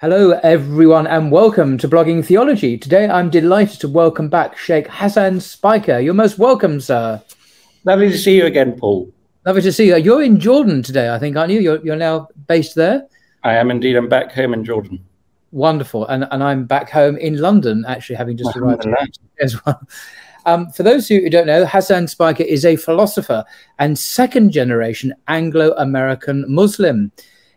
Hello, everyone, and welcome to Blogging Theology. Today, I'm delighted to welcome back Shaykh Hasan Spiker. You're most welcome, sir. Lovely to see you again, Paul. Lovely to see you. You're in Jordan today, I think, aren't you? You're, you're now based there? I am indeed. I'm back home in Jordan. Wonderful. And, and I'm back home in London, actually, having just arrived as well. Um, for those who don't know, Hasan Spiker is a philosopher and second generation Anglo American Muslim.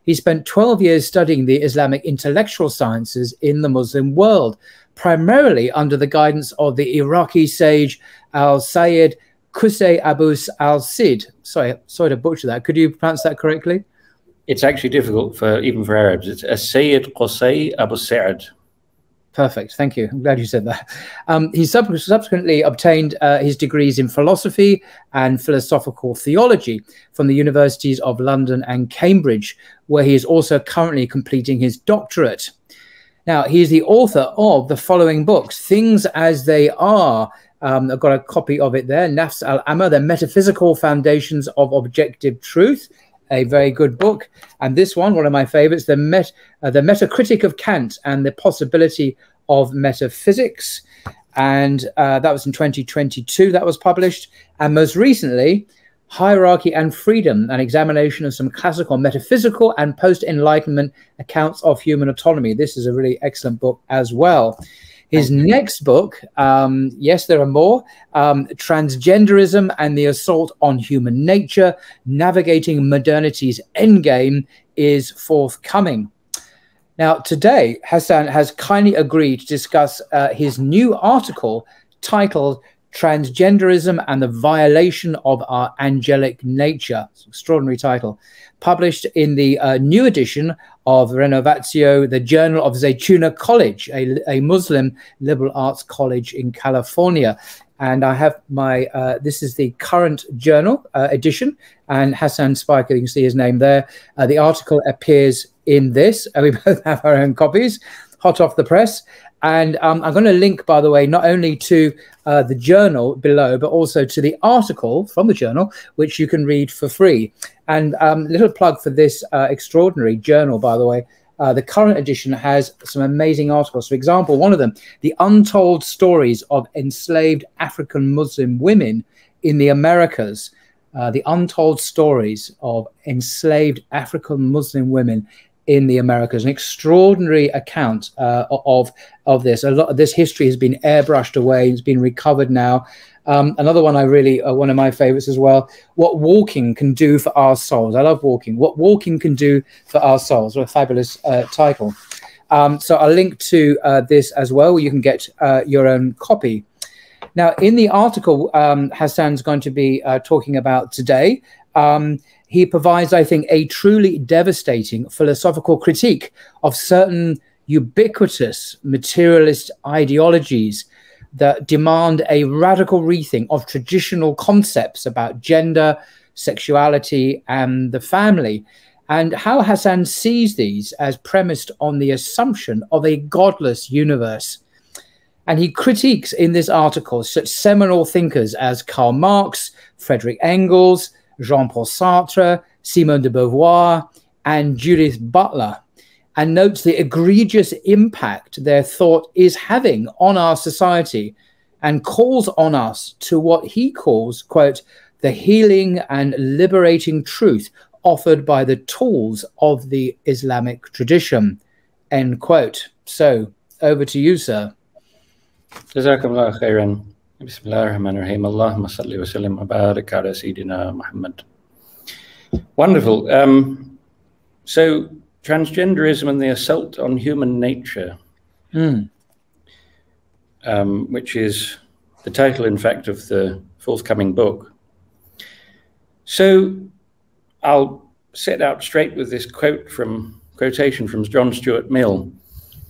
He spent 12 years studying the Islamic intellectual sciences in the Muslim world, primarily under the guidance of the Iraqi sage Al Sayyid Qusay Abus Al Sid. Sorry, sorry to butcher that. Could you pronounce that correctly? It's actually difficult for even for Arabs. It's Sayyid Qusay Abu Sa'id. Perfect. Thank you. I'm glad you said that. Um, he sub subsequently obtained uh, his degrees in philosophy and philosophical theology from the universities of London and Cambridge, where he is also currently completing his doctorate. Now, he is the author of the following books Things as They Are. Um, I've got a copy of it there Nafs al Amr, The Metaphysical Foundations of Objective Truth a very good book. And this one, one of my favorites, the, Met, uh, the Metacritic of Kant and the Possibility of Metaphysics. And uh, that was in 2022 that was published. And most recently, Hierarchy and Freedom, an examination of some classical metaphysical and post-enlightenment accounts of human autonomy. This is a really excellent book as well. His next book, um, yes, there are more um, Transgenderism and the Assault on Human Nature Navigating Modernity's Endgame is forthcoming. Now, today, Hasan has kindly agreed to discuss uh, his new article titled Transgenderism and the Violation of Our Angelic Nature. It's an extraordinary title. Published in the uh, new edition of Renovatio, the Journal of Zaytuna College, a, a Muslim liberal arts college in California. And I have my, uh, this is the current journal uh, edition, and Hasan Spiker, you can see his name there. Uh, the article appears in this, and we both have our own copies, hot off the press. And um, I'm going to link, by the way, not only to uh, the journal below, but also to the article from the journal, which you can read for free. And um, little plug for this uh, extraordinary journal, by the way. Uh, the current edition has some amazing articles. For example, one of them, The Untold Stories of Enslaved African Muslim Women in the Americas. Uh, the Untold Stories of Enslaved African Muslim Women in the Americas. An extraordinary account uh, of of this. A lot of this history has been airbrushed away. It's been recovered now. Um, another one I really, uh, one of my favorites as well. What walking can do for our souls. I love walking. What walking can do for our souls. What a fabulous uh, title. Um, so I'll link to uh, this as well. You can get uh, your own copy. Now, in the article um, Hasan's going to be uh, talking about today, um, he provides, I think, a truly devastating philosophical critique of certain ubiquitous materialist ideologies that demand a radical rethink of traditional concepts about gender, sexuality, and the family, and how Hasan sees these as premised on the assumption of a godless universe. And he critiques in this article such seminal thinkers as Karl Marx, Frederick Engels, Jean Paul Sartre, Simone de Beauvoir, and Judith Butler, and notes the egregious impact their thought is having on our society and calls on us to what he calls, quote, the healing and liberating truth offered by the tools of the Islamic tradition, end quote. So, over to you, sir. Jazakallah khairan. Bismillahirrahmanirrahim. Allahumma salli wa sallim wa barik ala Sayyidina Muhammad. Wonderful. Um, so, transgenderism and the assault on human nature, mm. um, which is the title, in fact, of the forthcoming book. So, I'll set out straight with this quote from quotation from John Stuart Mill.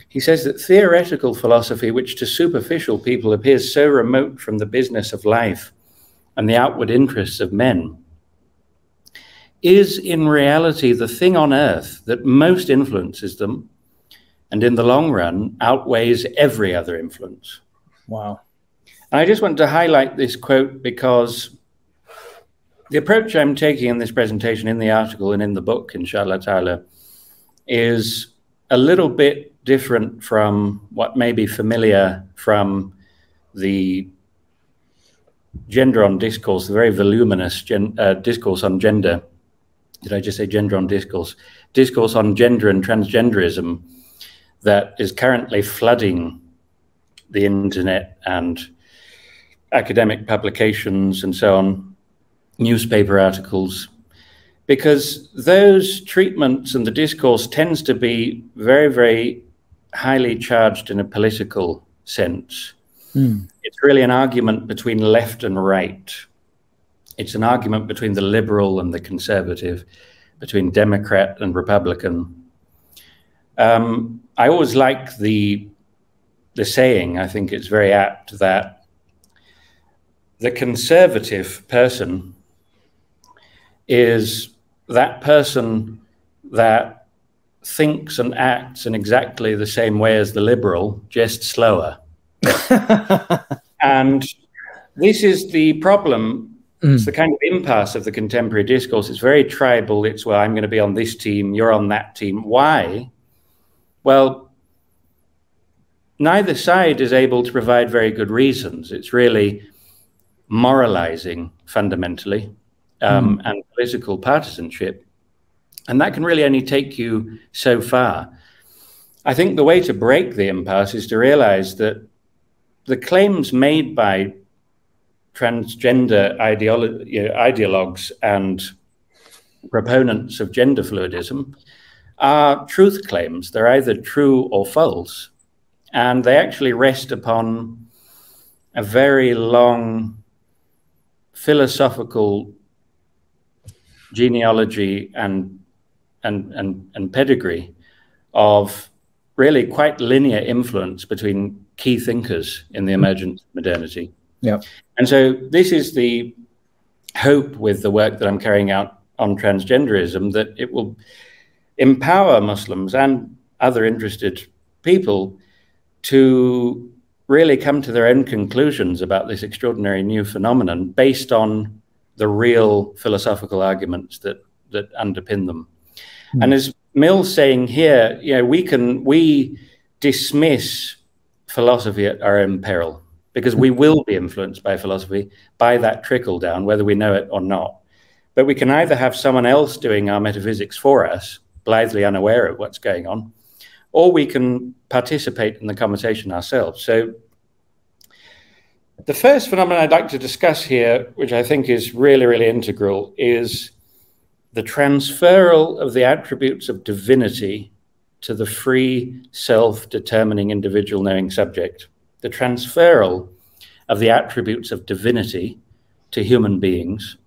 He says that theoretical philosophy, which to superficial people appears so remote from the business of life and the outward interests of men, is in reality the thing on earth that most influences them and in the long run outweighs every other influence. Wow. And I just want to highlight this quote because the approach I'm taking in this presentation, in the article, and in the book, inshallah ta'ala, is a little bit different from what may be familiar from the gender on discourse, the very voluminous uh, discourse on gender. Did I just say gender on discourse? Discourse on gender and transgenderism that is currently flooding the internet and academic publications and so on, newspaper articles, because those treatments and the discourse tends to be very, very highly charged in a political sense. Mm. It's really an argument between left and right. It's an argument between the liberal and the conservative, between Democrat and Republican. Um, I always like the the saying. I think it's very apt that the conservative person is that person that thinks and acts in exactly the same way as the liberal, just slower. and this is the problem. Mm. It's the kind of impasse of the contemporary discourse. It's very tribal. It's, well, I'm going to be on this team, you're on that team. Why? Well, neither side is able to provide very good reasons. It's really moralizing fundamentally um, mm. and political partisanship. And that can really only take you so far. I think the way to break the impasse is to realize that the claims made by transgender ideolo- you know, ideologues and proponents of gender fluidism are truth claims. They're either true or false. And they actually rest upon a very long philosophical genealogy and, and, and, and pedigree of really quite linear influence between key thinkers in the mm. emergent modernity. Yeah. And so this is the hope with the work that I'm carrying out on transgenderism that it will empower Muslims and other interested people to really come to their own conclusions about this extraordinary new phenomenon based on the real philosophical arguments that that underpin them. Mm. And as Mill's saying here, you know, we can we dismiss philosophy at our own peril because we will be influenced by philosophy by that trickle down, whether we know it or not. But we can either have someone else doing our metaphysics for us, blithely unaware of what's going on, or we can participate in the conversation ourselves. So the first phenomenon I'd like to discuss here, which I think is really, really integral, is the transferal of the attributes of divinity to the free, self determining individual knowing subject. The transferal of the attributes of divinity to human beings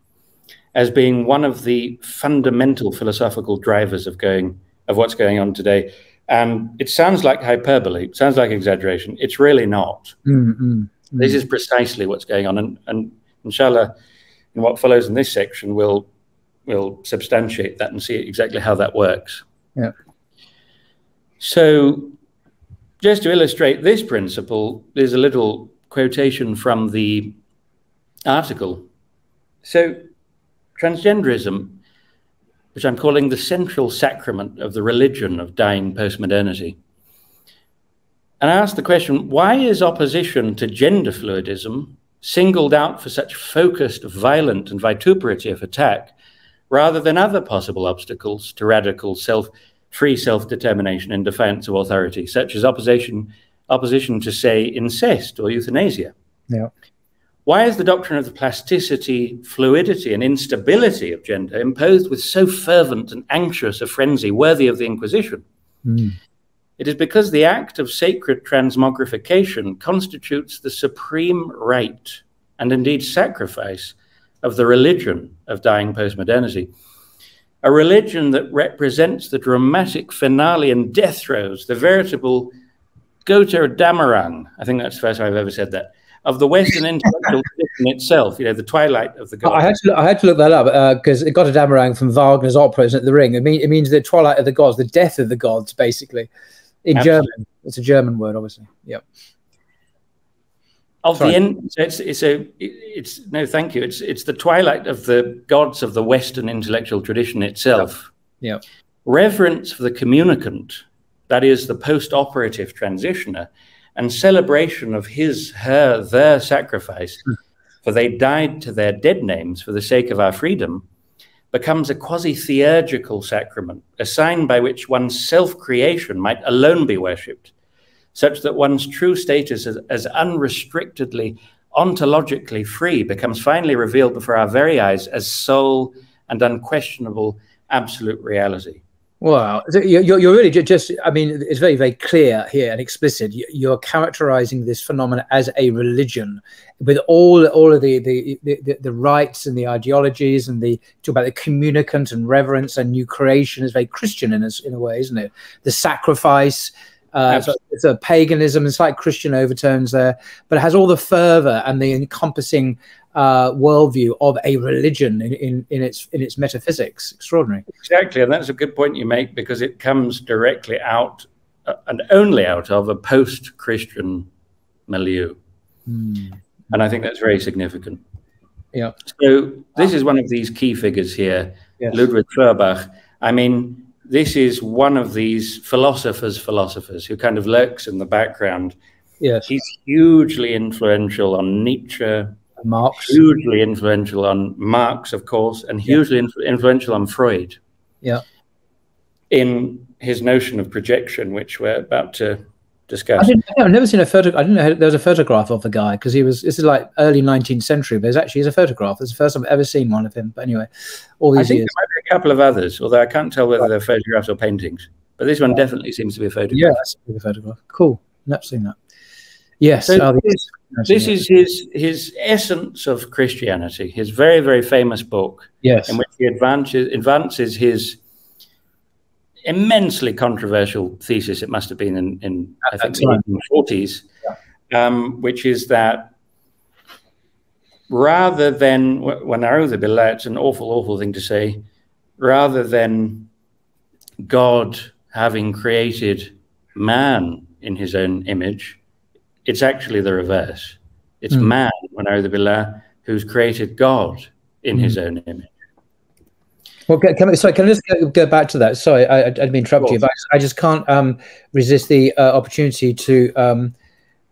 as being one of the fundamental philosophical drivers of going of what's going on today. And it sounds like hyperbole, it sounds like exaggeration. It's really not. Mm -hmm. This is precisely what's going on. And, and inshallah, in what follows in this section, we'll, we'll substantiate that and see exactly how that works. Yeah. So just to illustrate this principle, there's a little quotation from the article. So transgenderism, which I'm calling the central sacrament of the religion of dying postmodernity, and I asked the question why is opposition to gender fluidism singled out for such focused, violent, and vituperative attack rather than other possible obstacles to radical self free self determination in defiance of authority, such as opposition, opposition to, say, incest or euthanasia? Yeah. Why is the doctrine of the plasticity, fluidity, and instability of gender imposed with so fervent and anxious a frenzy worthy of the Inquisition? Mm. It is because the act of sacred transmogrification constitutes the supreme right and indeed sacrifice of the religion of dying postmodernity. A religion that represents the dramatic finale and death throes, the veritable Götterdämmerung, I think that's the first time I've ever said that, of the Western intellectual tradition itself, you know, the twilight of the gods. I had to, I had to look that up because uh, it Götterdämmerung from Wagner's opera, isn't it? The Ring. It, mean, it means the twilight of the gods, the death of the gods, basically in Absolutely. German. It's a German word, obviously. Yep. Of Sorry. the end, so it's it's a it's no, thank you. It's it's the twilight of the gods of the Western intellectual tradition itself. Yeah. Reverence for the communicant that is, the post operative transitioner, and celebration of his, her, their sacrifice, mm. for they died to their dead names for the sake of our freedom, becomes a quasi theurgical sacrament, a sign by which one's self creation might alone be worshipped, such that one's true status as, as unrestrictedly, ontologically free becomes finally revealed before our very eyes as sole and unquestionable absolute reality. Wow, you're, you're really just, I mean, it's very, very clear here and explicit. You're characterizing this phenomenon as a religion with all all of the, the, the, the rites and the ideologies and the talk about the communicant and reverence and new creation is very Christian in a, in a way, isn't it? The sacrifice, uh, so it's a paganism, it's like Christian overtones there, but it has all the fervor and the encompassing uh, worldview of a religion in, in, in, its in its metaphysics. Extraordinary. Exactly, and that's a good point you make because it comes directly out uh, and only out of a post-Christian milieu, mm. and I think that's very significant. Yeah. So this is one of these key figures here, yes. Ludwig Feuerbach. I mean, this is one of these philosophers' philosophers who kind of lurks in the background. Yes. He's hugely influential on Nietzsche, Marx. Hugely influential on Marx, of course, and hugely yeah. influ influential on Freud. Yeah. In his notion of projection, which we're about to discuss. I didn't, I've never seen a photo. I didn't know there was a photograph of the guy because he was. This is like early 19th century, but there's actually a photograph. It's the first time I've ever seen one of him. But anyway, all these I think years. There might be a couple of others, although I can't tell whether they're photographs or paintings. But this one definitely seems to be a photograph. Yeah, that's a photograph. Cool. Never seen that. Yes. So uh, this, this is his his essence of Christianity. His very very famous book. Yes. In which he advances advances his immensely controversial thesis. It must have been in, in I think the forties, yeah. um, which is that rather than when I wrote the billah, it's an awful awful thing to say. Rather than God having created man in His own image it's actually the reverse. It's mm. man, billah, who's created God in mm. his own image. Well, can, sorry, can I just go, go, back to that? Sorry, I, I didn't interrupt you, but I just can't um, resist the uh, opportunity to um,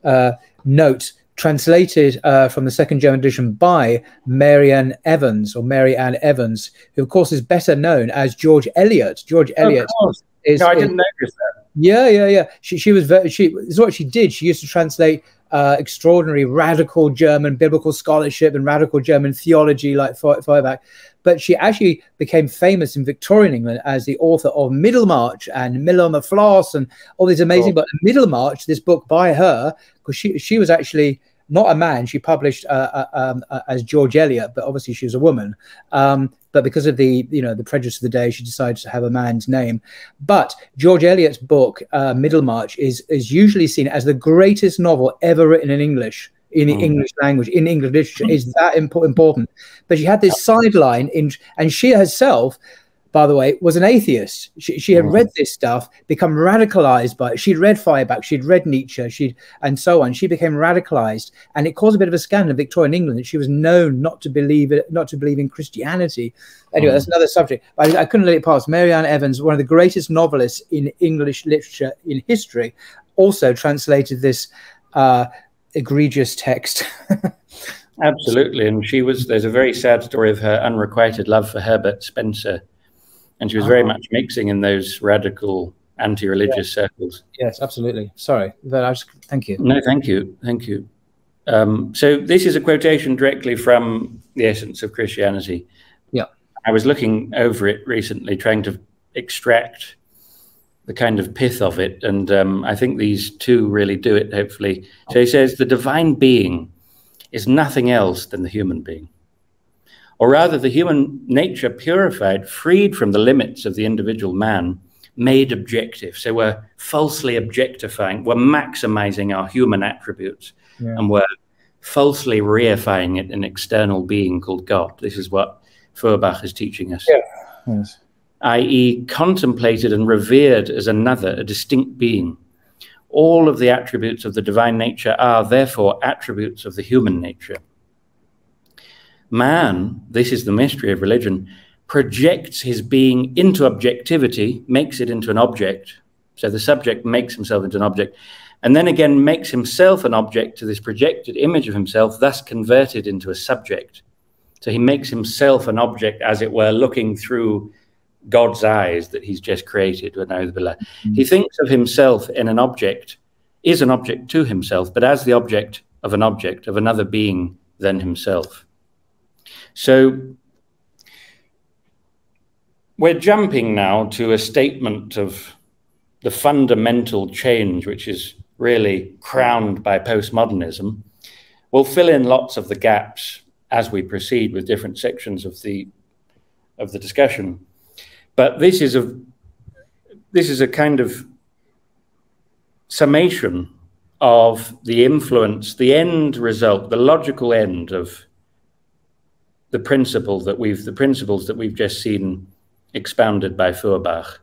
uh, note translated uh, from the second German edition by Marianne Evans or Mary Ann Evans, who of course is better known as George Eliot. George Eliot is. No, I didn't notice that. Yeah, yeah, yeah. She she was very she this is what she did. She used to translate uh, extraordinary radical German biblical scholarship and radical German theology like Feuerbach. But she actually became famous in Victorian England as the author of Middlemarch and Mill on the Floss and all these amazing. But Middlemarch, this book by her, because she she was actually not a man. She published uh, uh, um, uh, as George Eliot, but obviously she was a woman. Um, but because of the you know the prejudice of the day, she decided to have a man's name. But George Eliot's book uh, Middlemarch is is usually seen as the greatest novel ever written in English in the mm. English language, in English literature, is that impo- important. But she had this sideline in, and she herself by the way, was an atheist. She, she had mm. read this stuff, become radicalized by it. She'd read Feuerbach, she'd read Nietzsche, she'd and so on. She became radicalized, and it caused a bit of a scandal in Victorian England. She was known not to believe it, not to believe in Christianity. Anyway, mm. that's another subject. I, I couldn't let it pass. Marianne Evans, one of the greatest novelists in English literature in history, also translated this uh, egregious text. Absolutely, and she was. There's a very sad story of her unrequited love for Herbert Spencer and she was very uh-huh. much mixing in those radical anti-religious circles. Yes, absolutely. Sorry, but I just thank you. No, thank you, thank you. Um, so this is a quotation directly from the essence of Christianity. Yeah, I was looking over it recently, trying to extract the kind of pith of it, and um, I think these two really do it. Hopefully, so he says the divine being is nothing else than the human being or rather the human nature purified, freed from the limits of the individual man, made objective. So we're falsely objectifying, we're maximizing our human attributes, yeah. and we're falsely reifying it in external being called God. This is what Feuerbach is teaching us. Yeah. Yes. I.e., contemplated and revered as another, a distinct being. All of the attributes of the divine nature are therefore attributes of the human nature. Man, this is the mystery of religion, projects his being into objectivity, makes it into an object, So the subject makes himself into an object and then again makes himself an object to this projected image of himself, thus converted into a subject. So he makes himself an object, as it were, looking through God's eyes that he's just created. Mm-hmm. He thinks of himself in an object, is an object to himself, but as the object of an object, of another being than himself. So we're jumping now to a statement of the fundamental change, which is really crowned by postmodernism. We'll fill in lots of the gaps as we proceed with different sections of the of the discussion. But this is a this is a kind of summation of the influence, the end result, the logical end of the principle that we've the principles that we've just seen expounded by Feuerbach.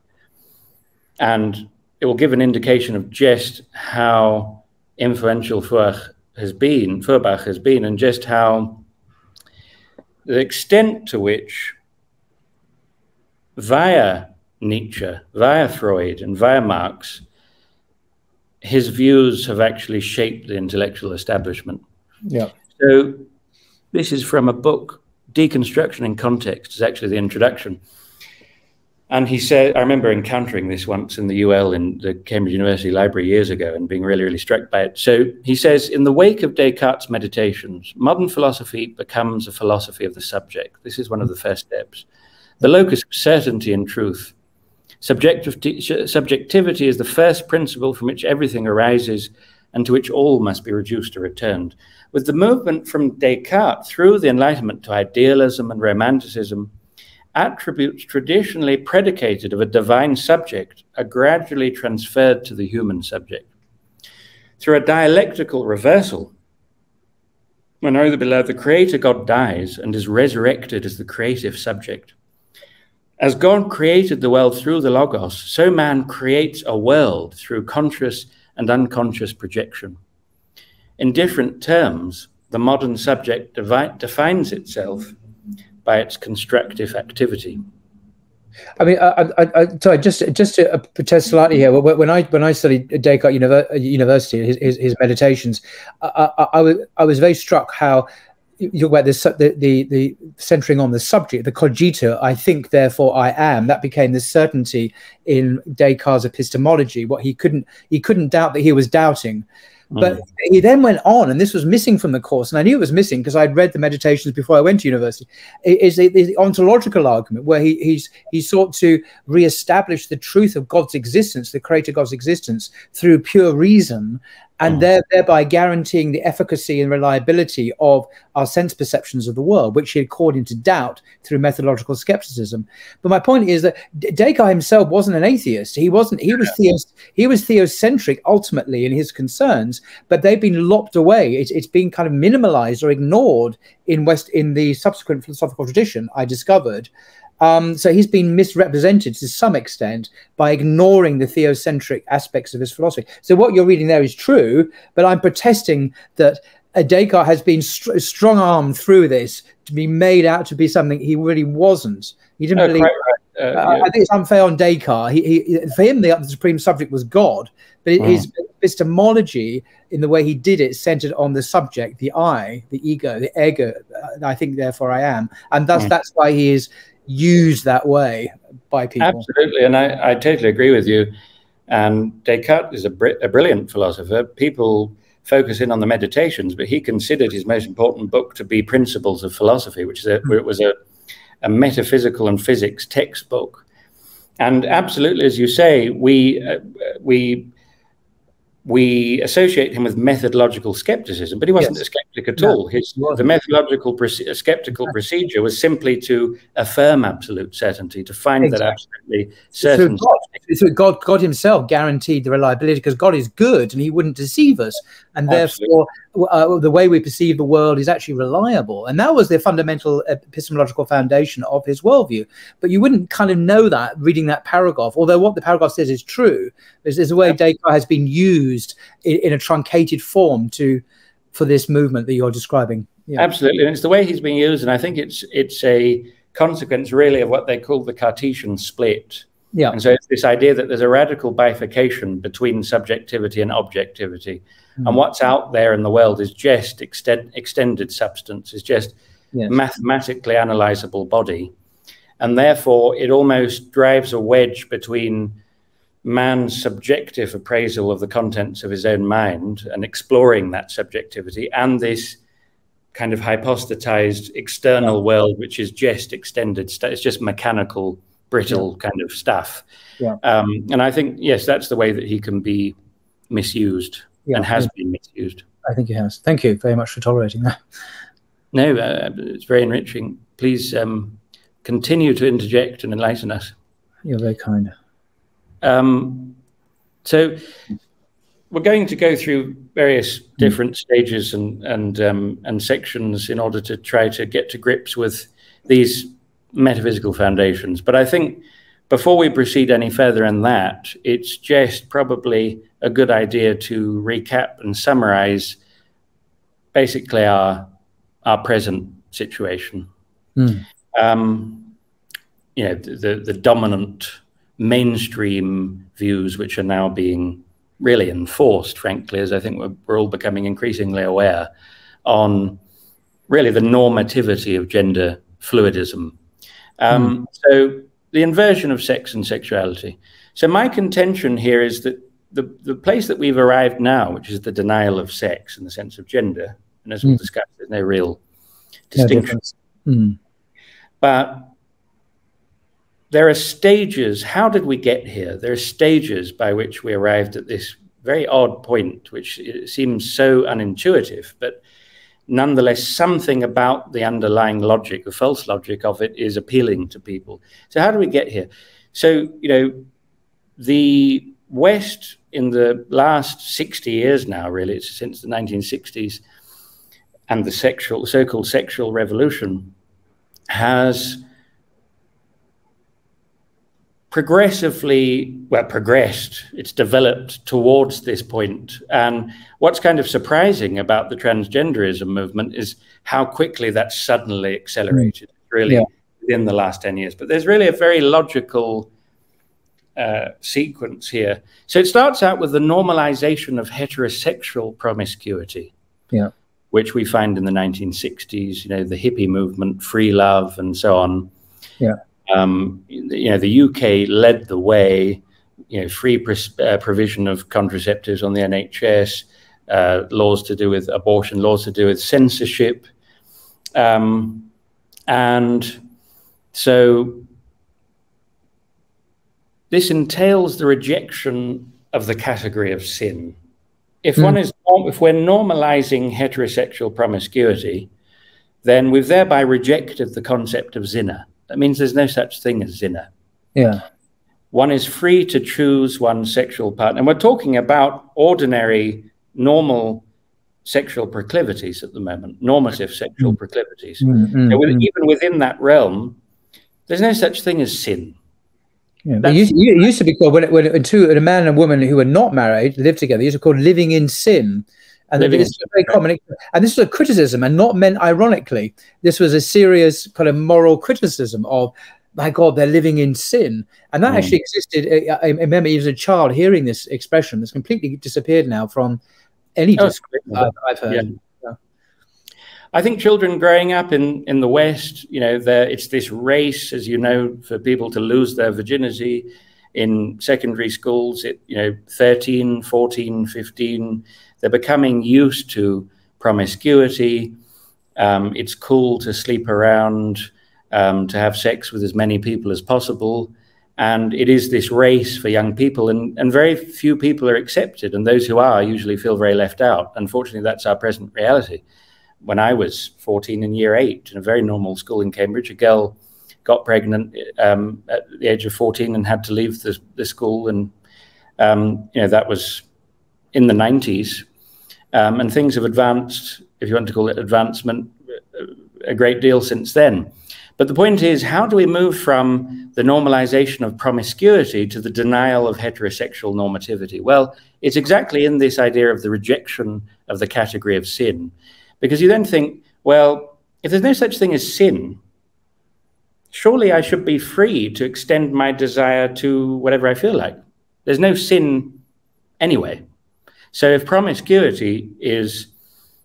And it will give an indication of just how influential Feuerbach has been, Feuerbach has been, and just how the extent to which via Nietzsche, via Freud, and via Marx, his views have actually shaped the intellectual establishment. Yeah. So this is from a book, Deconstruction in Context, is actually the introduction. And he said, I remember encountering this once in the UL in the Cambridge University Library years ago and being really, really struck by it. So he says, in the wake of Descartes' meditations, modern philosophy becomes a philosophy of the subject. This is one of the first steps. The locus of certainty and truth. subjectivity is the first principle from which everything arises and to which all must be reduced or returned. With the movement from Descartes through the Enlightenment to idealism and romanticism, attributes traditionally predicated of a divine subject are gradually transferred to the human subject. Through a dialectical reversal, when, O the beloved, the Creator God dies and is resurrected as the creative subject. As God created the world through the Logos, so man creates a world through conscious and unconscious projection. In different terms, the modern subject defines itself by its constructive activity. I mean, I, I, I, sorry, just just to protest slightly here. When I when I studied Descartes University, his, his, his meditations, I, was I was very struck how you about this the, the the centering on the subject, the cogito. I think, therefore, I am. That became the certainty in Descartes' epistemology. What he couldn't he couldn't doubt that he was doubting. But mm. he then went on, and this was missing from the course, and I knew it was missing because I'd read the meditations before I went to university. Is the, the ontological argument where he he's he sought to reestablish the truth of God's existence, the Creator God's existence, through pure reason, and mm. thereby guaranteeing the efficacy and reliability of our sense perceptions of the world, which he had called into doubt through methodological skepticism. But my point is that Descartes himself wasn't an atheist. He wasn't. He was theo, he was theocentric ultimately in his concerns, but they've been lopped away. It's, it's been kind of minimalized or ignored in West in the subsequent philosophical tradition. I discovered. Um, so he's been misrepresented to some extent by ignoring the theocentric aspects of his philosophy. So what you're reading there is true, but I'm protesting that Descartes has been st strong armed through this to be made out to be something he really wasn't. He didn't oh, believe. Right. Uh, yeah. I think it's unfair on Descartes. He, he, for him, the, the, supreme subject was God, but mm. his epistemology, in the way he did it, centered on the subject, the I, the ego, the ego. Uh, I think, therefore, I am, and thus mm. that's why he is used that way by people. Absolutely, and I, I totally agree with you. And Descartes is a, br- a brilliant philosopher. People focus in on the meditations, but he considered his most important book to be Principles of Philosophy, which is a, it was a, a metaphysical and physics textbook. And absolutely, as you say, we uh, we we associate him with methodological skepticism, but he wasn't yes. a skeptic at no, all. His, the methodological skeptical procedure was simply to affirm absolute certainty, to find exactly. that absolutely certain. So God, so God, God Himself guaranteed the reliability because God is good and He wouldn't deceive us, and Absolutely. therefore uh, the way we perceive the world is actually reliable. And that was the fundamental epistemological foundation of his worldview. But you wouldn't kind of know that reading that paragraph, although what the paragraph says is true. There's, there's a way Descartes has been used in, in, a truncated form to for this movement that you're describing. Yeah. Absolutely, and it's the way he's being used, and I think it's it's a consequence really of what they call the Cartesian split Yeah. And so it's this idea that there's a radical bifurcation between subjectivity and objectivity. Mm. And what's out there in the world is just extend, extended substance, is just yes. mathematically analyzable body. And therefore, it almost drives a wedge between man's subjective appraisal of the contents of his own mind and exploring that subjectivity and this kind of hypostatized external world, which is just extended, it's just mechanical, brittle yeah. kind of stuff. Yeah. Um, and I think, yes, that's the way that he can be misused yeah. and has been misused. I think he has. Thank you very much for tolerating that. No, uh, it's very enriching. Please um, continue to interject and enlighten us. You're very kind. Um, so we're going to go through various different stages and and um, and sections in order to try to get to grips with these metaphysical foundations. But I think before we proceed any further in that, it's just probably a good idea to recap and summarize basically our our present situation. Mm. Um, you know, the the dominant mainstream views which are now being really enforced, frankly, as I think we're, we're all becoming increasingly aware on really the normativity of gender fluidism. Um, mm. So the inversion of sex and sexuality. So my contention here is that the, the place that we've arrived now, which is the denial of sex in the sense of gender, and as we'll mm. discuss, there's no real distinction. Mm. But there are stages. How did we get here? There are stages by which we arrived at this very odd point, which uh, seems so unintuitive, but nonetheless, something about the underlying logic, the false logic of it, is appealing to people. So, how do we get here? So, you know, the West in the last 60 years now, really, it's since the 1960s, and the sexual, so-called sexual revolution, has progressively, well, progressed, it's developed towards this point. And what's kind of surprising about the transgenderism movement is how quickly that suddenly accelerated, really, yeah. within the last 10 years. But there's really a very logical uh, sequence here. So it starts out with the normalization of heterosexual promiscuity. Yeah. Which we find in the 1960s, you know, the hippie movement, free love, and so on. Yeah. Um, you know, the UK led the way. You know, free uh, provision of contraceptives on the NHS, uh, laws to do with abortion, laws to do with censorship, um, and so this entails the rejection of the category of sin. If mm. one is, if we're normalizing heterosexual promiscuity, then we've thereby rejected the concept of zina. That means there's no such thing as zina. Yeah. One is free to choose one's sexual partner. And we're talking about ordinary, normal sexual proclivities at the moment, normative sexual mm. proclivities. Mm, mm, so mm. even within that realm, there's no such thing as sin. Yeah, it used, it used, to be called when, when two, a man and a woman who were not married lived together. It used to be called living in sin. And Living this is very common. And this was a criticism, and not meant ironically. This was a serious kind of moral criticism of, my God, they're living in sin. And that mm. actually existed. I, I remember even as a child hearing this expression that's completely disappeared now from any oh, I've, I've, heard. Yeah. Yeah. I think children growing up in, in the West, you know, it's this race, as you know, for people to lose their virginity in secondary schools at, you know, 13, 14, 15 they're becoming used to promiscuity. Um, it's cool to sleep around, um, to have sex with as many people as possible. And it is this race for young people, and, and very few people are accepted. And those who are usually feel very left out. Unfortunately, that's our present reality. When I was 14 in year eight in a very normal school in Cambridge, a girl got pregnant um, at the age of 14 and had to leave the, the school. And, um, you know, that was in the 90s. Um, and things have advanced, if you want to call it advancement, a great deal since then. But the point is, how do we move from the normalization of promiscuity to the denial of heterosexual normativity? Well, it's exactly in this idea of the rejection of the category of sin. Because you then think, well, if there's no such thing as sin, surely I should be free to extend my desire to whatever I feel like. There's no sin anyway. So if promiscuity is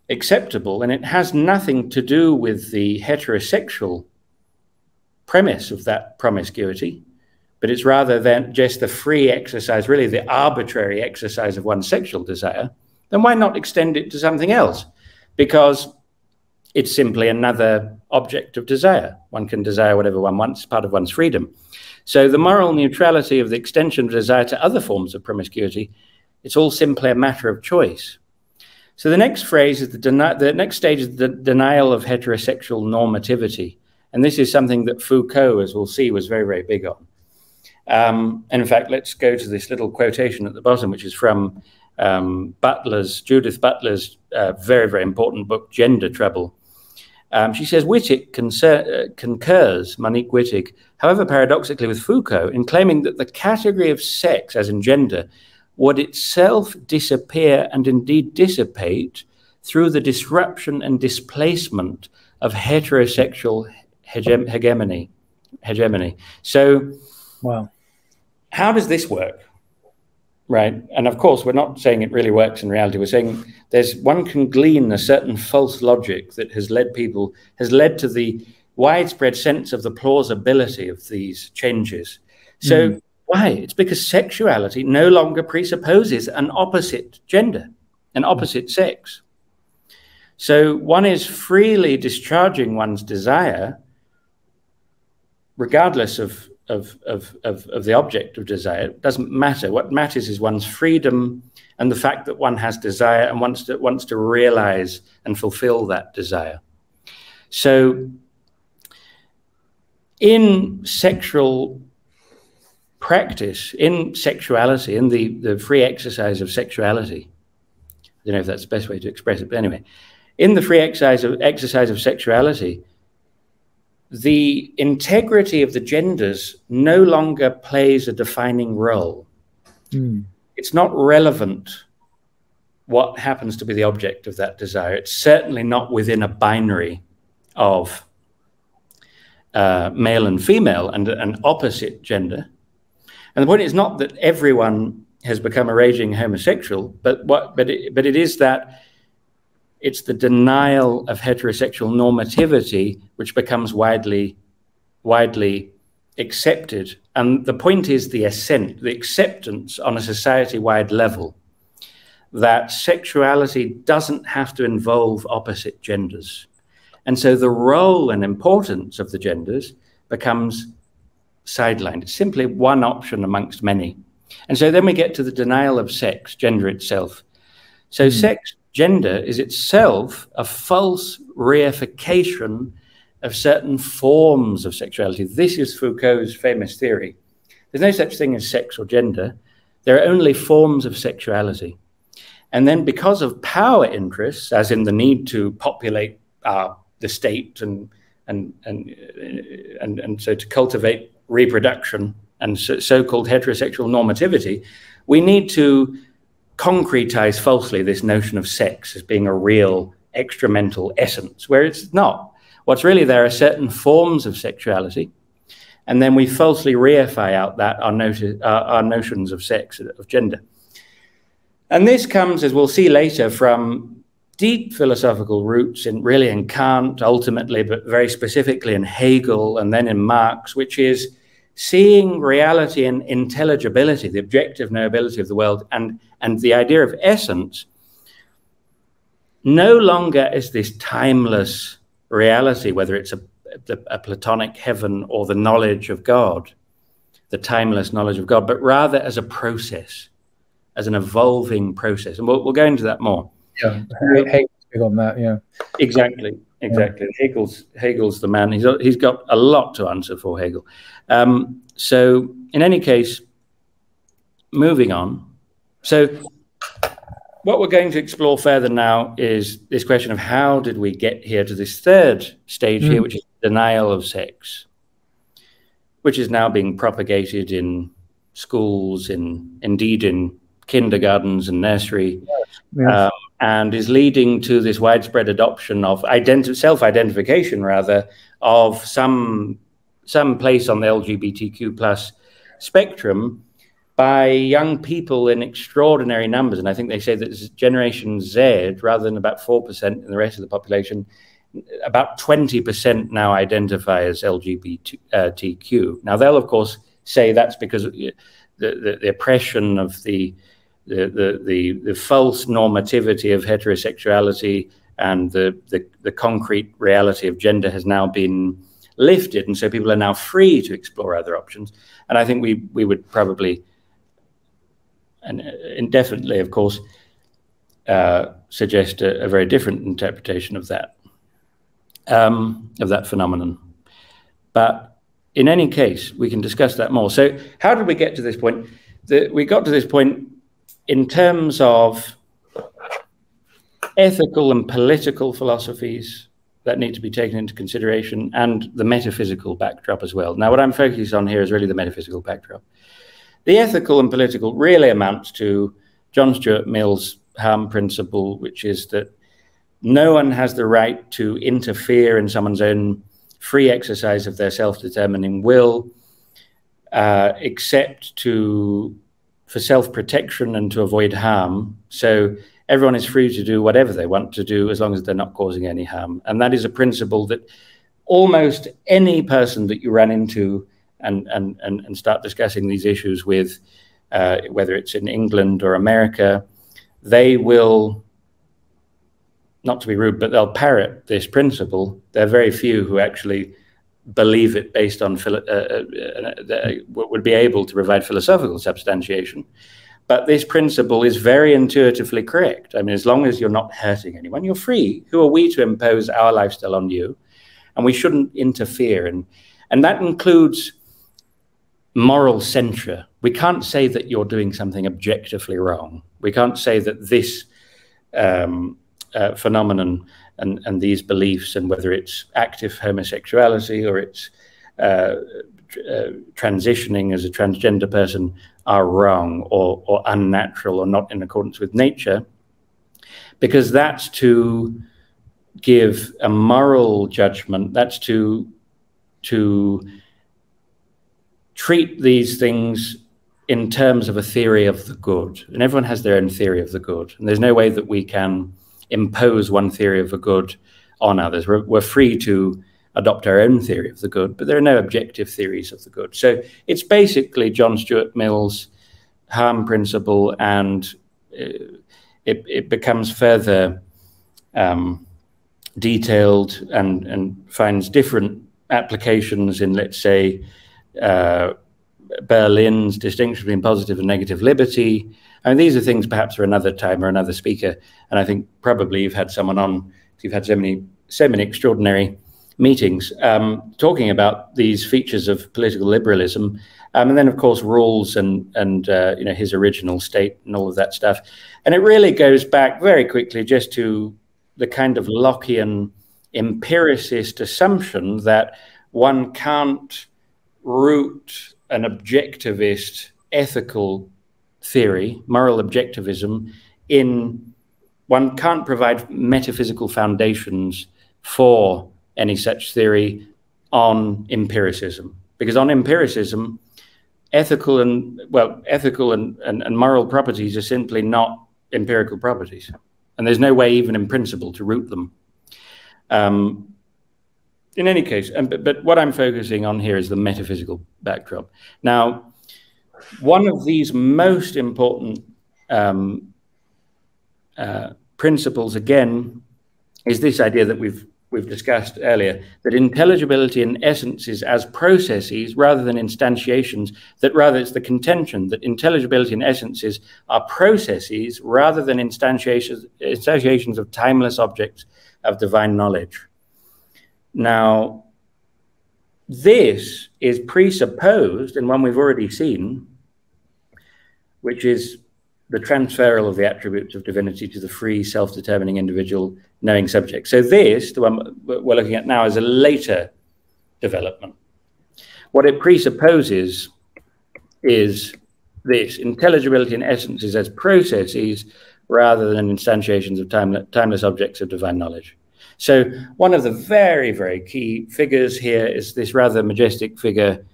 acceptable and it has nothing to do with the heterosexual premise of that promiscuity, but it's rather than just the free exercise, really the arbitrary exercise of one's sexual desire, then why not extend it to something else? Because it's simply another object of desire. One can desire whatever one wants, part of one's freedom. So the moral neutrality of the extension of desire to other forms of promiscuity, it's all simply a matter of choice. So the next phrase is the, the next stage is the denial of heterosexual normativity. And this is something that Foucault, as we'll see, was very, very big on. Um, and in fact, let's go to this little quotation at the bottom, which is from um, Butler's, Judith Butler's uh, very, very important book, Gender Trouble. Um, she says Wittig uh, concurs, Monique Wittig, however paradoxically with Foucault, in claiming that the category of sex, as in gender, would itself disappear and indeed dissipate through the disruption and displacement of heterosexual hege hegemony. Hegemony. So, wow. how does this work? Right. And of course, we're not saying it really works in reality. We're saying there's one can glean a certain false logic that has led people, has led to the widespread sense of the plausibility of these changes. So, mm. Why? It's because sexuality no longer presupposes an opposite gender, an opposite mm. sex. So, one is freely discharging one's desire, regardless of of, of, of, of the object of desire. It doesn't matter. What matters is one's freedom and the fact that one has desire and wants to, wants to realize and fulfill that desire. So, in sexual practice, in sexuality, in the, the free exercise of sexuality, I don't know if that's the best way to express it, but anyway, in the free exercise of, exercise of sexuality, the integrity of the genders no longer plays a defining role. Mm. It's not relevant what happens to be the object of that desire. It's certainly not within a binary of uh, male and female and an opposite gender. And the point is not that everyone has become a raging homosexual, but what, but it, but it is that it's the denial of heterosexual normativity which becomes widely, widely accepted. And the point is the assent, the acceptance on a society-wide level that sexuality doesn't have to involve opposite genders. And so the role and importance of the genders becomes sidelined. It's simply one option amongst many. And so then we get to the denial of sex, gender itself. So mm. sex gender is itself a false reification of certain forms of sexuality. This is Foucault's famous theory. There's no such thing as sex or gender. There are only forms of sexuality. And then because of power interests, as in the need to populate uh, the state and, and, and, and, and so to cultivate reproduction and so-called heterosexual normativity, we need to concretize falsely this notion of sex as being a real extramental essence, where it's not. What's really there are certain forms of sexuality, and then we falsely reify out that our, uh, our notions of sex, of gender. And this comes, as we'll see later, from deep philosophical roots in really in Kant, ultimately, but very specifically in Hegel and then in Marx, which is seeing reality and intelligibility, the objective knowability of the world, and, and the idea of essence, no longer is this timeless reality, whether it's a, a, a Platonic heaven or the knowledge of God, the timeless knowledge of God, but rather as a process, as an evolving process. And we'll, we'll go into that more. Yeah, Hegel's on that, yeah. Exactly. Exactly. Hegel's Hegel's the man. He's he's got a lot to answer for Hegel. Um, so in any case, moving on. So what we're going to explore further now is this question of how did we get here to this third stage mm. here, which is denial of sex, which is now being propagated in schools, in indeed in kindergartens and nursery. Yes. Um, and is leading to this widespread adoption of identi- self-identification, rather, of some some place on the LGBTQ plus spectrum by young people in extraordinary numbers. And I think they say that Generation Z, rather than about 4% in the rest of the population, about 20% now identify as LGBTQ. Uh, now, they'll, of course, say that's because the, the, the oppression of the, the, the, the, false normativity of heterosexuality and the, the, the concrete reality of gender has now been lifted. And so people are now free to explore other options. And I think we, we would probably, and indefinitely, of course, uh, suggest a, a, very different interpretation of that, um, of that phenomenon. But in any case, we can discuss that more. So how did we get to this point? The, we got to this point in terms of ethical and political philosophies that need to be taken into consideration and the metaphysical backdrop as well. Now, what I'm focused on here is really the metaphysical backdrop. The ethical and political really amounts to John Stuart Mill's harm principle, which is that no one has the right to interfere in someone's own free exercise of their self-determining will, uh, except to for self-protection and to avoid harm. So everyone is free to do whatever they want to do as long as they're not causing any harm. And that is a principle that almost any person that you run into and, and, and, and start discussing these issues with, uh, whether it's in England or America, they will, not to be rude, but they'll parrot this principle. There are very few who actually believe it based on, uh, uh, uh, would be able to provide philosophical substantiation. But this principle is very intuitively correct. I mean, as long as you're not hurting anyone, you're free. Who are we to impose our lifestyle on you? And we shouldn't interfere. And, and that includes moral censure. We can't say that you're doing something objectively wrong. We can't say that this um, uh, phenomenon and, and these beliefs, and whether it's active homosexuality or it's uh, uh, transitioning as a transgender person are wrong or, or unnatural or not in accordance with nature, because that's to give a moral judgment, that's to, to treat these things in terms of a theory of the good. And everyone has their own theory of the good. And there's no way that we can impose one theory of the good on others. We're, we're free to adopt our own theory of the good, but there are no objective theories of the good. So it's basically John Stuart Mill's harm principle, and uh, it, it becomes further um, detailed and, and finds different applications in, let's say, uh, Berlin's distinction between positive and negative liberty. Mean, these are things perhaps for another time or another speaker. And I think probably you've had someone on, you've had so many, so many extraordinary meetings um, talking about these features of political liberalism. Um, and then, of course, Rawls and and uh, you know his original state and all of that stuff. And it really goes back very quickly just to the kind of Lockean empiricist assumption that one can't root an objectivist ethical theory, moral objectivism, in one can't provide metaphysical foundations for any such theory on empiricism. Because on empiricism, ethical and well, ethical and, and, and moral properties are simply not empirical properties. And there's no way even in principle to root them. Um, in any case, but, but what I'm focusing on here is the metaphysical backdrop. Now, one of these most important um, uh, principles, again, is this idea that we've we've discussed earlier, that intelligibility in essence is as processes rather than instantiations, that rather it's the contention that intelligibility in essences are processes rather than instantiations, instantiations of timeless objects of divine knowledge. Now, this is presupposed in one we've already seen, which is the transferal of the attributes of divinity to the free, self-determining individual knowing subject. So this, the one we're looking at now, is a later development. What it presupposes is this, intelligibility in essences as processes rather than instantiations of time, timeless objects of divine knowledge. So one of the very, very key figures here is this rather majestic figure,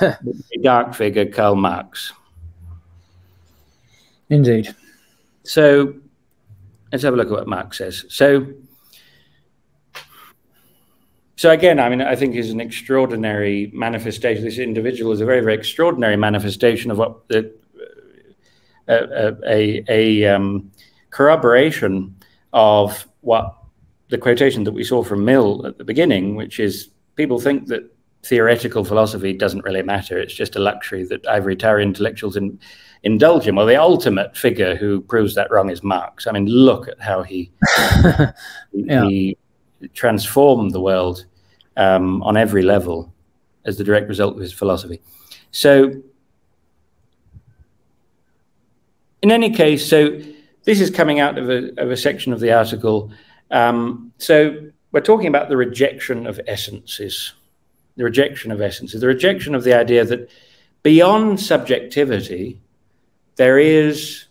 dark figure, Karl Marx. Indeed. So let's have a look at what Marx says. So, so again, I mean, I think is an extraordinary manifestation. This individual is a very, very extraordinary manifestation of what the uh, a, a um, corroboration of what the quotation that we saw from Mill at the beginning, which is people think that theoretical philosophy doesn't really matter. It's just a luxury that ivory tower intellectuals in, indulge him. Well, the ultimate figure who proves that wrong is Marx. I mean, look at how he, yeah. he transformed the world um, on every level as the direct result of his philosophy. So, in any case, so this is coming out of a, of a section of the article. Um, so, we're talking about the rejection of essences the rejection of essences, the rejection of the idea that beyond subjectivity, there is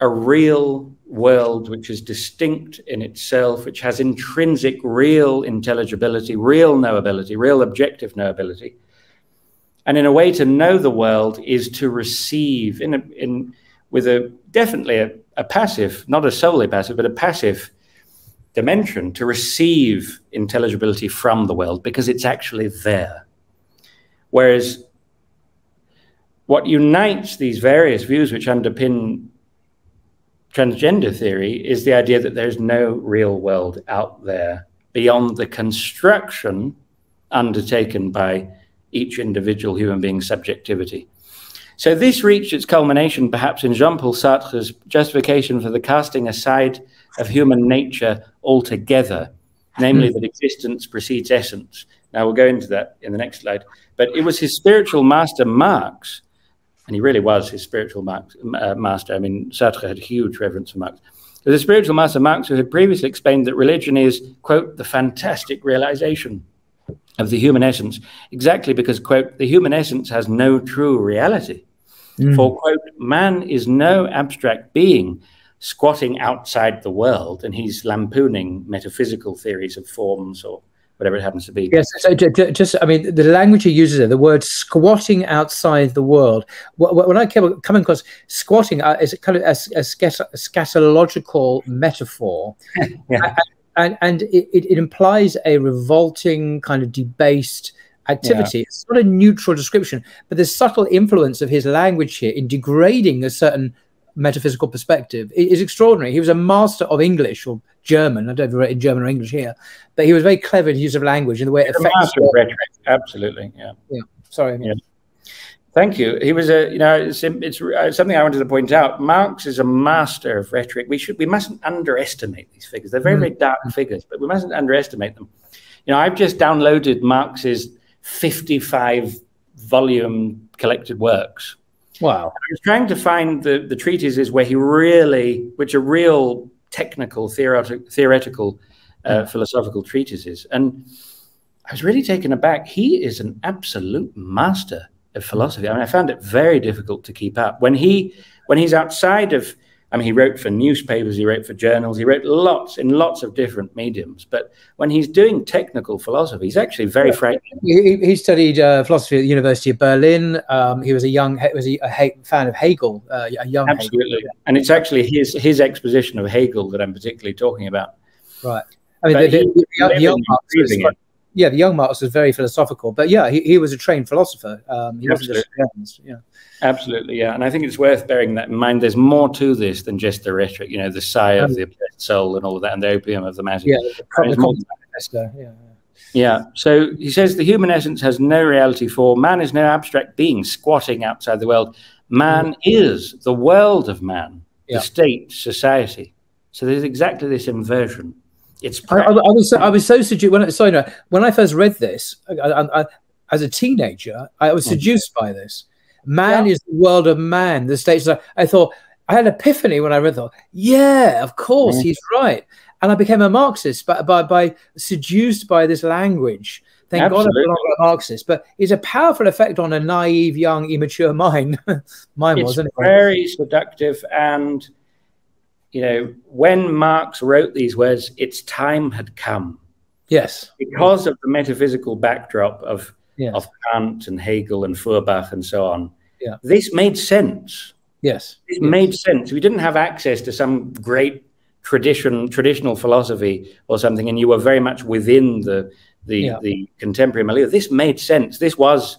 a real world which is distinct in itself, which has intrinsic real intelligibility, real knowability, real objective knowability. And in a way to know the world is to receive in, a, in with a definitely a, a passive, not a solely passive, but a passive dimension to receive intelligibility from the world because it's actually there. Whereas what unites these various views which underpin transgender theory is the idea that there's no real world out there beyond the construction undertaken by each individual human being's subjectivity. So this reached its culmination perhaps in Jean-Paul Sartre's justification for the casting aside of human nature altogether, namely mm. that existence precedes essence. Now we'll go into that in the next slide. But it was his spiritual master Marx, and he really was his spiritual Marx, uh, master. I mean, Sartre had huge reverence for Marx. Was a spiritual master Marx who had previously explained that religion is, quote, the fantastic realization of the human essence, exactly because, quote, the human essence has no true reality. Mm. For, quote, man is no abstract being, squatting outside the world and he's lampooning metaphysical theories of forms or whatever it happens to be. Yes, so just I mean the language he uses there, the word squatting outside the world. When I came, come across squatting uh, is kind of a, a, scatological metaphor, yeah. and, and it, it, implies a revolting kind of debased activity. Yeah. It's not a neutral description, but the subtle influence of his language here in degrading a certain metaphysical perspective is extraordinary. He was a master of English or German. I don't know if you in German or English here, but he was very clever in use of language and the way it affects. Rhetoric, absolutely. Yeah. Yeah. Sorry. Yeah. Thank you. He was a, you know, it's, it's uh, something I wanted to point out. Marx is a master of rhetoric. We should, we mustn't underestimate these figures. They're very, mm. very dark figures, but we mustn't underestimate them. You know, I've just downloaded Marx's 55 volume collected works Wow. I was trying to find the, the treatises where he really, which are real technical, theoretic, theoretical, uh, hmm. philosophical treatises. And I was really taken aback. He is an absolute master of philosophy. I mean, I found it very difficult to keep up. When he when he's outside of I mean, he wrote for newspapers, he wrote for journals, he wrote lots in lots of different mediums. But when he's doing technical philosophy, he's actually very frightening. He, he studied uh, philosophy at the University of Berlin. Um, he was a young, was a, a fan of Hegel, uh, a young absolutely. Hegel. And it's actually his his exposition of Hegel that I'm particularly talking about. Right. I mean, the, the, the, the, young Marx yeah, the young Marx was very philosophical, but yeah, he, he was a trained philosopher. Um, he Absolutely. wasn't just yeah. Absolutely, yeah, and I think it's worth bearing that in mind. There's more to this than just the rhetoric, you know, the sigh of the oppressed soul and all of that, and the opium of the masses. Yeah, the, the yeah. Yeah. So he says the human essence has no reality for man is no abstract being squatting outside the world. Man mm. is the world of man, yeah. the state, society. So there's exactly this inversion. It's I, I, was so, I was so seduced when I, sorry, no, when I first read this I, as a teenager. I was mm. seduced by this. Man yeah. is the world of man. The states. I thought I had an epiphany when I read that. Yeah, of course, mm. he's right. And I became a Marxist by, by, by seduced by this language. Thank Absolutely. God I'm not a Marxist, but it's a powerful effect on a naive, young, immature mind. Mine it's was, anyway. Very seductive and you know, when Marx wrote these words, its time had come. Yes. Because of the metaphysical backdrop of, yes. of Kant and Hegel and Feuerbach and so on, yeah. this made sense. Yes. It yes. made sense. We didn't have access to some great tradition, traditional philosophy or something, and you were very much within the the, yeah. the contemporary milieu. This made sense. This was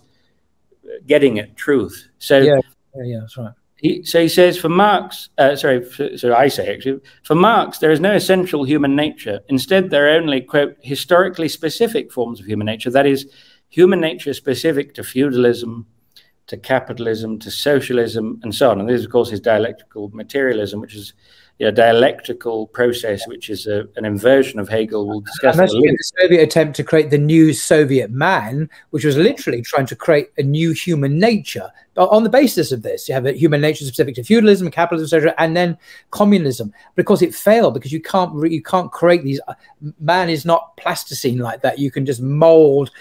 getting at truth. So yeah, yeah, yeah that's right. He, so he says, for Marx, uh, sorry, for, so I say actually, for Marx, there is no essential human nature. Instead, there are only, quote, historically specific forms of human nature. That is, human nature is specific to feudalism, to capitalism, to socialism, and so on. And this, of course, is dialectical materialism, which is you know, dialectical process, which is a, an inversion of Hegel. We'll discuss and the Soviet attempt to create the new Soviet man, which was literally trying to create a new human nature. But on the basis of this, you have a human nature specific to feudalism, capitalism, etc., and then communism. Because it failed, because you can't you can't create these. Uh, man is not plasticine like that. You can just mold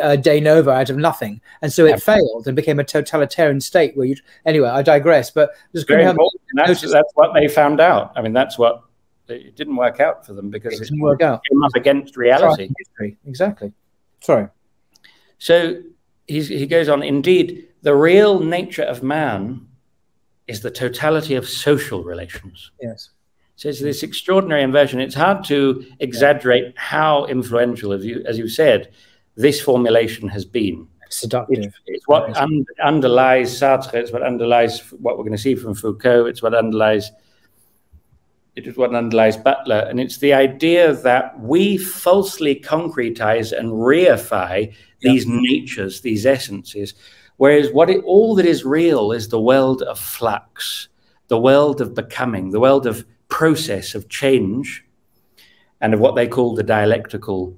uh, de novo out of nothing, and so it yeah. failed and became a totalitarian state. Where you anyway, I digress. But just Very that's, that's what they found out. I mean, that's what it didn't work out for them because it didn't work out. Came up against reality. Exactly. Sorry. So he goes on. Indeed, the real nature of man is the totality of social relations. Yes. So it's this extraordinary inversion. It's hard to exaggerate how influential, as you as you said, this formulation has been. Seductive. It's, it's what un underlies Sartre. It's what underlies what we're going to see from Foucault. It's what underlies. It is what underlies Butler, and it's the idea that we falsely concretize and reify these natures, these essences, whereas what it, all that is real is the world of flux, the world of becoming, the world of process of change, and of what they call the dialectical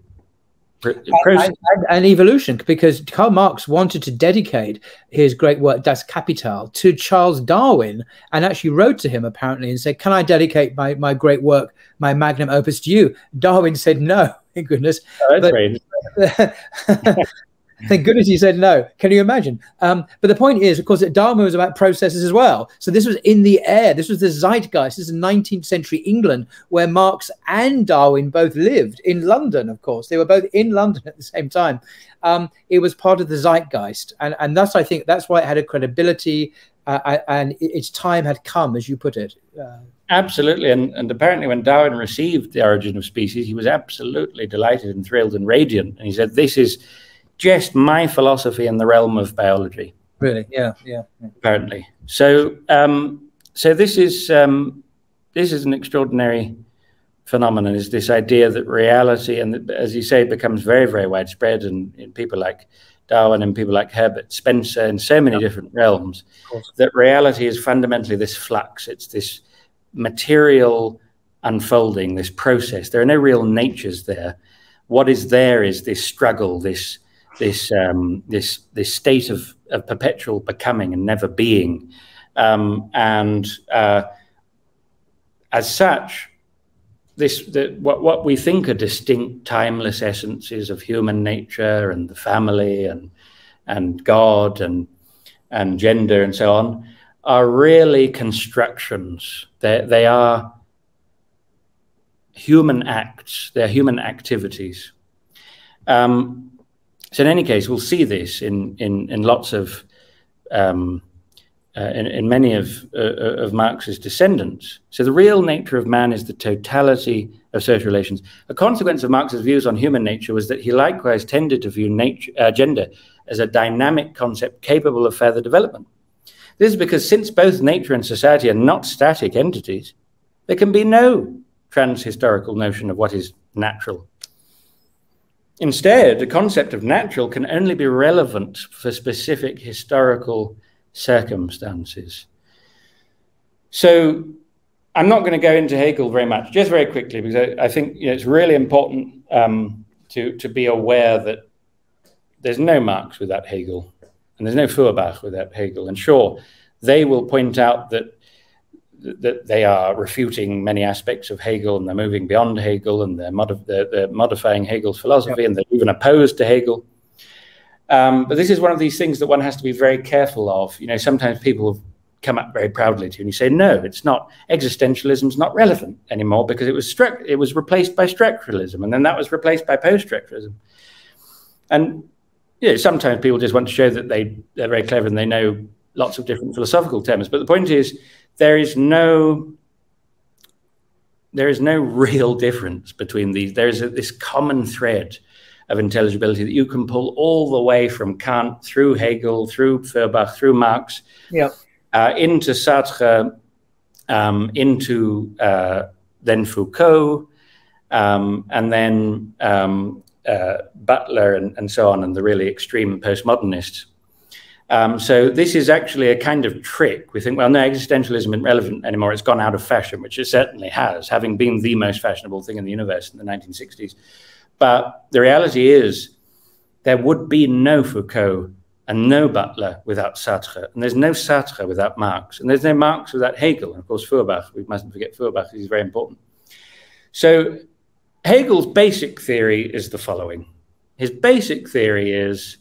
and, and, evolution because Karl Marx wanted to dedicate his great work Das Kapital to Charles Darwin and actually wrote to him apparently and said, "Can I dedicate my my great work, my magnum opus to you?" Darwin said, "No, thank goodness." Oh, that's but, Thank goodness he said no. Can you imagine? Um, but the point is, of course, that Darwin was about processes as well. So this was in the air. This was the zeitgeist. This is 19th century England, where Marx and Darwin both lived in London. Of course, they were both in London at the same time. Um, it was part of the zeitgeist, and and that's I think that's why it had a credibility, uh, and its time had come, as you put it. Uh, Absolutely. And, and apparently, when Darwin received The Origin of Species, he was absolutely delighted and thrilled and radiant. And he said, This is just my philosophy in the realm of biology. Really? Yeah, yeah. yeah. Apparently. So, um, so this is um, this is an extraordinary phenomenon. Is this idea that reality, and as you say, becomes very, very widespread, and in people like Darwin and people like Herbert Spencer in so many yeah. different realms, that reality is fundamentally this flux. It's this material unfolding, this process. There are no real natures there. What is there is this struggle, this this um, this this state of, of perpetual becoming and never being, um, and uh, as such, this the, what what we think are distinct, timeless essences of human nature and the family and and God and and gender and so on are really constructions. They they are human acts. They're human activities. Um, so in any case, we'll see this in in, in lots of um, uh, in, in, many of uh, of Marx's descendants. So the real nature of man is the totality of social relations. A consequence of Marx's views on human nature was that he likewise tended to view nature, uh, gender as a dynamic concept capable of further development. This is because since both nature and society are not static entities, there can be no trans-historical notion of what is natural Instead, the concept of natural can only be relevant for specific historical circumstances. So I'm not going to go into Hegel very much, just very quickly, because I, I think you know, it's really important um, to, to be aware that there's no Marx without Hegel, and there's no Feuerbach without Hegel. And sure, they will point out that that they are refuting many aspects of Hegel and they're moving beyond Hegel and they're, modif they're, they're modifying Hegel's philosophy yep. and they're even opposed to Hegel. Um, but this is one of these things that one has to be very careful of. You know, sometimes people come up very proudly to you and you say, no, it's not. Existentialism's not relevant anymore because it was it was replaced by structuralism, and then that was replaced by post-structuralism. And you know, sometimes people just want to show that they they're very clever and they know lots of different philosophical terms. But the point is, there is no there is no real difference between these. There is a, this common thread of intelligibility that you can pull all the way from Kant through Hegel, through Feuerbach, through Marx, uh, into Sartre, um, into uh, then Foucault, um, and then um, uh, Butler, and, and, so on, and the really extreme postmodernists. Um, so this is actually a kind of trick. We think, well, no, existentialism isn't relevant anymore. It's gone out of fashion, which it certainly has, having been the most fashionable thing in the universe in the 1960s. But the reality is there would be no Foucault and no Butler without Sartre. And there's no Sartre without Marx. And there's no Marx without Hegel. And of course, Feuerbach, we mustn't forget Feuerbach, he's very important. So Hegel's basic theory is the following. His basic theory is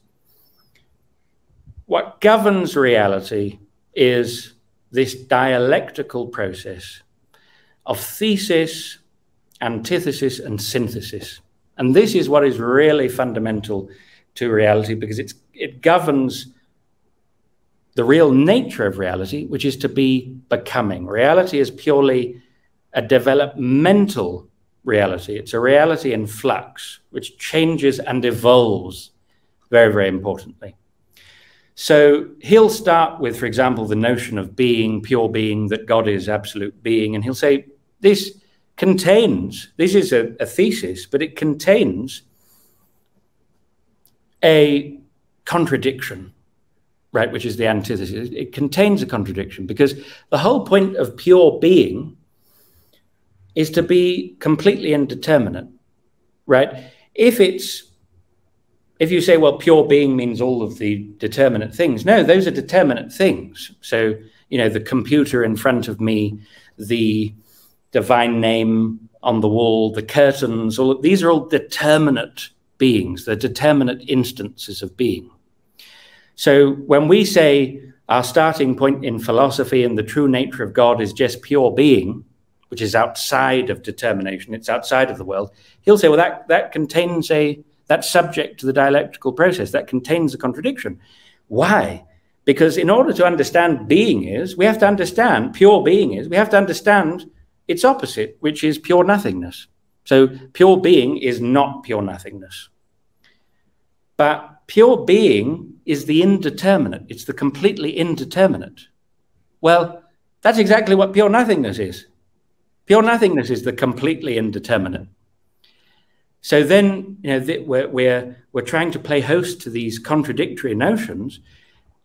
what governs reality is this dialectical process of thesis, antithesis, and synthesis. And this is what is really fundamental to reality because it's, it governs the real nature of reality, which is to be becoming. Reality is purely a developmental reality. It's a reality in flux, which changes and evolves very, very importantly. So he'll start with, for example, the notion of being, pure being, that God is absolute being. And he'll say, this contains, this is a, a thesis, but it contains a contradiction, right, which is the antithesis. It contains a contradiction because the whole point of pure being is to be completely indeterminate, right? If it's if you say, well, pure being means all of the determinate things, no, those are determinate things. So, you know, the computer in front of me, the divine name on the wall, the curtains, all of, these are all determinate beings, they're determinate instances of being. So when we say our starting point in philosophy and the true nature of God is just pure being, which is outside of determination, it's outside of the world, he'll say, well, that, that contains a, that's subject to the dialectical process, that contains a contradiction. Why? Because in order to understand being is, we have to understand pure being is, we have to understand its opposite, which is pure nothingness. So pure being is not pure nothingness. But pure being is the indeterminate, it's the completely indeterminate. Well, that's exactly what pure nothingness is. Pure nothingness is the completely indeterminate. So then, you know, we're, we're, we're trying to play host to these contradictory notions,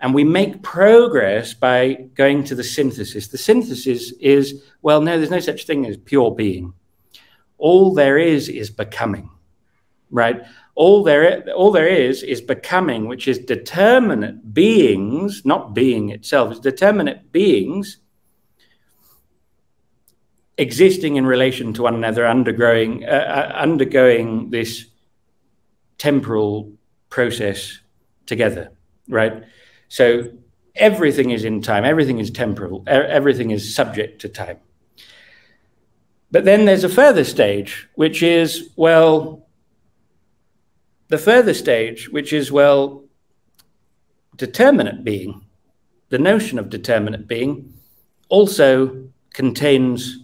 and we make progress by going to the synthesis. The synthesis is, well, no, there's no such thing as pure being. All there is is becoming, right? All there, all there is is becoming, which is determinate beings, not being itself, it's determinate beings existing in relation to one another, undergoing, uh, uh, undergoing this temporal process together, right? So everything is in time, everything is temporal, everything is subject to time. But then there's a further stage, which is, well, the further stage, which is, well, determinate being, the notion of determinate being also contains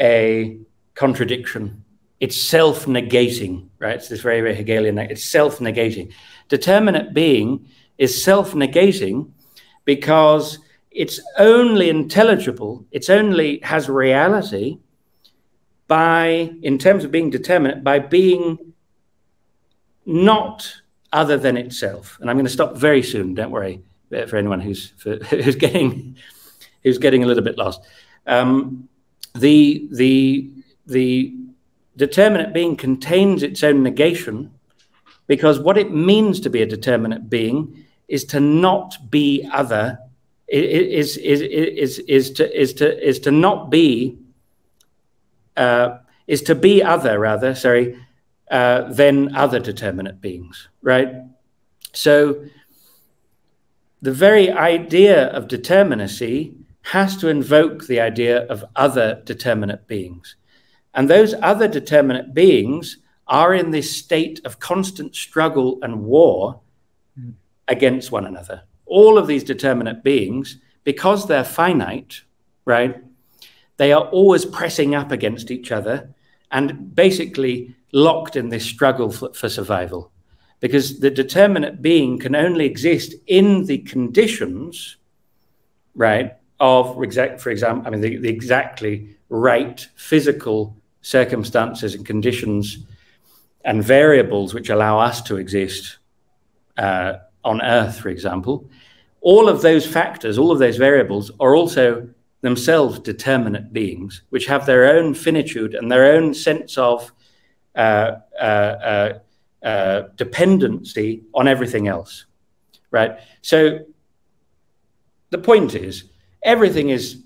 a contradiction. It's self negating, right? It's this very, very Hegelian, it's self negating. Determinate being is self negating because it's only intelligible, it's only has reality by, in terms of being determinate, by being not other than itself. And I'm going to stop very soon. Don't worry for anyone who's for, who's getting who's getting a little bit lost. Um, the, the, the determinate being contains its own negation because what it means to be a determinate being is to not be other is is is is to is to is to not be uh, is to be other rather sorry uh, than other determinate beings right? So the very idea of determinacy has to invoke the idea of other determinate beings. And those other determinate beings are in this state of constant struggle and war against one another. All of these determinate beings, because they're finite, right, they are always pressing up against each other and basically locked in this struggle for, for survival. Because the determinate being can only exist in the conditions, right, of, exact, for example, I mean, the, the exactly right physical circumstances and conditions and variables which allow us to exist uh, on Earth, for example, all of those factors, all of those variables are also themselves determinate beings, which have their own finitude and their own sense of uh, uh, uh, uh dependency on everything else, right? So the point is, everything is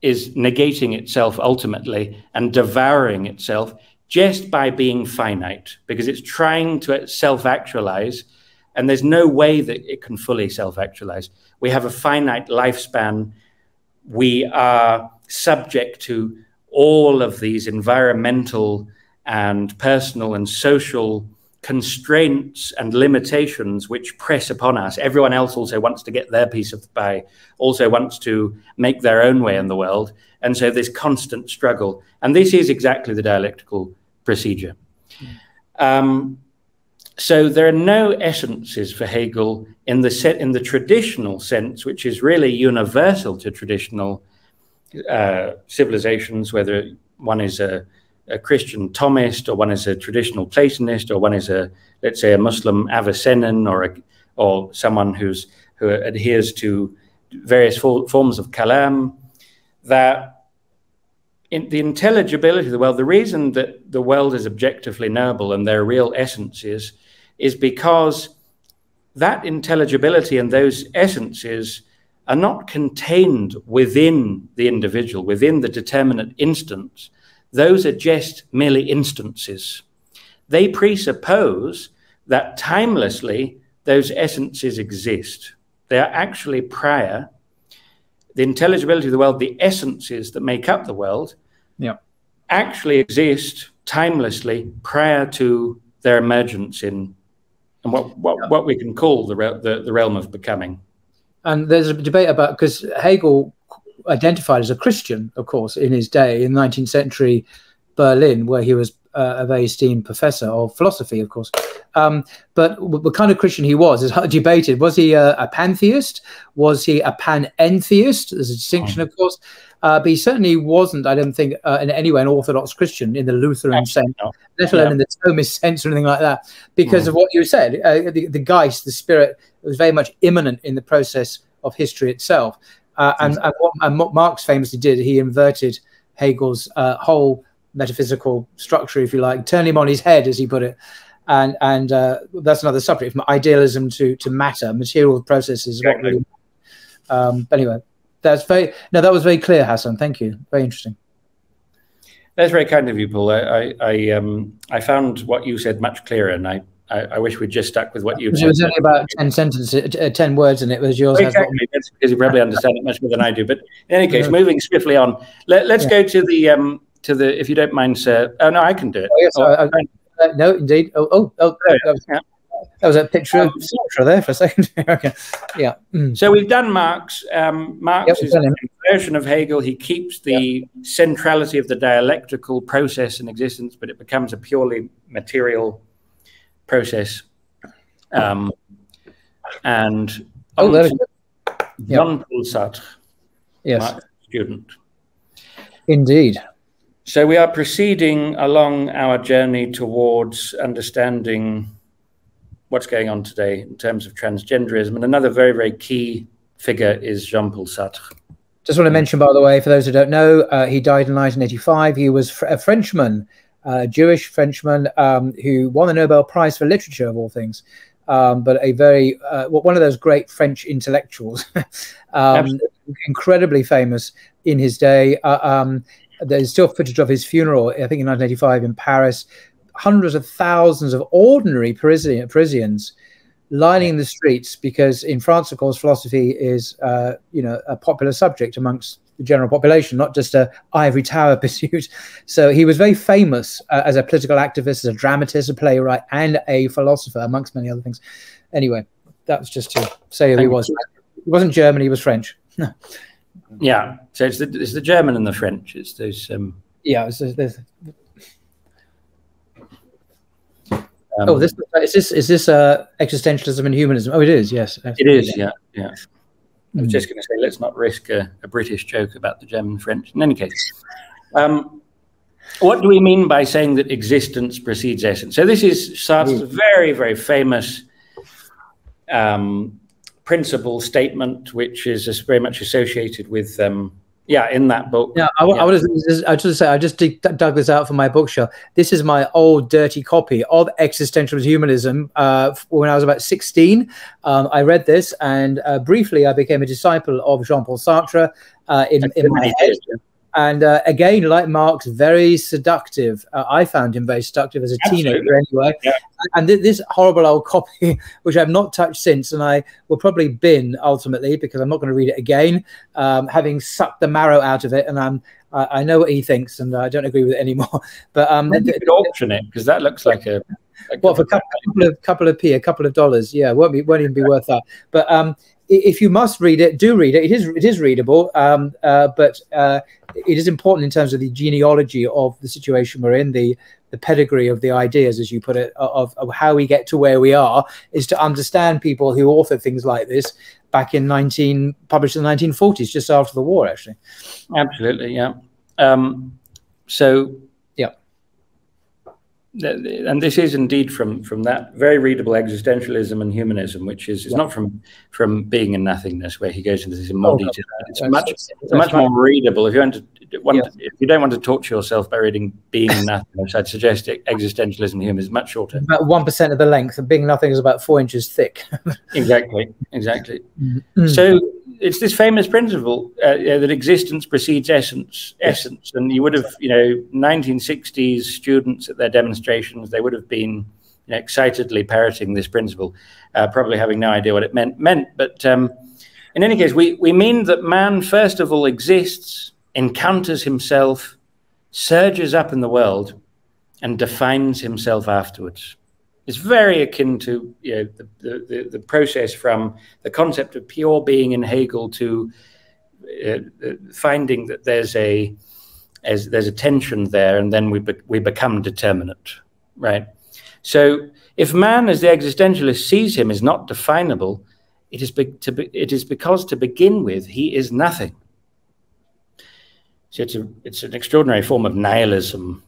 is negating itself ultimately and devouring itself just by being finite because it's trying to self actualize and there's no way that it can fully self actualize. We have a finite lifespan. We are subject to all of these environmental and personal and social constraints and limitations which press upon us. Everyone else also wants to get their piece of the pie, also wants to make their own way in the world. And so this constant struggle. And this is exactly the dialectical procedure. Um, so there are no essences for Hegel in the set in the traditional sense, which is really universal to traditional uh, civilizations, whether one is a, a, Christian Thomist or one is a traditional Platonist or one is a let's say a Muslim Avicennan or a, or someone who's who adheres to various forms of kalam, that in the intelligibility of the world, the reason that the world is objectively knowable and their real essences is because that intelligibility and those essences are not contained within the individual, within the determinate instance. Those are just merely instances. They presuppose that timelessly those essences exist. They are actually prior. The intelligibility of the world, the essences that make up the world, yeah. actually exist timelessly prior to their emergence in, in what, what, yeah. what we can call the, the, the realm of becoming. And there's a debate about, because Hegel identified as a Christian, of course, in his day in 19th century Berlin, where he was uh, a very esteemed professor of philosophy, of course. Um, but what kind of Christian he was is debated. Was he a, a pantheist? Was he a panentheist? There's a distinction, oh. of course. Uh, but he certainly wasn't, I don't think, uh, in any way an Orthodox Christian in the Lutheran sense, let alone yeah. in the Thomist sense or anything like that, because mm. of what you said. Uh, the, the Geist, the spirit, was very much immanent in the process of history itself. Uh, and, and, what, and, what, Marx famously did, he inverted Hegel's uh, whole metaphysical structure, if you like, turned him on his head, as he put it. And and uh, that's another subject from idealism to to matter, material processes. Exactly. Really, um, anyway, that's very no, that was very clear, Hasan. Thank you. Very interesting. That's very kind of you, Paul. I I, I um I found what you said much clearer, and I I, I wish we'd just stuck with what you said. It was only about ten sentences, uh, ten words, and it was yours. Exactly. That's because you probably understand it much more than I do. But in any case, moving swiftly on, let, us yeah. go to the um to the if you don't mind, sir. Oh no, I can do it. Oh, yes, oh, I, I, uh, no, indeed. Oh, oh, oh, oh yeah. That was a picture um, of Sinatra there for a second. okay. Yeah. Mm. So we've done Marx. Um, Marx yep, is a version of Hegel. He keeps the yep. centrality of the dialectical process in existence, but it becomes a purely material process. Um, and oh, there Jean Paul Sartre, yes. Student. Indeed. So we are proceeding along our journey towards understanding what's going on today in terms of transgenderism. And another very, very key figure is Jean Paul Sartre. Just want to mention, by the way, for those who don't know, uh, he died in 1985. He was a Frenchman, a Jewish Frenchman um, who won the Nobel Prize for Literature, of all things. Um, but a very uh, one of those great French intellectuals, um, incredibly famous in his day. Uh, um, there's still footage of his funeral, I think in 1985 in Paris, hundreds of thousands of ordinary Parisian, Parisians lining the streets because in France, of course, philosophy is uh, you know a popular subject amongst the general population, not just a ivory tower pursuit. So he was very famous uh, as a political activist, as a dramatist, a playwright, and a philosopher, amongst many other things. Anyway, that was just to say who he was. He wasn't German; he was French. yeah, so it's the it's the German and the French. It's those. Um... Yeah, it's, there's, Um, oh, this is this is this uh, existentialism and humanism? Oh, it is. Yes, it is. Yeah, yeah. I was just going to say, let's not risk a, a, British joke about the German French. In any case, um, what do we mean by saying that existence precedes essence? So this is Sartre's mm. very, very famous um, principle statement, which is very much associated with um, yeah, in that book. Yeah, I, yeah. I was. I just say I just dug this out from my bookshelf. This is my old dirty copy of Existential Humanism. Uh, when I was about sixteen, um, I read this, and uh, briefly I became a disciple of Jean Paul Sartre uh, in, in my head. Did, yeah. And uh, again, like Marx, very seductive. Uh, I found him very seductive as a Absolutely. teenager, anyway. Yeah. And th this horrible old copy, which I've not touched since, and I will probably bin ultimately because I'm not going to read it again, um, having sucked the marrow out of it. And I'm, I, I know what he thinks, and I don't agree with it anymore. But um, you could auction it because that looks like a. What for a couple, couple, of couple of p, a couple of dollars? Yeah, won't be won't even be worth that. But um, if you must read it, do read it. It is it is readable, um, uh, but uh, it is important in terms of the genealogy of the situation we're in, the the pedigree of the ideas, as you put it, of, of how we get to where we are, is to understand people who author things like this back in 19 published in the 1940s, just after the war, actually. Absolutely, yeah. Um, so and this is indeed from from that very readable existentialism and humanism, which is yeah. not from from being and nothingness, where he goes into this in more oh, detail. It's that's, much that's, much more readable. If you want to, want yeah. to, if you don't want to torture yourself by reading Being and Nothingness, I'd suggest existentialism and humanism is much shorter. About one percent of the length, and Being Nothing is about four inches thick. exactly, exactly. Mm-hmm. So it's this famous principle uh, that existence precedes essence. Essence, and you would have, you know, 1960s students at their demonstrations, they would have been you know, excitedly parroting this principle, uh, probably having no idea what it meant. Meant, but um, in any case, we we mean that man first of all exists, encounters himself, surges up in the world, and defines himself afterwards. It's very akin to you know, the, the, the process from the concept of pure being in Hegel to uh, finding that there's a as there's a tension there, and then we be, we become determinate, right? So if man, as the existentialist sees him, is not definable, it is be, to be, it is because to begin with he is nothing. So it's a, it's an extraordinary form of nihilism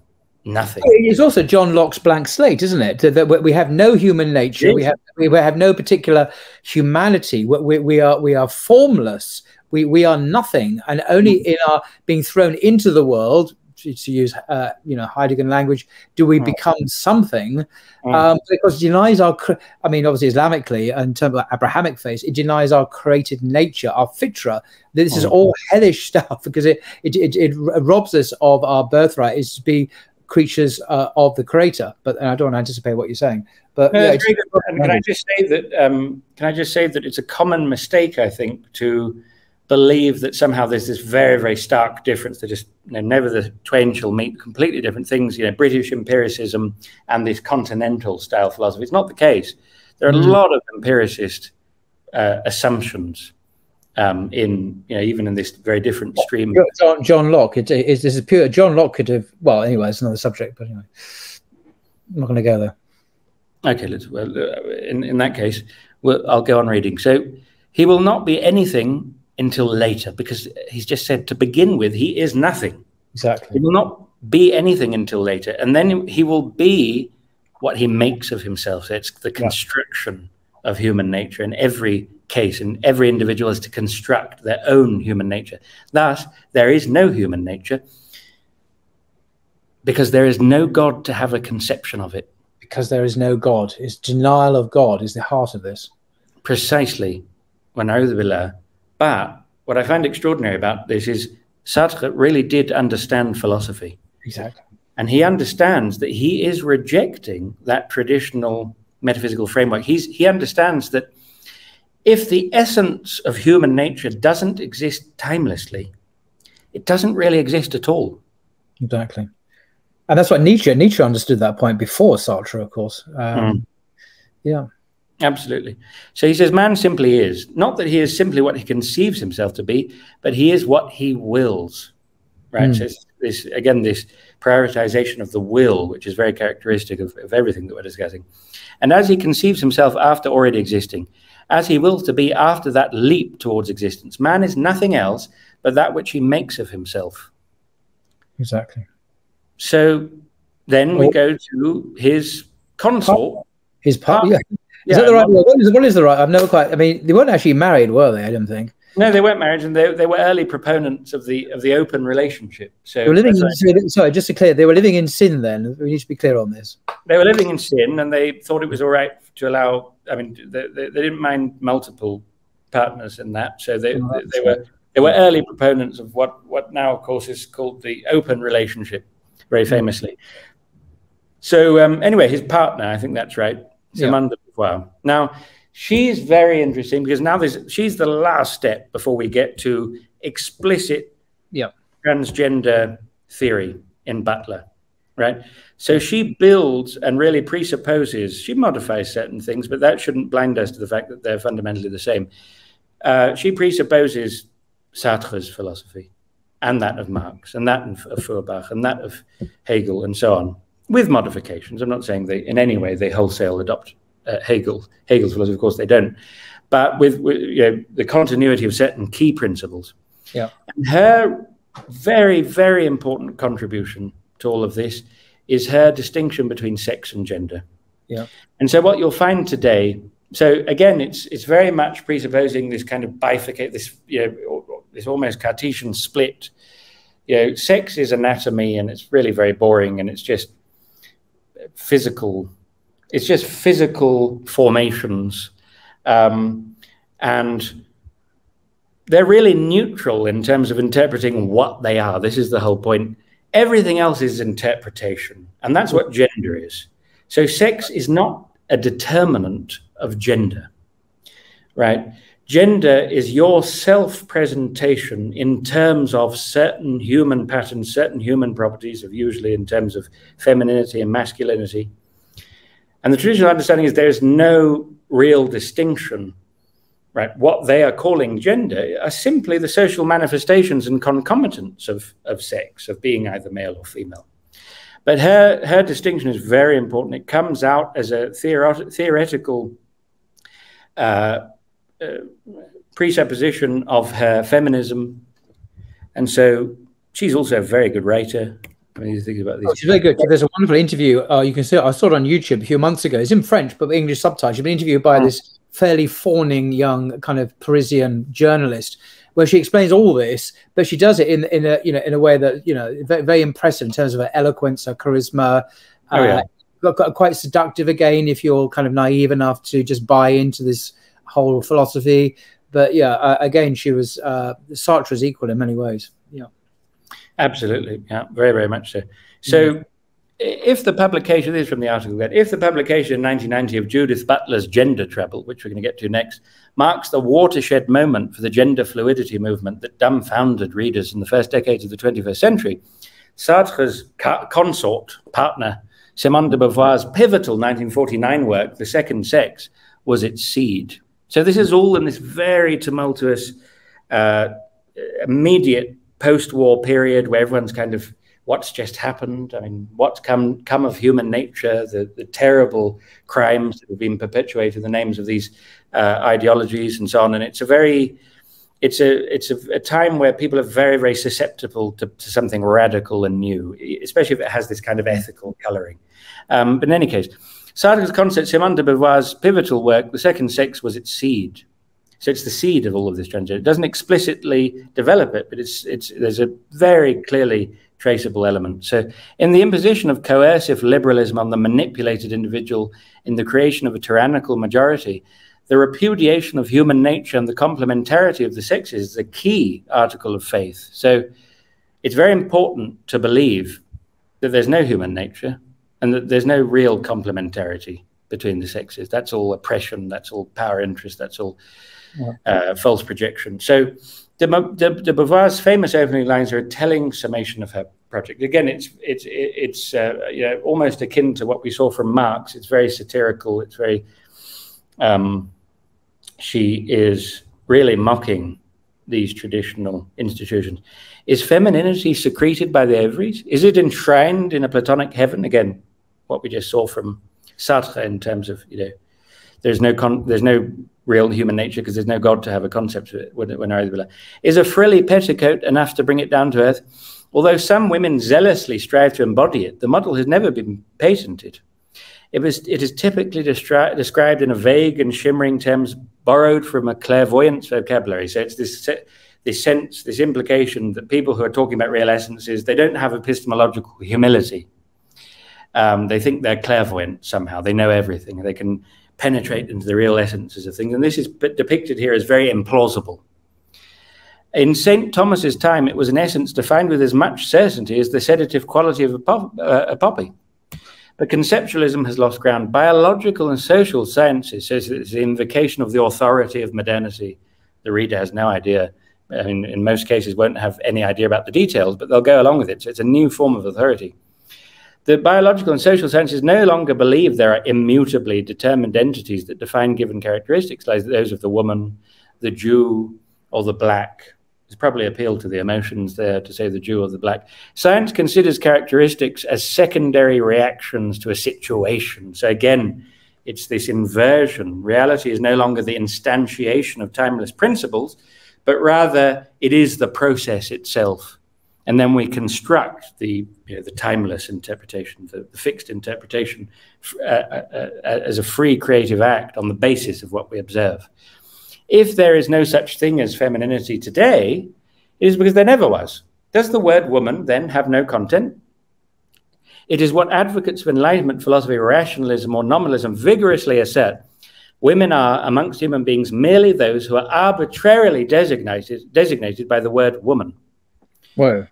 nothing. It's also John Locke's blank slate, isn't it? That we have no human nature. We have we have no particular humanity. We, we are we are formless. We we are nothing, and only mm. in our being thrown into the world. To, use, uh, you know, Heidegger language, do we mm. become something? Mm. Um, because it denies our, I mean, obviously Islamically, in terms of Abrahamic faith, it denies our created nature, our fitra. This is all hellish stuff because it, it it, it robs us of our birthright. Is to be creatures uh, of the creator. But I don't anticipate what you're saying. But no, yeah, can I just say that? Um, can I just say that it's a common mistake, I think, to believe that somehow there's this very, very stark difference. That just you know, never the twain shall meet completely different things. You know, British empiricism and this continental style philosophy. It's not the case. There are mm. a lot of empiricist uh, assumptions um, in you know even in this very different stream. John, John Locke. It, it, this is pure. John Locke could have. Well, anyway, it's another subject, but anyway, I'm not going to go there. Okay, let's. Well, uh, in in that case, we'll, I'll go on reading. So he will not be anything until later, because he's just said to begin with, he is nothing. Exactly. He will not be anything until later, and then he will be what he makes of himself. So it's the construction. Of human nature in every case, and every individual is to construct their own human nature. Thus, there is no human nature because there is no God to have a conception of it. Because there is no God. It's denial of God is the heart of this. Precisely. But what I find extraordinary about this is Sartre really did understand philosophy. Exactly. And he understands that he is rejecting that traditional metaphysical framework. He's, he understands that if the essence of human nature doesn't exist timelessly, it doesn't really exist at all. Exactly. And that's what Nietzsche, Nietzsche understood that point before Sartre, of course. Um, mm. Yeah. Absolutely. So he says, man simply is. Not that he is simply what he conceives himself to be, but he is what he wills. Right. Mm. So this, again, this prioritization of the will, which is very characteristic of, of everything that we're discussing. And as he conceives himself after already existing, as he wills to be after that leap towards existence, man is nothing else but that which he makes of himself. Exactly. So then we go to his consort. His partner. yeah. Is yeah, that the right? What is, what is the right? I've never quite. I mean, they weren't actually married, were they? I don't think. No, they weren't married, and they, they were early proponents of the of the open relationship. So they were living. In, sorry, just to clear, they were living in sin. Then we need to be clear on this. They were living in sin, and they thought it was all right to allow. I mean, they, they, they didn't mind multiple partners in that. So they oh, they, they were they were early proponents of what what now, of course, is called the open relationship, very famously. So um, anyway, his partner, I think that's right, Simone well. Now, she's very interesting because now there's she's the last step before we get to explicit yep. transgender theory in Butler, right? So she builds and really presupposes, she modifies certain things, but that shouldn't blind us to the fact that they're fundamentally the same. Uh, she presupposes Sartre's philosophy and that of Marx and that of Feuerbach and that of Hegel and so on, with modifications. I'm not saying they in any way they wholesale adopt uh, Hegel, Hegel's philosophy. Of course, they don't. But with, with you know, the continuity of certain key principles. Yeah. And her very, very important contribution to all of this is her distinction between sex and gender. Yeah. And so what you'll find today, so again, it's it's very much presupposing this kind of bifurcate, this you know, this almost Cartesian split. You know, sex is anatomy, and it's really very boring, and it's just physical it's just physical formations. Um, and they're really neutral in terms of interpreting what they are. This is the whole point. Everything else is interpretation. And that's what gender is. So sex is not a determinant of gender, right? Gender is your self presentation in terms of certain human patterns, certain human properties, of usually in terms of femininity and masculinity and the traditional understanding is there's no real distinction, right? What they are calling gender are simply the social manifestations and concomitants of, of sex, of being either male or female. But her, her distinction is very important. It comes out as a theoretical uh, uh, presupposition of her feminism. And so she's also a very good writer. I mean, these about these. Oh, it's very good. There's a wonderful interview. Uh, you can see. It. I saw it on YouTube a few months ago. It's in French, but with English subtitles. Been interviewed by oh. this fairly fawning young kind of Parisian journalist, where she explains all this, but she does it in in a you know in a way that you know very, very impressive in terms of her eloquence, her charisma. Oh, yeah. Uh, quite seductive again if you're kind of naive enough to just buy into this whole philosophy. But yeah, uh, again, she was uh, Sartre's equal in many ways. Yeah. Absolutely. Yeah, very, very much so. So, mm. if the publication, this is from the article again, if the publication in 1990 of Judith Butler's Gender Trouble, which we're going to get to next, marks the watershed moment for the gender fluidity movement that dumbfounded readers in the first decades of the 21st century, Sartre's consort, partner, Simone de Beauvoir's pivotal 1949 work, The Second Sex, was its seed. So, this is all in this very tumultuous, uh, immediate post-war period where everyone's kind of what's just happened. I mean, what's come come of human nature, the, the terrible crimes that have been perpetuated the names of these uh, ideologies and so on. And it's a very it's a it's a, a time where people are very very susceptible to, to, something radical and new, especially if it has this kind of ethical coloring. Um, but in any case, Sartre's concept, Simone de Beauvoir's pivotal work, The Second Sex, was its seed. So it's the seed of all of this transgender. It doesn't explicitly develop it, but it's it's there's a very clearly traceable element. So in the imposition of coercive liberalism on the manipulated individual in the creation of a tyrannical majority, the repudiation of human nature and the complementarity of the sexes is a key article of faith. So it's very important to believe that there's no human nature and that there's no real complementarity between the sexes. That's all oppression. That's all power interest. That's all. Uh, false projection. So the, the, the Beauvoir's famous opening lines are a telling summation of her project. Again, it's it's it's uh, you know almost akin to what we saw from Marx. It's very satirical. It's very um, she is really mocking these traditional institutions. Is femininity secreted by the ovaries? Is it enshrined in a Platonic heaven? Again, what we just saw from Sartre in terms of you know, there's no there's no real human nature because there's no God to have a concept of it. When, when is a frilly petticoat enough to bring it down to earth? Although some women zealously strive to embody it, the model has never been patented. It, was, it is typically described in a vague and shimmering terms borrowed from a clairvoyance vocabulary. So it's this, this sense, this implication that people who are talking about real essences, they don't have epistemological humility. Um, they think they're clairvoyant somehow. They know everything. They can penetrate into the real essences of things. And this is depicted here as very implausible. In St. Thomas's time, it was in essence defined with as much certainty as the sedative quality of a, pop, uh, a poppy. But conceptualism has lost ground. Biological and social sciences says it's the invocation of the authority of modernity. The reader has no idea. I mean, in most cases, won't have any idea about the details, but they'll go along with it. So it's a new form of authority. The biological and social sciences no longer believe there are immutably determined entities that define given characteristics, like those of the woman, the Jew, or the black. It's probably appealed to the emotions there to say the Jew or the black. Science considers characteristics as secondary reactions to a situation. So again, it's this inversion. Reality is no longer the instantiation of timeless principles, but rather it is the process itself and then we construct the you know, the timeless interpretation, the, the fixed interpretation, uh, uh, uh, as a free creative act on the basis of what we observe. If there is no such thing as femininity today, it is because there never was. Does the word woman then have no content? It is what advocates of Enlightenment philosophy, rationalism, or nominalism vigorously assert. Women are, amongst human beings, merely those who are arbitrarily designated, designated by the word woman. Whoa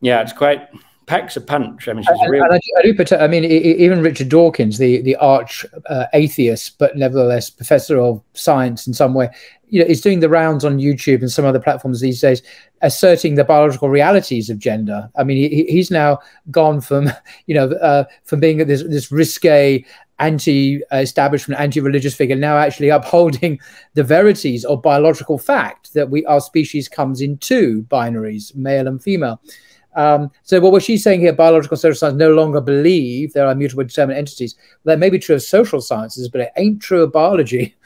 yeah, it's quite packs a punch. I mean, she's real. I, I, do, I mean, even Richard Dawkins, the the arch uh, atheist, but nevertheless professor of science in some way, you know, is doing the rounds on YouTube and some other platforms these days, asserting the biological realities of gender. I mean, he, he's now gone from, you know, uh, from being this this risque anti-establishment, anti-religious figure, now actually upholding the verities of biological fact that we our species comes in two binaries, male and female. Um, so what she's saying here, biological social science no longer believe there are mutable determined entities. That may be true of social sciences, but it ain't true of biology.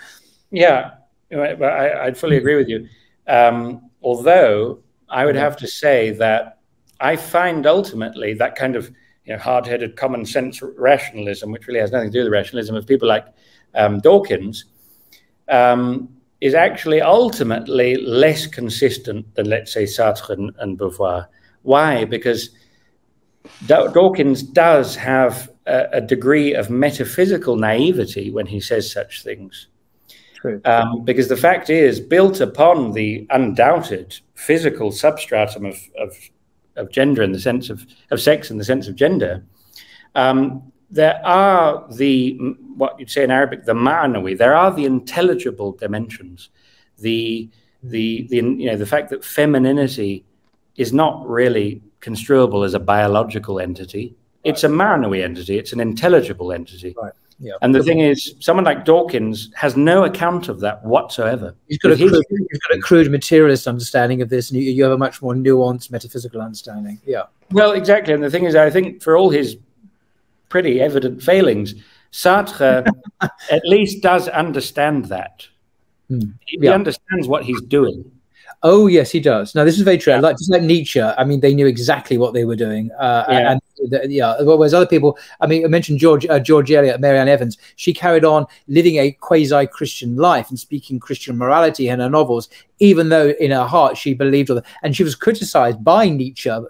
Yeah, I, I fully agree with you. Um, although I would have to say that I find ultimately that kind of you know, hard-headed common sense rationalism, which really has nothing to do with the rationalism, of people like um, Dawkins, um, is actually ultimately less consistent than, let's say, Sartre and, and Beauvoir. Why? Because Dawkins does have a, a, degree of metaphysical naivety when he says such things. Um, because the fact is, built upon the undoubted physical substratum of, of, of gender in the sense of, of sex in the sense of gender, um, there are the, what you'd say in Arabic, the ma'nawi, there are the intelligible dimensions. The, the, the, you know, the fact that femininity is not really construable as a biological entity. Right. It's a ma'nawi entity. It's an intelligible entity. Right. Yeah. And the thing is, someone like Dawkins has no account of that whatsoever. He's got, a crude, got a crude materialist understanding of this, and you, you have a much more nuanced metaphysical understanding. Yeah. Well, exactly. And the thing is, I think for all his pretty evident failings, Sartre at least does understand that. Hmm. He, yeah. he understands what he's doing. Oh yes, he does. Now this is very true. Like just like Nietzsche, I mean, they knew exactly what they were doing. Uh, yeah. And the, yeah. Whereas other people, I mean, I mentioned George uh, George Eliot, Mary Ann Evans. She carried on living a quasi Christian life and speaking Christian morality in her novels, even though in her heart she believed all And she was criticized by Nietzsche uh,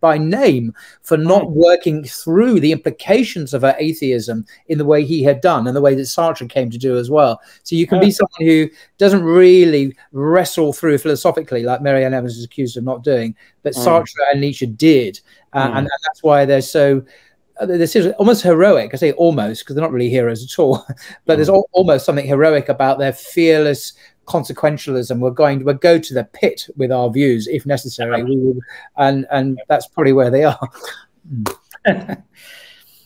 by name for not mm. working through the implications of her atheism in the way he had done and the way that Sartre came to do as well. So you can be someone who doesn't really wrestle through philosophically, like Mary Ann Evans is accused of not doing, but mm. Sartre and Nietzsche did. Uh, mm. and, and, that's why they're so uh, this is almost heroic. I say almost because they're not really heroes at all, but there's al almost something heroic about their fearless consequentialism. We're going to we'll go to the pit with our views if necessary, and and that's probably where they are.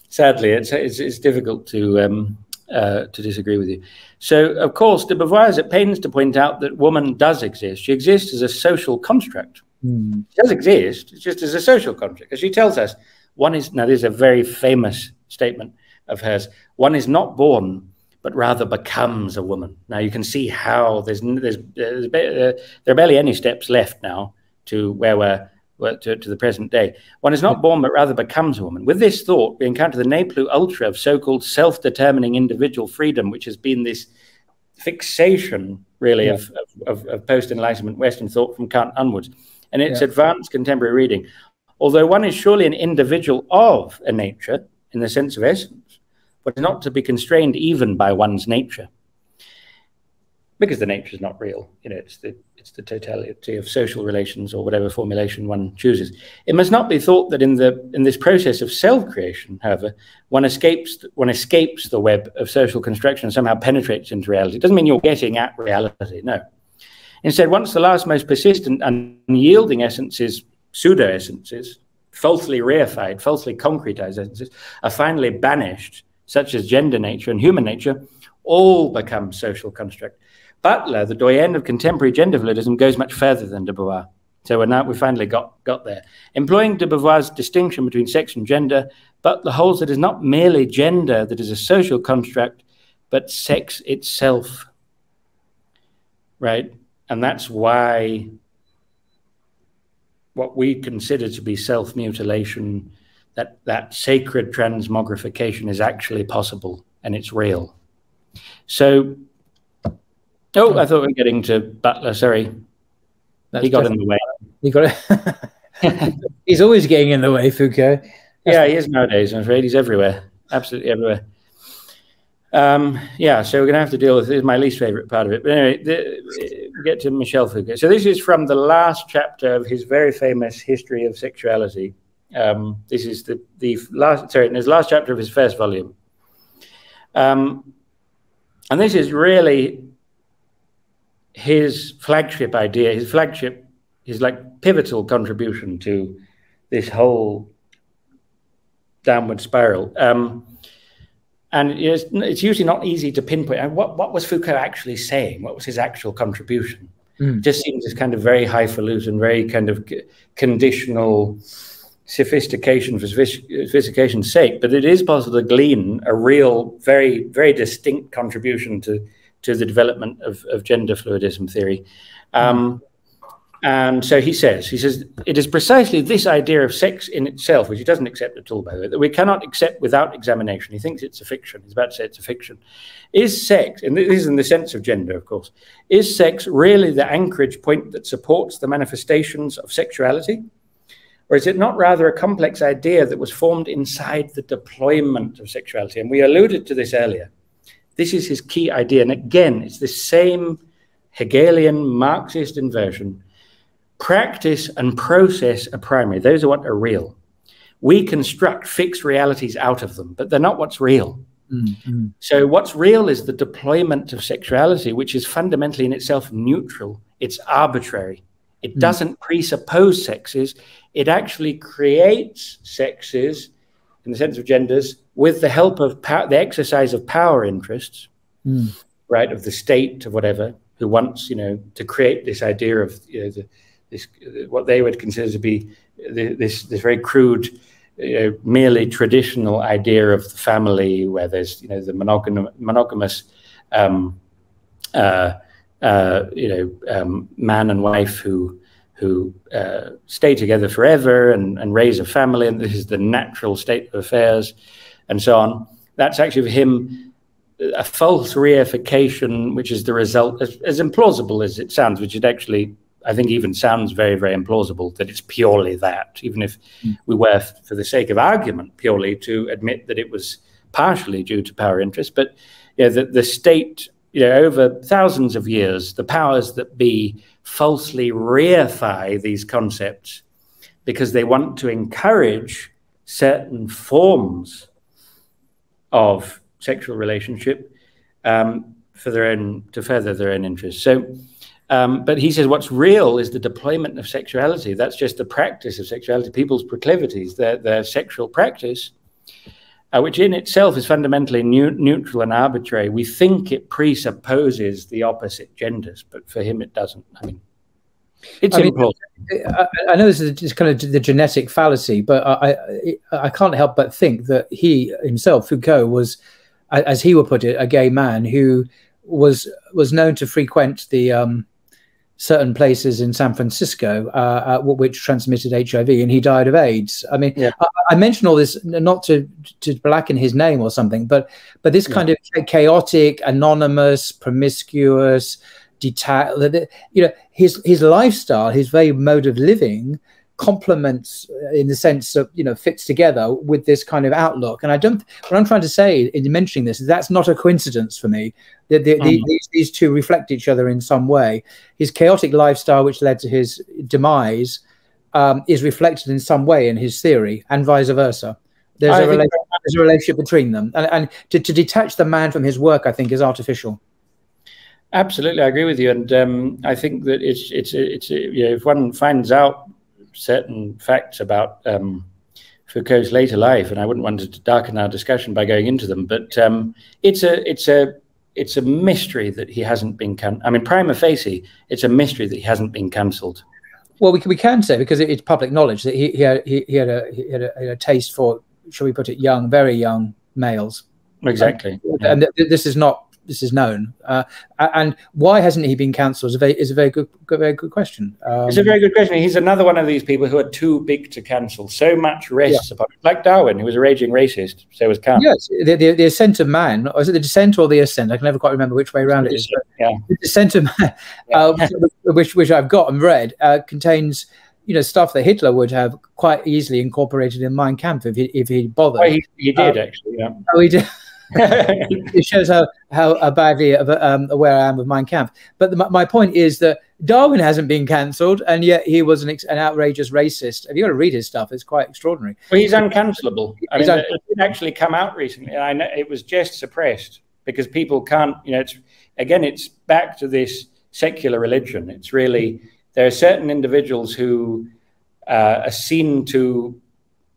Sadly, it's, it's, it's difficult to um, uh, to disagree with you. So, of course, de Beauvoir is at pains to point out that woman does exist. She exists as a social construct. Mm. She does exist, it's just as a social construct. As she tells us, one is now. This is a very famous statement of hers. One is not born, but rather becomes a woman. Now you can see how there's there's, there's uh, there are barely any steps left now to where we're to, to, the present day. One is not born, but rather becomes a woman. With this thought, we encounter the ne plus ultra of so called self determining individual freedom, which has been this fixation, really, yeah. of, of, of post Enlightenment Western thought from Kant onwards. And its yeah. advanced contemporary reading. Although one is surely an individual of a nature in the sense of essence, but not to be constrained even by one's nature because the nature is not real. You know, it's the it's the totality of social relations or whatever formulation one chooses. It must not be thought that in the in this process of self-creation, however, one escapes one escapes the web of social construction and somehow penetrates into reality. It doesn't mean you're getting at reality. No. Instead, once the last most persistent and unyielding essences, pseudo essences, falsely reified, falsely concretized essences, are finally banished, such as gender nature and human nature, all become social construct Butler, the doyen of contemporary gender fluidism, goes much further than de Beauvoir. So we're now we finally got got there. Employing de Beauvoir's distinction between sex and gender, Butler holds that it is not merely gender that is a social construct, but sex itself. Right, and that's why what we consider to be self mutilation, that that sacred transmogrification, is actually possible and it's real. So Oh, I thought we were getting to Butler. Sorry. That's he got in the way. He got it. He's always getting in the way, Foucault. That's yeah, he is nowadays. I'm afraid he's everywhere. Absolutely everywhere. Um, yeah, so we're going to have to deal with this is my least favorite part of it. But anyway, the, get to Michel Foucault. So this is from the last chapter of his very famous History of Sexuality. Um, this is the, the last, sorry, in his last chapter of his first volume. Um, and this is really his flagship idea, his flagship, his like pivotal contribution to this whole downward spiral. Um, and it's, it's, usually not easy to pinpoint. And what, what was Foucault actually saying? What was his actual contribution? Mm. It just seems this kind of very highfalutin, very kind of conditional sophistication for sophistication's sake. But it is possible to glean a real, very, very distinct contribution to to the development of, of gender fluidism theory. Um, and so he says, he says, it is precisely this idea of sex in itself, which he doesn't accept at all, by the way, that we cannot accept without examination. He thinks it's a fiction. He's about to say it's a fiction. Is sex, and this is in the sense of gender, of course, is sex really the anchorage point that supports the manifestations of sexuality? Or is it not rather a complex idea that was formed inside the deployment of sexuality? And we alluded to this earlier. This is his key idea. And again, it's the same Hegelian Marxist inversion. Practice and process are primary. Those are what are real. We construct fixed realities out of them, but they're not what's real. Mm-hmm. So, what's real is the deployment of sexuality, which is fundamentally in itself neutral. It's arbitrary. It mm. doesn't presuppose sexes. It actually creates sexes in the sense of genders with the help of the exercise of power interests, mm. right, of the state, of whatever, who wants, you know, to create this idea of you know, the, this what they would consider to be this this very crude, merely traditional idea of the family, where there's you know the monogam monogamous, um, uh, uh, you know, um, man and wife who who uh, stay together forever and, and raise a family, and this is the natural state of affairs and so on. That's actually for him a false reification, which is the result, as, as implausible as it sounds, which it actually, I think, even sounds very, very implausible that it's purely that, even if mm. we were, for the sake of argument, purely to admit that it was partially due to power interest. But you know, the, the state, you know, over thousands of years, the powers that be falsely reify these concepts because they want to encourage certain forms of sexual relationship um, for their own to further their own interests. So, um, but he says what's real is the deployment of sexuality. That's just the practice of sexuality, people's proclivities, their their sexual practice, uh, which in itself is fundamentally neutral and arbitrary. We think it presupposes the opposite genders, but for him it doesn't. I mean, it's I important. Mean, I, I, know this is just kind of the genetic fallacy, but I, I, I can't help but think that he himself, Foucault, was, as he would put it, a gay man who was was known to frequent the um, certain places in San Francisco uh, uh, which transmitted HIV, and he died of AIDS. I mean, yeah. I, I mention all this not to to blacken his name or something, but but this yeah. kind of chaotic, anonymous, promiscuous, detached. You know, his his lifestyle, his very mode of living complements uh, in the sense of you know fits together with this kind of outlook. And i don't what i'm trying to say in mentioning this is that's not a coincidence for me. The, the, mm. the, these, these two reflect each other in some way. His chaotic lifestyle which led to his demise um, is reflected in some way in his theory and vice versa. There's, a, relationship, there's a relationship between them. And, and to, to detach the man from his work i think is artificial. Absolutely, I agree with you, and um, I think that it's it's it's you know, if one finds out certain facts about um, Foucault's later life, and I wouldn't want to darken our discussion by going into them, but um, it's a it's a it's a mystery that he hasn't been can. I mean, prima facie, it's a mystery that he hasn't been cancelled. Well, we can, we can say because it's public knowledge that he, he had he, he had a he had a, a, taste for, shall we put it, young, very young males. Exactly, and, yeah. and th this is not this is known. Uh, and why hasn't he been cancelled is a very, is a very good, very good question. Um, it's a very good question. He's another one of these people who are too big to cancel. So much rests yeah. upon. Like Darwin, who was a raging racist. So was Kant. Yes, the, the, the, Ascent of Man, or is it the Descent or the Ascent? I can never quite remember which way around it is. Yeah. The Descent of Man, uh, which, which I've got and read, uh, contains you know stuff that Hitler would have quite easily incorporated in Mein Kampf if he if he bothered. Well, he, he did um, actually. Yeah. Oh, he did. it shows how how badly um, aware I am of Mein Kampf. But the, my point is that Darwin hasn't been cancelled, and yet he was an, an outrageous racist. Have you got to read his stuff? It's quite extraordinary. Well, he's uncancelable. I mean, it did actually come out recently. I know it was just suppressed because people can't. You know, it's again, it's back to this secular religion. It's really there are certain individuals who uh, are seen to.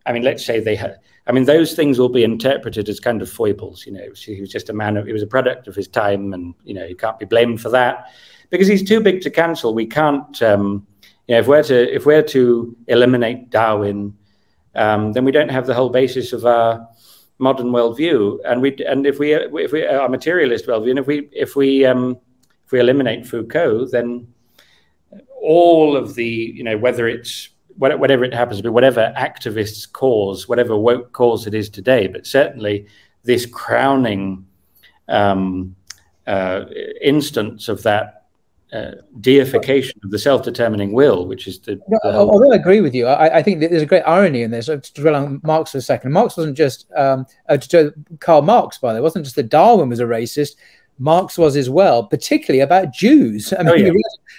I mean, let's say they have I mean, those things will be interpreted as kind of foibles. You know, he was just a man. He was a product of his time, and you know, he can't be blamed for that because he's too big to cancel. We can't. Um, you know, if we're to if we're to eliminate Darwin, um, then we don't have the whole basis of our modern worldview. And we and if we if we our materialist worldview, and if we if we um, if we eliminate Foucault, then all of the you know whether it's whatever it happens to be, whatever activists cause, whatever woke cause it is today, but certainly this crowning um, uh, instance of that uh, deification of the self-determining will, which is the. the. Although I agree with you, I, I, think there's a great irony in this. To dwell on Marx for a second, Marx wasn't just um, uh, to Karl Marx, by the way, wasn't just that Darwin was a racist. Marx was as well, particularly about Jews. I mean, oh, yeah.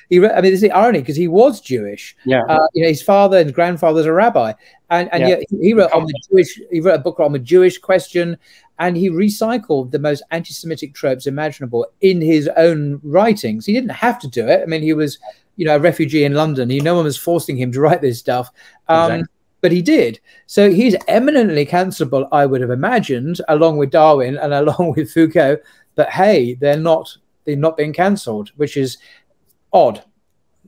He, he, I mean, this is the irony because he was Jewish. Yeah. Uh, you know, his father and grandfather was a rabbi, and and yeah. yet he wrote on the Jewish. He wrote a book on the Jewish question, and he recycled the most anti-Semitic tropes imaginable in his own writings. He didn't have to do it. I mean, he was, you know, a refugee in London. He no one was forcing him to write this stuff. Um, exactly but he did. So he's eminently cancelable, I would have imagined, along with Darwin and along with Foucault, but hey, they're not they're not being cancelled, which is odd.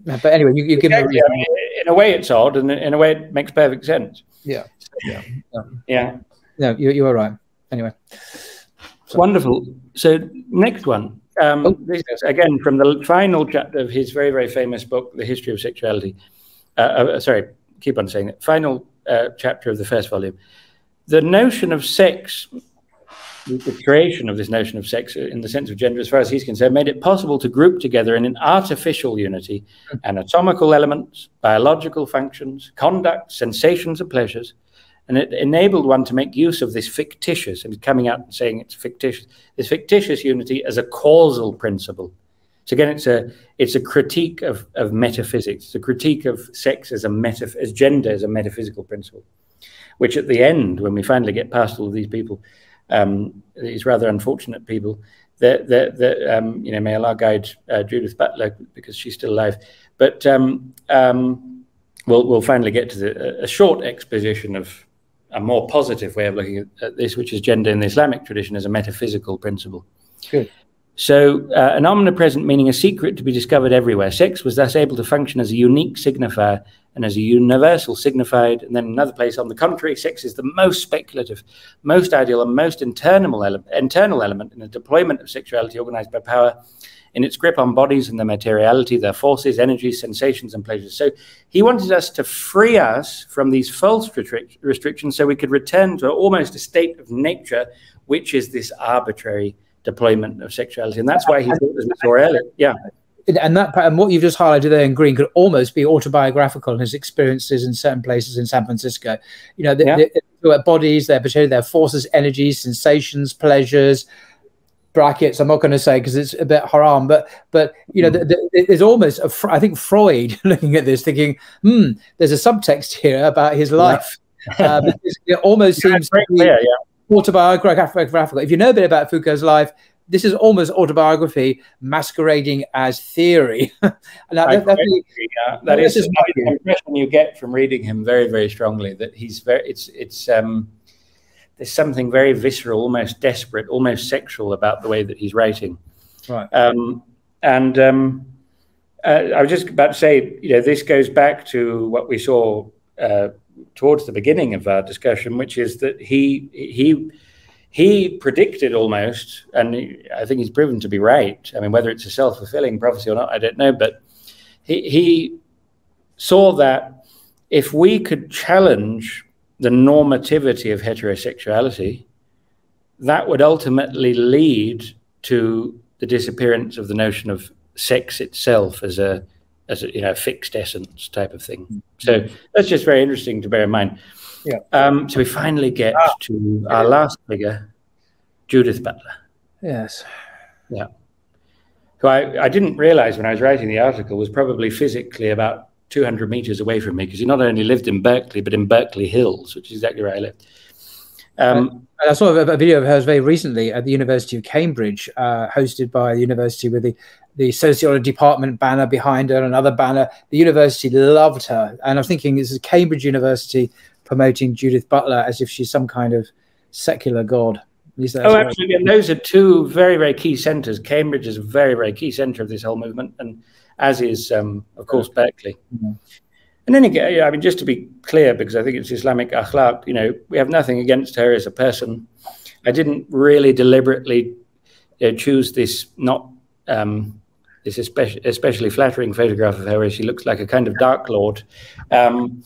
But anyway, you, you give yeah, me. Yeah, in a way, it's odd, and in a way, it makes perfect sense. Yeah, yeah, yeah. yeah. No, you you are right. Anyway, so. wonderful. So next one. Um, oh. This is again from the final chapter of his very very famous book, The History of Sexuality. Uh, uh, sorry, keep on saying it. Final uh, chapter of the first volume. The notion of sex the creation of this notion of sex in the sense of gender, as far as he's concerned, made it possible to group together in an artificial unity hmm. anatomical elements, biological functions, conduct, sensations, and pleasures. And it enabled one to make use of this fictitious, and coming out and saying it's fictitious, this fictitious unity as a causal principle. So again, it's a it's a critique of, of metaphysics. It's a critique of sex as a meta as gender as a metaphysical principle. which at the end, when we finally get past all of these people, um, these rather unfortunate people, that that that um, you know may Allah guide uh, Judith Butler because she's still alive. But um, um, we'll we'll finally get to the, a short exposition of a more positive way of looking at, at, this, which is gender in the Islamic tradition as a metaphysical principle. Good. So, uh, an omnipresent meaning a secret to be discovered everywhere. Sex was thus able to function as a unique signifier and as a universal signified. And then another place, on the contrary, sex is the most speculative, most ideal, and most internal, ele internal element in the deployment of sexuality organized by power in its grip on bodies and their materiality, their forces, energies, sensations, and pleasures. So he wanted us to free us from these false restrictions so we could return to almost a state of nature, which is this arbitrary deployment of sexuality. And that's why he thought this was more early. Yeah. And that and what you've just highlighted there in green could almost be autobiographical in his experiences in certain places in San Francisco. You know, the, yeah. the, the bodies, their their forces, energies, sensations, pleasures, brackets. I'm not going to say because it's a bit haram, but but you know, mm. the, the, there's almost a, I think Freud looking at this, thinking, hmm, there's a subtext here about his life. Yeah. uh, it almost yeah, seems clear, yeah. Autobiographical. If you know a bit about Foucault's life, this is almost autobiography masquerading as theory. and that, that, yeah. that is the impression you get from reading him very, very strongly. That he's very. It's it's um, there's something very visceral, almost desperate, almost sexual about the way that he's writing. Right. Um, and um, uh, I was just about to say, you know, this goes back to what we saw uh, towards the beginning of our discussion, which is that he he he predicted almost, and I think he's proven to be right. I mean, whether it's a self fulfilling prophecy or not, I don't know, but he, he saw that if we could challenge the normativity of heterosexuality, that would ultimately lead to the disappearance of the notion of sex itself as a as a you know fixed essence type of thing. So that's just very interesting to bear in mind. Yeah. Um, so we finally get ah. to our last figure, Judith Butler. Yes. Yeah. Who I, I didn't realize when I was writing the article was probably physically about 200 meters away from me because he not only lived in Berkeley, but in Berkeley Hills, which is exactly where I lived. Um, I saw a, a, video of hers very recently at the University of Cambridge, uh, hosted by the university with the, the sociology department banner behind her, another banner. The university loved her. And I'm thinking this is Cambridge University promoting Judith Butler as if she's some kind of secular god. Oh, absolutely. And those are two very, very key centers. Cambridge is a very, very key center of this whole movement, and as is, um, of course, Berkeley. Mm-hmm. And then again, yeah, I mean, just to be clear, because I think it's Islamic akhlaq, you know, we have nothing against her as a person. I didn't really deliberately you know, choose this not um, this especially, especially flattering photograph of her where she looks like a kind of dark lord. Um,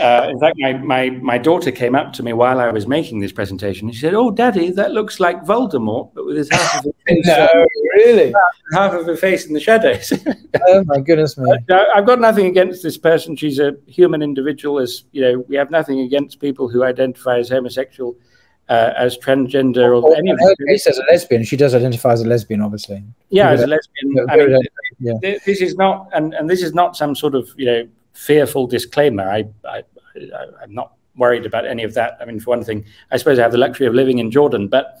uh, in fact, my, my, my daughter came up to me while I was making this presentation. She said, "Oh, Daddy, that looks like Voldemort, but with his half of his face, no, really, half of her face in the shadows." oh my goodness me! Uh, I've got nothing against this person. She's a human individual. As you know, we have nothing against people who identify as homosexual, uh, as transgender, or, or any. case, as a lesbian, she does identify as a lesbian, obviously. Yeah, as a lesbian. I mean, yeah. This is not, and, and this is not some sort of you know fearful disclaimer. I, I, I, am not worried about any of that. I mean, for one thing, I suppose I have the luxury of living in Jordan, but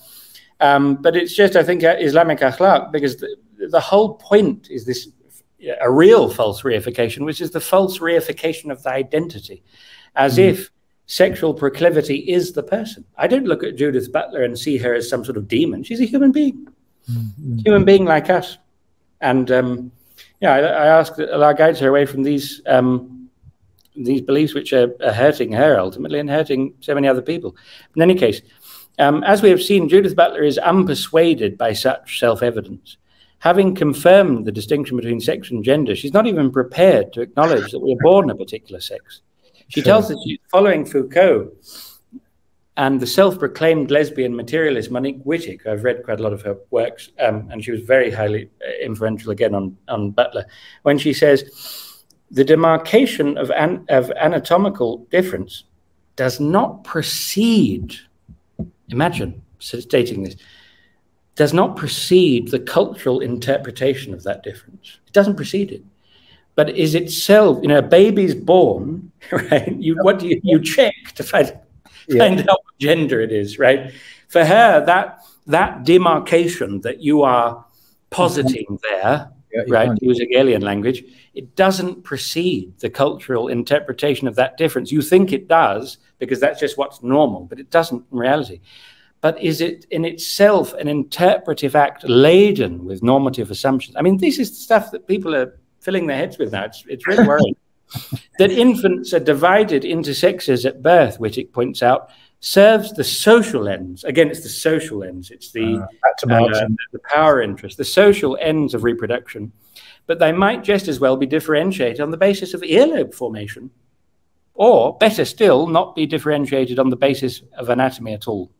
um, but it's just I think uh, Islamic akhlaq because the, the whole point is this a real false reification, which is the false reification of the identity, as mm. if sexual proclivity is the person. I don't look at Judith Butler and see her as some sort of demon. She's a human being, mm. human being like us, and um, yeah, I, I ask that Allah guides her away from these um, these beliefs which are, are, hurting her ultimately and hurting so many other people. In any case, um, as we have seen, Judith Butler is unpersuaded by such self-evidence. Having confirmed the distinction between sex and gender, she's not even prepared to acknowledge that we are born a particular sex. She sure. tells us she's following Foucault and the self-proclaimed lesbian materialist Monique Wittig, I've read quite a lot of her works, um, and she was very highly uh, influential again on, on Butler, when she says, the demarcation of, an, of anatomical difference does not precede, imagine stating this, does not precede the cultural interpretation of that difference. It doesn't precede it. But is itself, you know, a baby's born, right? You what do you you check to find yeah. find out what gender it is, right? For her, that that demarcation that you are positing mm-hmm. there, yeah, right, using alien language, it doesn't precede the cultural interpretation of that difference. You think it does because that's just what's normal, but it doesn't in reality. But is it in itself an interpretive act laden with normative assumptions? I mean, this is the stuff that people are filling their heads with now. It's, it's really worrying. that infants are divided into sexes at birth, Wittig points out, serves the social ends. Again, it's the social ends. It's the, uh, uh, the power interest, the social ends of reproduction. But they might just as well be differentiated on the basis of earlobe formation, or better still, not be differentiated on the basis of anatomy at all.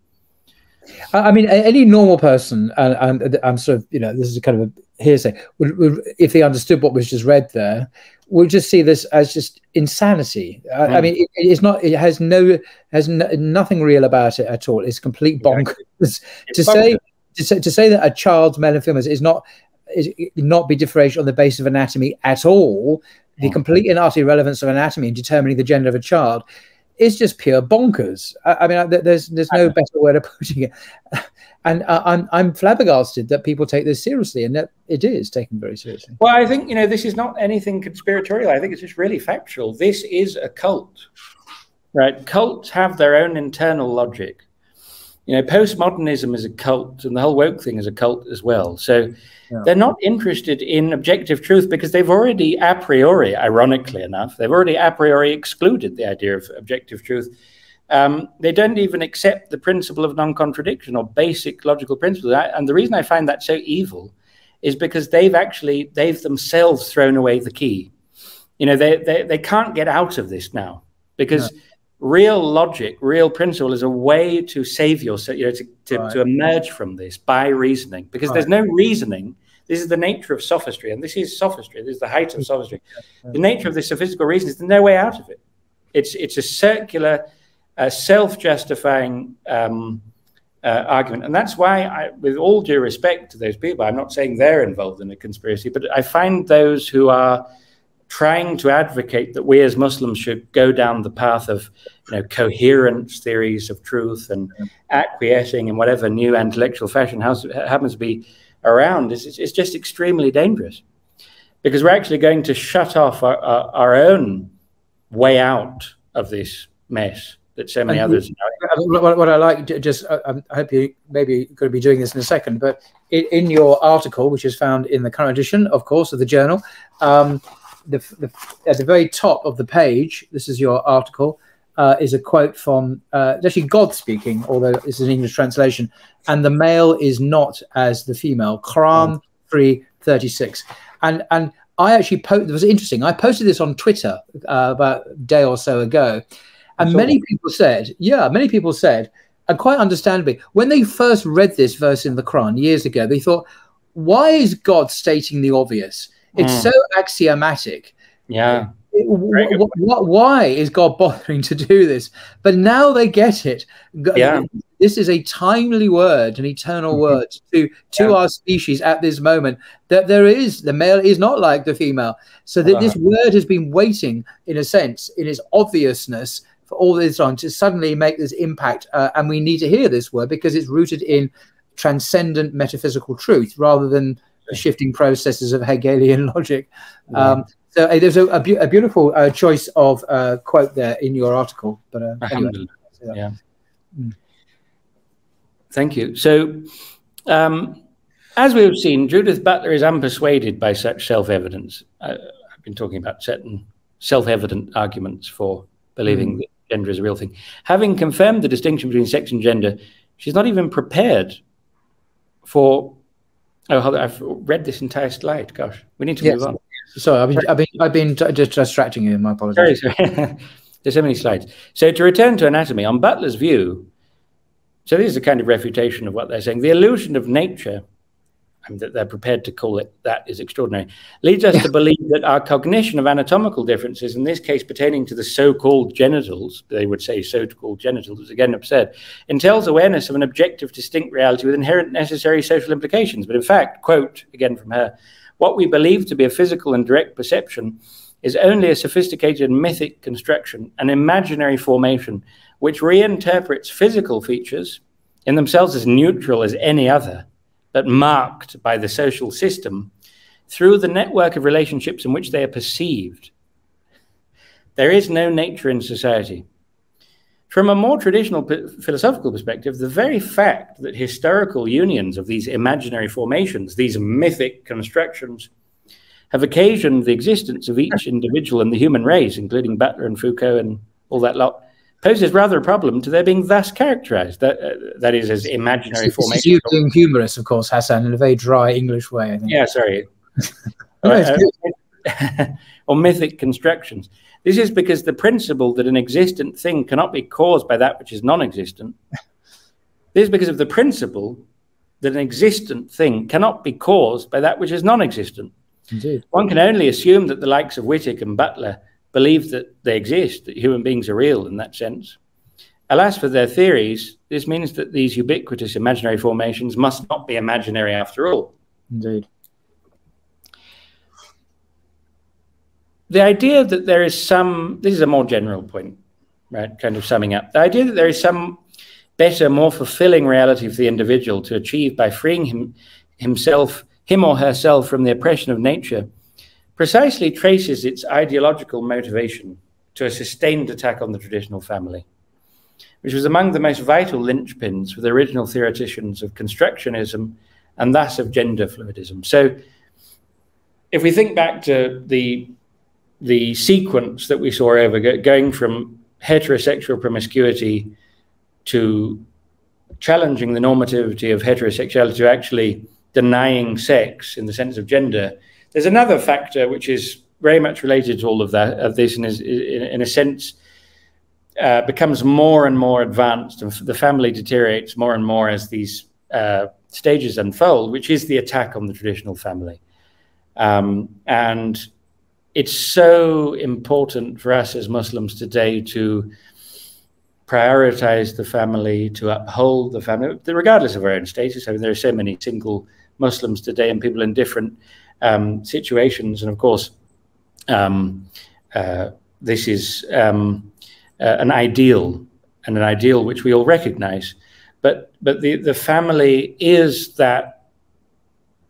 I mean, any normal person, and, and I'm sort of, you know, this is a kind of a hearsay, would, would, if they understood what was just read there, would just see this as just insanity. Mm. I, I, hmm. mean, it, it's not. It has no has nothing real about it at all. It's complete bonkers to say to say to say that a child's female is not is not be differentiated on the basis of anatomy at all. The mm. complete and utter irrelevance of anatomy in determining the gender of a child is just pure bonkers. I, I mean, there's there's no better way of putting it. And uh, I'm I'm flabbergasted that people take this seriously, and that it is taken very seriously. Well, I think you know this is not anything conspiratorial. I think it's just really factual. This is a cult, right? Cults have their own internal logic. You know, postmodernism is a cult, and the whole woke thing is a cult as well. So yeah. they're not interested in objective truth because they've already a priori, ironically enough, they've already a priori excluded the idea of objective truth um, they don't even accept the principle of non-contradiction or basic logical principles. And the reason I find that so evil is because they've actually they've themselves thrown away the key. You know, they they, they can't get out of this now because no. Real logic, real principle is a way to save yourself, you know, to, to, right. to emerge from this by reasoning. Because right. there's no reasoning. This is the nature of sophistry, and this is sophistry. This is the height of sophistry. The nature of this sophistical reason is there's no way out of it. It's it's a circular a self-justifying um, uh, argument. And that's why, I, with all due respect to those people, I'm not saying they're involved in a conspiracy, but I find those who are trying to advocate that we as Muslims should go down the path of you know, coherent theories of truth and acquiescing in whatever new intellectual fashion has, happens to be around is, is just extremely dangerous because we're actually going to shut off our, our, our own way out of this mess that so many and others. What, what, I like, just uh, um, I hope you maybe going to be doing this in a second, but in, in, your article, which is found in the current edition, of course, of the journal, um, the, the, at the very top of the page, this is your article, uh, is a quote from uh, actually God speaking, although it's an English translation, and the male is not as the female. Quran mm. three thirty six, and and I actually posted. It was interesting. I posted this on Twitter uh, about a day or so ago, and many people said, yeah, many people said, and quite understandably, when they first read this verse in the Quran years ago, they thought, why is God stating the obvious? It's mm. so axiomatic. Yeah. why is God bothering to do this? But now they get it. Yeah. This is a timely word, an eternal mm-hmm. word to to yeah. our species at this moment. That there is the male is not like the female. So that uh, this word has been waiting, in a sense, in its obviousness for all this time to suddenly make this impact. Uh, and we need to hear this word because it's rooted in transcendent metaphysical truth rather than shifting processes of Hegelian logic. Yeah. Um, so uh, there's a, a, a beautiful uh, choice of uh, quote there in your article. But uh, anyway, yeah. Mm. Thank you. So, um, as we've seen, Judith Butler is unpersuaded by such self-evidence. Uh, I've been talking about certain self-evident arguments for believing mm. that gender is a real thing. Having confirmed the distinction between sex and gender, she's not even prepared for. Oh, I've read this entire slide. Gosh, we need to yes. move on. Sorry, I've been, I've been, I've been just distracting you. My apologies. Sorry, sorry. There's so many slides. So to return to anatomy, on Butler's view, so this is a kind of refutation of what they're saying. The illusion of nature and that they're prepared to call it that is extraordinary, leads us to believe that our cognition of anatomical differences, in this case pertaining to the so-called genitals, they would say so-called genitals, is again absurd, entails awareness of an objective, distinct reality with inherent necessary social implications. But in fact, quote again from her, what we believe to be a physical and direct perception is only a sophisticated mythic construction, an imaginary formation, which reinterprets physical features in themselves as neutral as any other but marked by the social system through the network of relationships in which they are perceived. There is no nature in society. From a more traditional philosophical perspective, the very fact that historical unions of these imaginary formations, these mythic constructions, have occasioned the existence of each individual in the human race, including Butler and Foucault and all that lot, poses rather a problem to their being thus characterized. That, uh, that is, as imaginary this, formation. This is you being humorous, of course, Hasan, in a very dry English way. Yeah, sorry. uh, or mythic constructions. This is because the principle that an existent thing cannot be caused by that which is non existent. This is because of the principle that an existent thing cannot be caused by that which is non existent. Indeed. One can only assume that the likes of Wittig and Butler believe that they exist, that human beings are real in that sense. Alas, for their theories, this means that these ubiquitous imaginary formations must not be imaginary after all. Indeed. The idea that there is some, this is a more general point, right? Kind of summing up. The idea that there is some better, more fulfilling reality for the individual to achieve by freeing him, himself, him or herself from the oppression of nature precisely traces its ideological motivation to a sustained attack on the traditional family, which was among the most vital linchpins for the original theoreticians of constructionism and thus of gender fluidism. So, if we think back to the the sequence that we saw over going from heterosexual promiscuity to challenging the normativity of heterosexuality to actually denying sex in the sense of gender there's another factor which is very much related to all of that of this, and is in, a sense uh, becomes more and more advanced, and the family deteriorates more and more as these uh, stages unfold, which is the attack on the traditional family. Um, and it's so important for us as Muslims today to prioritize the family, to uphold the family, regardless of our own status. I mean, there are so many single Muslims today and people in different um, situations. And of course, um, uh, this is um, uh, an ideal and an ideal which we all recognize. But, but the, the family is that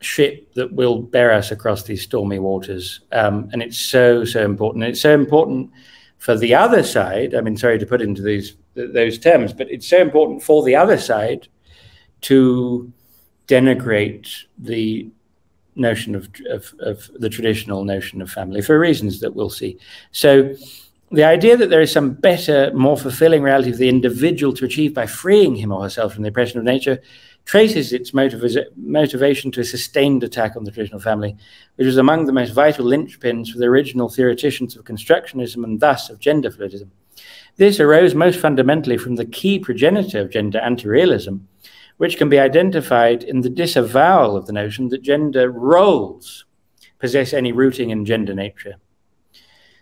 ship that will bear us across these stormy waters. Um, and it's so, so important. it's so important for the other side. I mean, sorry to put into these those terms, but it's so important for the other side to denigrate the notion of, of, of, the traditional notion of family for reasons that we'll see. So the idea that there is some better, more fulfilling reality of the individual to achieve by freeing him or herself from the oppression of nature traces its motivation to a sustained attack on the traditional family, which was among the most vital linchpins for the original theoreticians of constructionism and thus of gender fluidism. This arose most fundamentally from the key progenitor of gender anti-realism, which can be identified in the disavowal of the notion that gender roles possess any rooting in gender nature.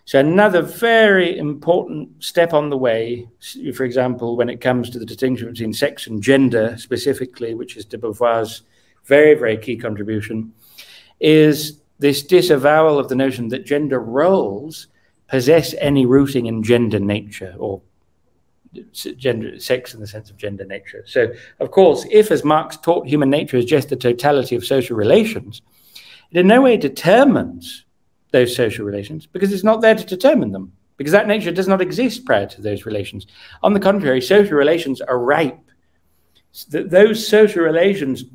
So, another very important step on the way, for example, when it comes to the distinction between sex and gender specifically, which is de Beauvoir's very, very key contribution, is this disavowal of the notion that gender roles possess any rooting in gender nature or gender, sex in the sense of gender nature. So, of course, if, as Marx taught, human nature is just the totality of social relations, it in no way determines those social relations because it's not there to determine them, because that nature does not exist prior to those relations. On the contrary, social relations are ripe. those social relations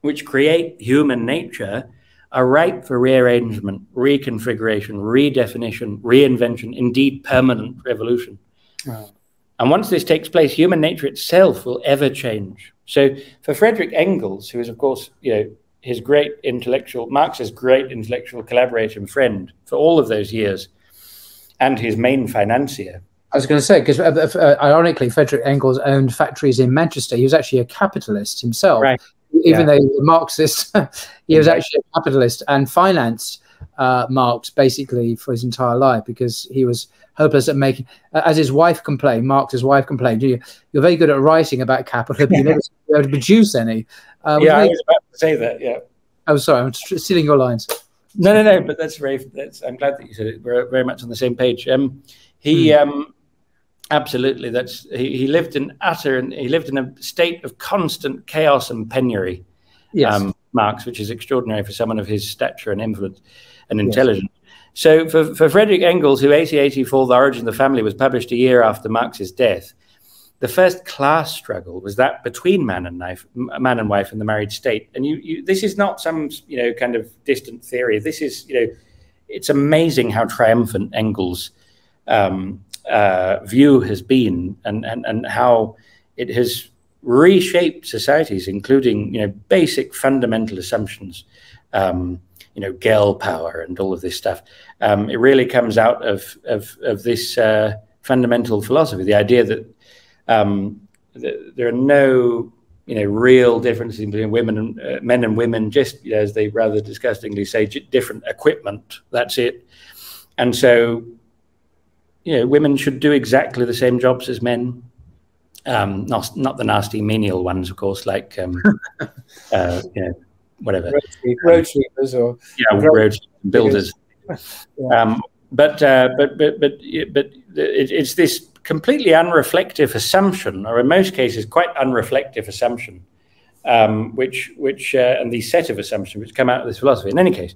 which create human nature are ripe for rearrangement, reconfiguration, redefinition, reinvention, indeed permanent revolution. And once this takes place, human nature itself will ever change. So for Frederick Engels, who is, of course, you know, his great intellectual, Marx's great intellectual collaborator and friend for all of those years, and his main financier. I was going to say, because uh, uh, ironically, Frederick Engels owned factories in Manchester. He was actually a capitalist himself. Right. even yeah. though he was a Marxist, he was actually a capitalist and financed uh, Marx basically for his entire life because he was hopeless at making, as his wife complained, Marx's wife complained, you, you're very good at writing about capital, but you never able to produce any. Uh, yeah, I was about to say that, yeah. I'm oh, sorry, I'm stealing your lines. No, no, no, but that's very, that's, I'm glad that you said it. We're very much on the same page. Um, he, mm. um, absolutely, that's, he, he lived in utter, and he lived in a state of constant chaos and penury. Yes. Um, Marx, which is extraordinary for someone of his stature and influence and intelligence. Yes. So for, for Frederick Engels, who 1884, The Origin of the Family was published a year after Marx's death, the first class struggle was that between man and wife, man and wife in the married state. And you, you, this is not some, you know, kind of distant theory. This is, you know, it's amazing how triumphant Engels' um, uh, view has been, and, and and how it has reshaped societies, including, you know, basic fundamental assumptions. Um, you know, girl power and all of this stuff. Um, it really comes out of of, of this uh, fundamental philosophy, the idea that um, th there are no you know real differences between women and uh, men and women, just you know, as they rather disgustingly say, different equipment. That's it. And so, you know, women should do exactly the same jobs as men. Um, not not the nasty menial ones, of course, like um, uh, you know whatever road, sweepers or yeah road, builders. yeah. Um, but, uh, but but but but it, it's this completely unreflective assumption, or in most cases, quite unreflective assumption, um, which which uh, and the set of assumptions which come out of this philosophy. In any case,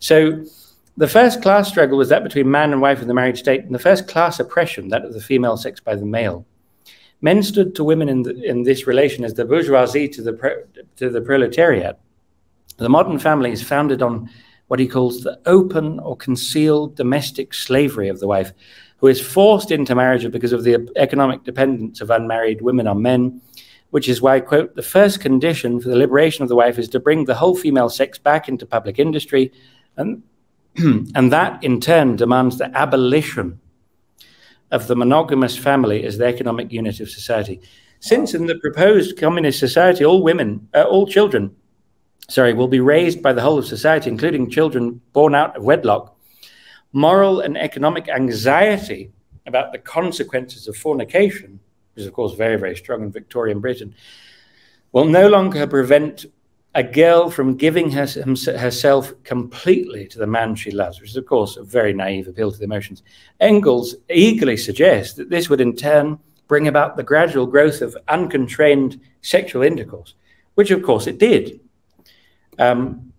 so the first class struggle was that between man and wife in the married state, and the first class oppression, that of the female sex by the male. Men stood to women in, the, in this relation as the bourgeoisie to the, to the proletariat. The modern family is founded on what he calls the open or concealed domestic slavery of the wife, who is forced into marriage because of the economic dependence of unmarried women on men, which is why, quote, the first condition for the liberation of the wife is to bring the whole female sex back into public industry, and, and that in turn demands the abolition of the monogamous family as the economic unit of society. Since in the proposed communist society, all women, uh, all children sorry, will be raised by the whole of society, including children born out of wedlock, moral and economic anxiety about the consequences of fornication, which is, of course, very, very strong in Victorian Britain, will no longer prevent a girl from giving her, herself completely to the man she loves, which is, of course, a very naive appeal to the emotions. Engels eagerly suggests that this would, in turn, bring about the gradual growth of unconstrained sexual intercourse, which, of course, it did. Um,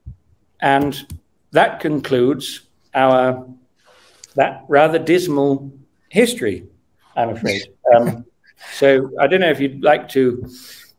and that concludes our that rather dismal history, I'm afraid. Um, so I don't know if you'd like to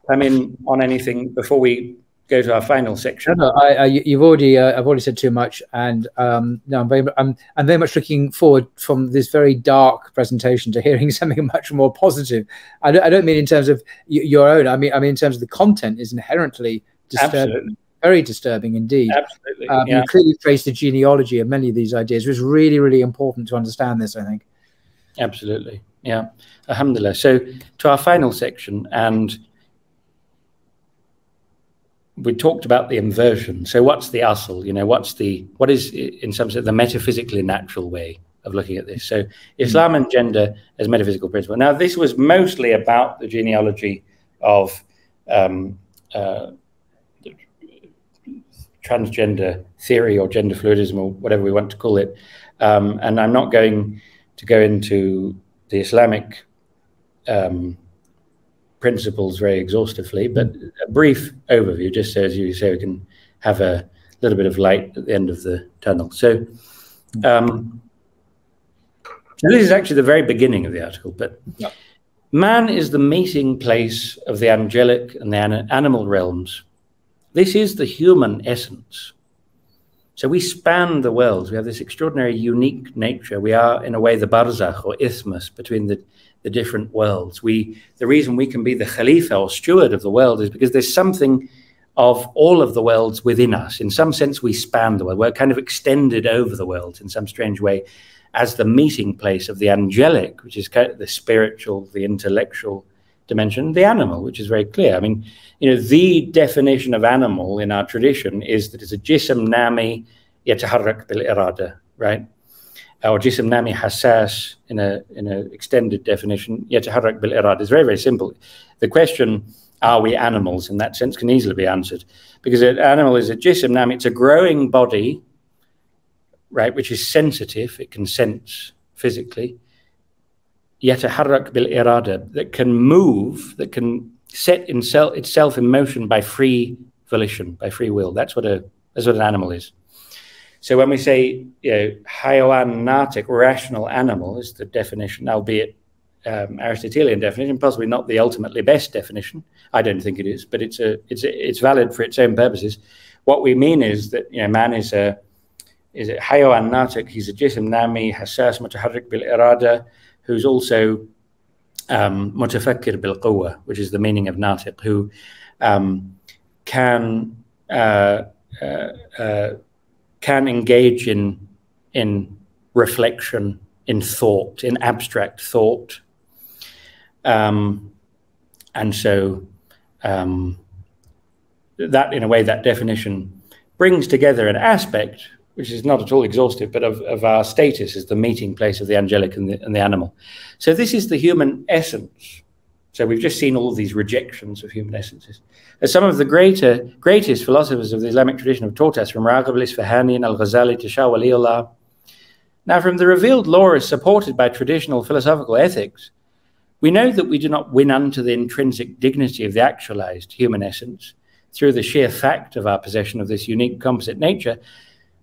come in on anything before we go to our final section. No, I, I, you've already, uh, I've already said too much, and um, no, I'm very, I'm, I'm very much looking forward from this very dark presentation to hearing something much more positive. I don't, I don't mean in terms of your own. I mean, I mean in terms of the content is inherently disturbing. Absolutely very disturbing indeed. Absolutely. Um, yeah. You clearly trace the genealogy of many of these ideas, which is really, really important to understand this, I think. Absolutely. Yeah. Alhamdulillah. So to our final section, and we talked about the inversion. So what's the asl? You know, what's the what is in some sense the metaphysically natural way of looking at this? So Islam and gender as metaphysical principle. Now this was mostly about the genealogy of um, uh, transgender theory or gender fluidism or whatever we want to call it. Um, and I'm not going to go into the Islamic um, principles very exhaustively, but a brief overview, just so as you say, we can have a little bit of light at the end of the tunnel. So, um, this is actually the very beginning of the article, but man is the meeting place of the angelic and the an animal realms this is the human essence. So we span the worlds. We have this extraordinary, unique nature. We are, in a way, the barzakh or isthmus between the, the different worlds. We, the reason we can be the khalifa or steward of the world is because there's something of all of the worlds within us. In some sense, we span the world. We're kind of extended over the world in some strange way as the meeting place of the angelic, which is kind of the spiritual, the intellectual, dimension, the animal, which is very clear. I mean, you know, the definition of animal in our tradition is that it's a jism nami yataharrak bil irada, right? Or jism nami hassas in a in an extended definition, yataharrak bil irada It's very, very simple. The question, are we animals in that sense, can easily be answered. Because an animal is a jism nami, it's a growing body, right, which is sensitive, it can sense physically yataharrak bil irada, that can move, that can set itself in motion by free volition, by free will. That's what a that's what an animal is. So when we say you know, hayawan natik, rational animal is the definition, albeit um, Aristotelian definition, possibly not the ultimately best definition. I don't think it is, but it's a it's a, it's valid for its own purposes. What we mean is that you know man is a is a hayawan. He's a jism nami hassas mutaharrik bil irada who's also um, bil which is the meaning of natiq, who um, can uh, uh, uh, can engage in in reflection, in thought, in abstract thought, um, and so um, that, in a way, that definition brings together an aspect which is not at all exhaustive, but of, of our status as the meeting place of the angelic and the, and the animal. So this is the human essence. So we've just seen all these rejections of human essences. As some of the greater, greatest philosophers of the Islamic tradition have taught us, from Raghib al-Isfahani and Al-Ghazali to Shah Waliullah. Now, from the revealed law as supported by traditional philosophical ethics, we know that we do not win unto the intrinsic dignity of the actualized human essence through the sheer fact of our possession of this unique composite nature,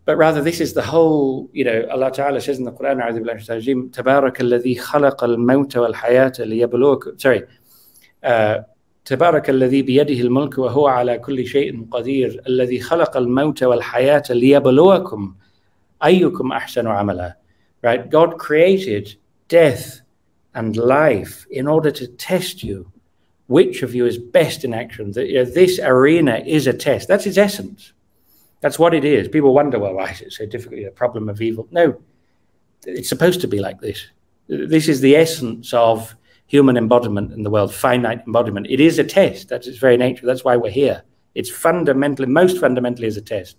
but rather this is the whole, you know, Allah Ta'ala says in the Quran, تبارك الذي خلق الموت والحياة ليبلوكم sorry تبارك الذي بيده الملك وهو على كل شيء قدير الذي خلق الموت والحياة ليبلوكم أيكم أحسن عملا right God created death and life in order to test you which of you is best in action that you know, this arena is a test that's its essence that's what it is. People wonder, well, why is it so difficult? A problem of evil? No, it's supposed to be like this. This is the essence of human embodiment in the world, finite embodiment. It is a test. That's its very nature. That's why we're here. It's fundamentally, most fundamentally, is a test.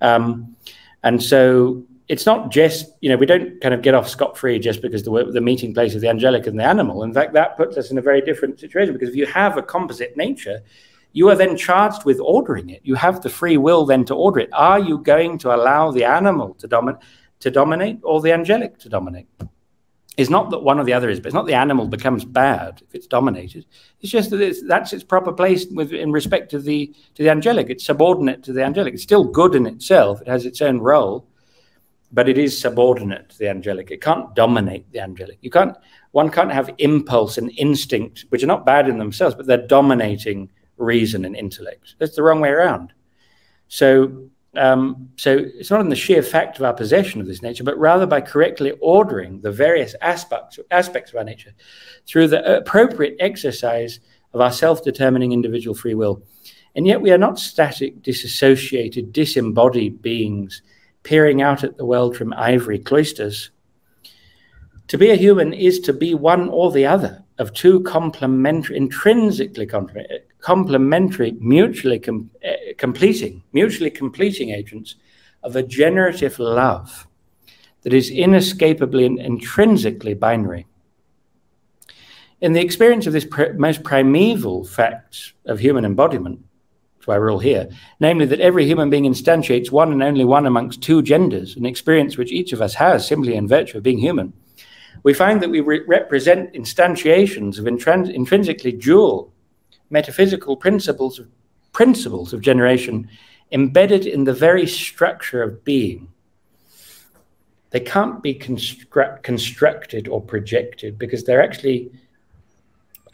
Um, and so it's not just, you know, we don't kind of get off scot free just because the, the meeting place of the angelic and the animal. In fact, that puts us in a very different situation because if you have a composite nature, you are then charged with ordering it. You have the free will then to order it. Are you going to allow the animal to, domin- to dominate or the angelic to dominate? It's not that one or the other is, but it's not the animal becomes bad if it's dominated. It's just that it's, that's its proper place with, in respect to the to the angelic. It's subordinate to the angelic. It's still good in itself. It has its own role, but it is subordinate to the angelic. It can't dominate the angelic. You can't. One can't have impulse and instinct, which are not bad in themselves, but they're dominating reason and intellect. That's the wrong way around. So, um, so it's not in the sheer fact of our possession of this nature, but rather by correctly ordering the various aspects aspects of our nature through the appropriate exercise of our self-determining individual free will. And yet, we are not static, disassociated, disembodied beings peering out at the world from ivory cloisters. To be a human is to be one or the other of two complementary, intrinsically complementary, mutually com uh, completing, mutually completing agents of a generative love that is inescapably and intrinsically binary. In the experience of this pr most primeval fact of human embodiment, that's why we're all here, namely that every human being instantiates one and only one amongst two genders, an experience which each of us has simply in virtue of being human, we find that we re represent instantiations of intrinsically dual metaphysical principles of, principles of generation embedded in the very structure of being. They can't be construct, constructed or projected because they're actually,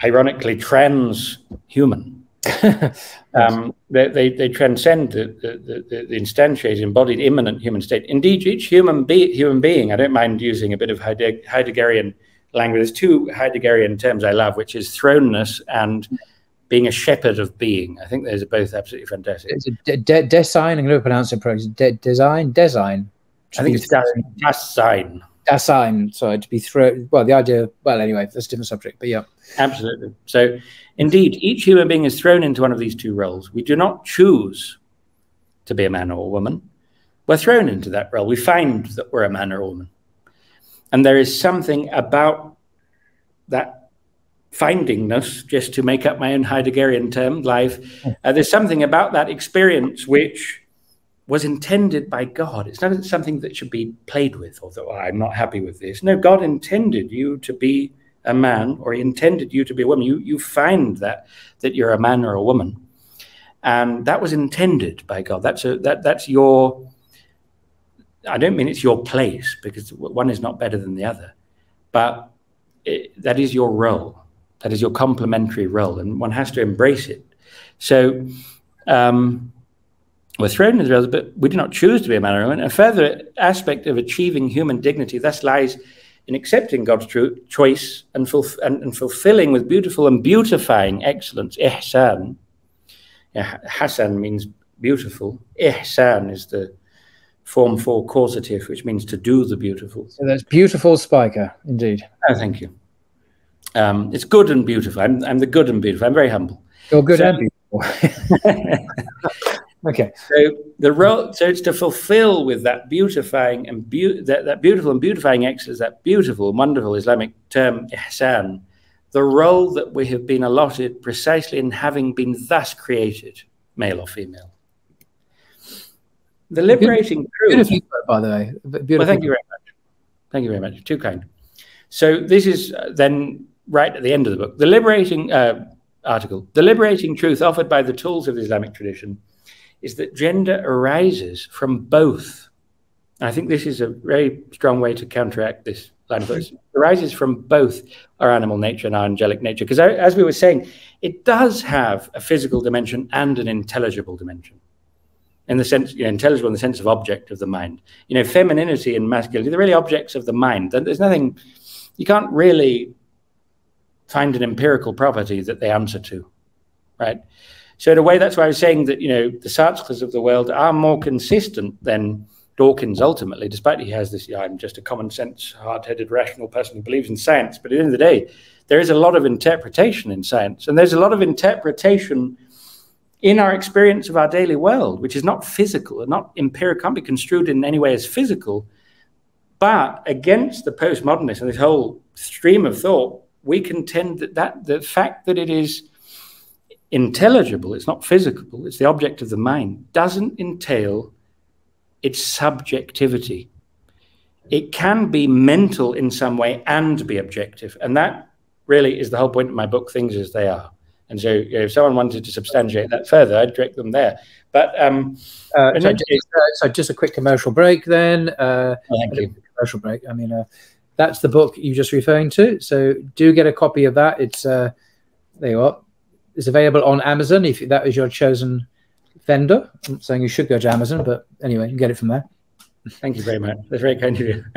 ironically, transhuman. um, they, they, they, transcend the, the, the, the, instantiated, embodied, immanent human state. Indeed, each human, be, human being, I don't mind using a bit of Heideggerian language. There's two Heideggerian terms I love, which is thrownness and being a shepherd of being. I think those are both absolutely fantastic. It's a de de design. I'm going to pronounce it correctly. De design, design. I think it's das, das sein. Sorry, to be thrown. Well, the idea. Well, anyway, that's a different subject. But yeah, absolutely. So, indeed, each human being is thrown into one of these two roles. We do not choose to be a man or a woman. We're thrown into that role. We find that we're a man or a woman, and there is something about that findingness, just to make up my own Heideggerian term, life. Uh, there's something about that experience which was intended by God. It's not something that should be played with, although I'm not happy with this. No, God intended you to be a man, or He intended you to be a woman. You you find that that you're a man or a woman, and that was intended by God. That's a that that's your. I don't mean it's your place because one is not better than the other, but it, that is your role. That is your complementary role, and one has to embrace it. So. Um, we're thrown into the but we do not choose to be a man or a woman. A further aspect of achieving human dignity thus lies in accepting God's true choice and, fulf- and, and, fulfilling with beautiful and beautifying excellence, ihsan. Yeah, Hasan means beautiful. Ihsan is the form for causative, which means to do the beautiful. So that's beautiful, Spiker, indeed. Oh, thank you. Um, it's good and beautiful. I'm, I'm the good and beautiful. I'm very humble. You're good so, and beautiful. Okay. So the role, so it's to fulfill with that beautifying and be, that, that beautiful and beautifying excellence, that beautiful, wonderful Islamic term ihsan, the role that we have been allotted precisely in having been thus created, male or female. The liberating truth. By the way. Beautiful. Well, thank you very much. Thank you very much. Too kind. So this is uh, then right at the end of the book. The liberating uh, article, the liberating truth offered by the tools of the Islamic tradition is that gender arises from both. I think this is a very strong way to counteract this line of thought. Arises from both our animal nature and our angelic nature. Because as we were saying, it does have a physical dimension and an intelligible dimension. In the sense, you know, intelligible in the sense of object of the mind. You know, femininity and masculinity, they're really objects of the mind. There's nothing, you can't really find an empirical property that they answer to, right? So in a way, that's why I was saying that you know the Sartres of the world are more consistent than Dawkins ultimately, despite he has this, yeah, I'm just a common sense, hard-headed, rational person who believes in science. But at the end of the day, there is a lot of interpretation in science, and there's a lot of interpretation in our experience of our daily world, which is not physical and not empirical, can't be construed in any way as physical. But against the postmodernists and this whole stream of thought, we contend that, that the fact that it is intelligible, it's not physical, it's the object of the mind, doesn't entail its subjectivity. It can be mental in some way and be objective. And that really is the whole point of my book, Things as They Are. And so you know, if someone wanted to substantiate that further, I'd direct them there. But um, uh, so, just, uh, so, just, a quick commercial break then. Uh, oh, thank you. Commercial break. I mean, uh, that's the book you're just referring to. So do get a copy of that. It's uh, there you are It's available on Amazon if that is your chosen vendor. I'm saying you should go to Amazon, but anyway, you can get it from there. Thank you very much. That's very kind of you.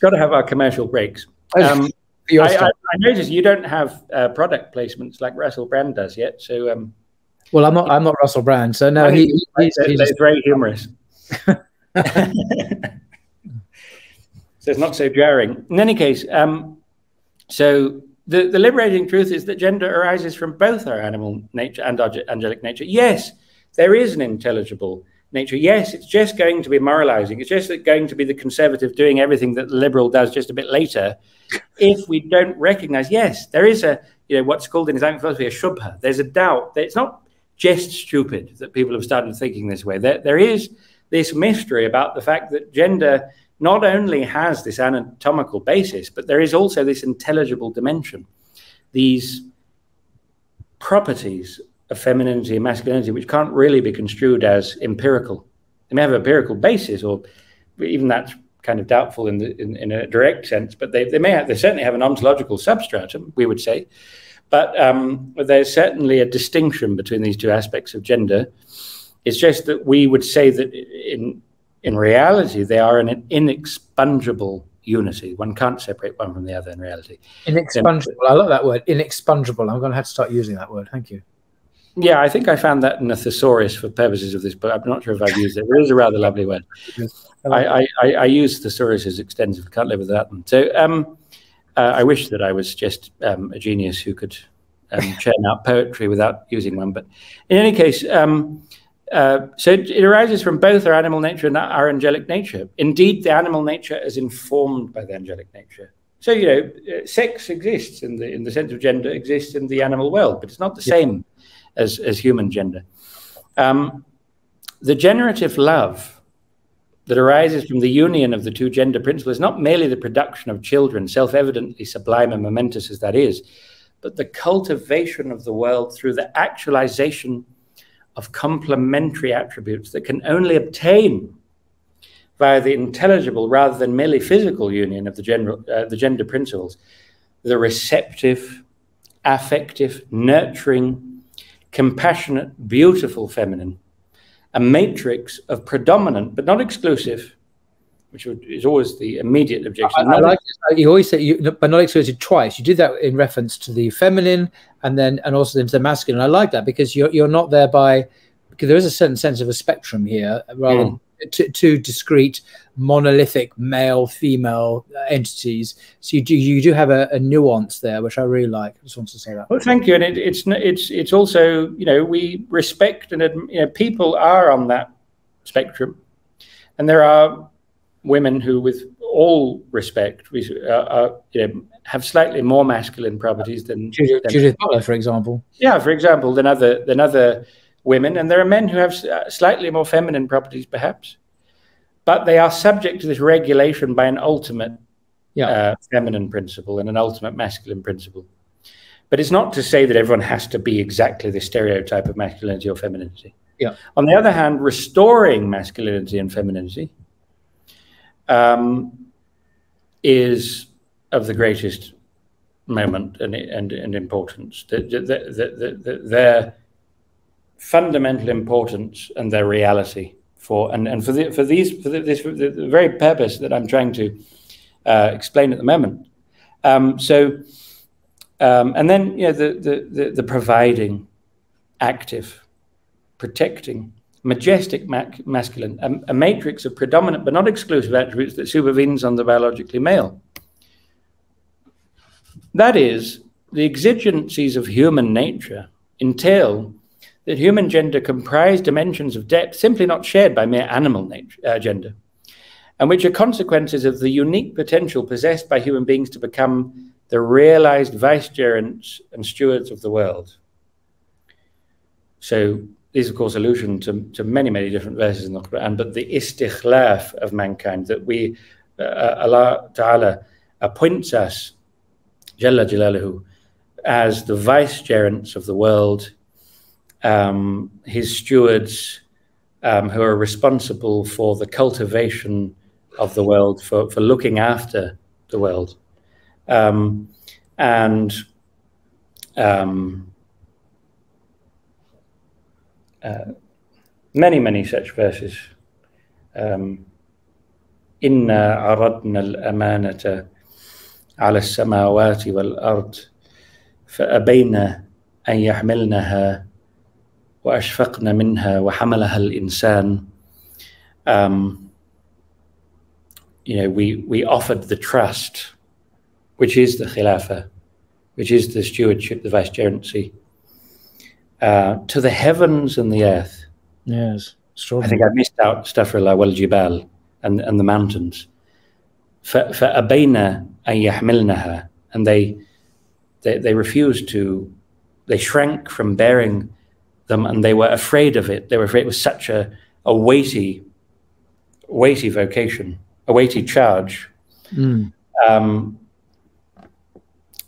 Got to have our commercial breaks. Um, I, I, I, notice you don't have uh, product placements like Russell Brand does yet. So, um, well, I'm not. I'm not Russell Brand. So no, he, he's, he's, he's very humorous. so it's not so jarring. In any case, um, so the, the liberating truth is that gender arises from both our animal nature and our angelic nature. Yes, there is an intelligible nature. Yes, it's just going to be moralizing. It's just going to be the conservative doing everything that the liberal does just a bit later. if we don't recognize, yes, there is a, you know, what's called in Islamic philosophy a shubha. There's a doubt. That it's not just stupid that people have started thinking this way. There, there is this mystery about the fact that gender not only has this anatomical basis, but there is also this intelligible dimension, these properties of femininity and masculinity, which can't really be construed as empirical. They may have an empirical basis, or even that's kind of doubtful in, the, in, in, a direct sense, but they, they may have, they certainly have an ontological substratum, we would say. But um, there's certainly a distinction between these two aspects of gender. It's just that we would say that in in reality, they are an inexpungible unity. One can't separate one from the other in reality. Inexpungible. I love that word. Inexpungible. I'm going to have to start using that word. Thank you. Yeah, I think I found that in a thesaurus for purposes of this, but I'm not sure if I've used it. It is a rather lovely word. I, I, I, use thesauruses extensively, can't live without them. So um, uh, I wish that I was just um, a genius who could um, churn out poetry without using one. But in any case, um, uh, so it, arises from both our animal nature and our angelic nature. Indeed, the animal nature is informed by the angelic nature. So you know, uh, sex exists in the in the sense of gender exists in the animal world, but it's not the yeah. same as as human gender. Um, the generative love that arises from the union of the two gender principles is not merely the production of children, self-evidently sublime and momentous as that is, but the cultivation of the world through the actualization of complementary attributes that can only obtain via the intelligible rather than merely physical union of the, general, uh, the gender principles, the receptive, affective, nurturing, compassionate, beautiful feminine, a matrix of predominant but not exclusive which is always the immediate objection. I, I like you always say, you, but not exclusive twice. You did that in reference to the feminine and then and also into the masculine. I like that because you're you're not there by because there is a certain sense of a spectrum here rather mm. than two, discrete monolithic male female entities. So you do you do have a, a, nuance there, which I really like. I just want to say that. Well, thank you, and it, it's it's it's also you know we respect and you know people are on that spectrum, and there are women who, with all respect, we, uh, uh, you know, have slightly more masculine properties than Judith, than, Judith Butler, for example. Yeah, for example, than other than other women, and there are men who have uh, slightly more feminine properties, perhaps, but they are subject to this regulation by an ultimate yeah. uh, feminine principle and an ultimate masculine principle. But it's not to say that everyone has to be exactly the stereotype of masculinity or femininity. Yeah. On the other hand, restoring masculinity and femininity um, is of the greatest moment and, and, and importance. The, the, the, their fundamental importance and their reality for and, and for the, for these for this for the, very purpose that I'm trying to uh, explain at the moment. Um, so, um, and then you know the the, the, the providing, active, protecting, majestic masculine, a, a, matrix of predominant but not exclusive attributes that supervenes on the biologically male. That is, the exigencies of human nature entail that human gender comprise dimensions of depth simply not shared by mere animal nature, uh, gender, and which are consequences of the unique potential possessed by human beings to become the realized vicegerents and stewards of the world. So these, of course, allusion to, to many, many different verses in the Quran, but the istikhlaf of mankind, that we, uh, uh, Allah Ta'ala appoints us, Jalla Jalaluhu, as the vicegerents of the world, um, his stewards um, who are responsible for the cultivation of the world, for, for looking after the world. Um, and um, uh, many, many such verses. Um, إنا عرضنا الأمانة على السماوات والأرض فأبين أن يحملنها وأشفقن منها وحملها الإنسان um, you know, we, we offered the trust, which is the khilafah, which is the stewardship, the vicegerency, uh, to the heavens and the earth. Yes, I think I missed out Astaghfirullah wal Jibal and, and the mountains. فأبينا أن يحملنها and they, they they refused to they shrank from bearing them and they were afraid of it they were afraid it was such a, a weighty weighty vocation a weighty charge mm. um,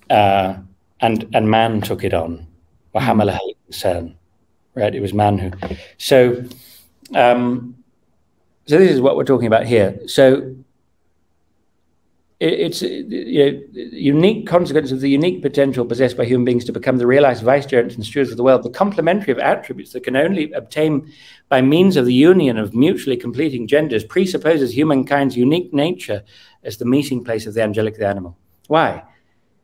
uh, and and man took it on وحملها Right? It was man who. So, um, so this is what we're talking about here. So it's uh, you know, unique consequence of the unique potential possessed by human beings to become the realized vicegerents and stewards of the world, the complementary of attributes that can only obtain by means of the union of mutually completing genders presupposes humankind's unique nature as the meeting place of the angelic the animal. Why?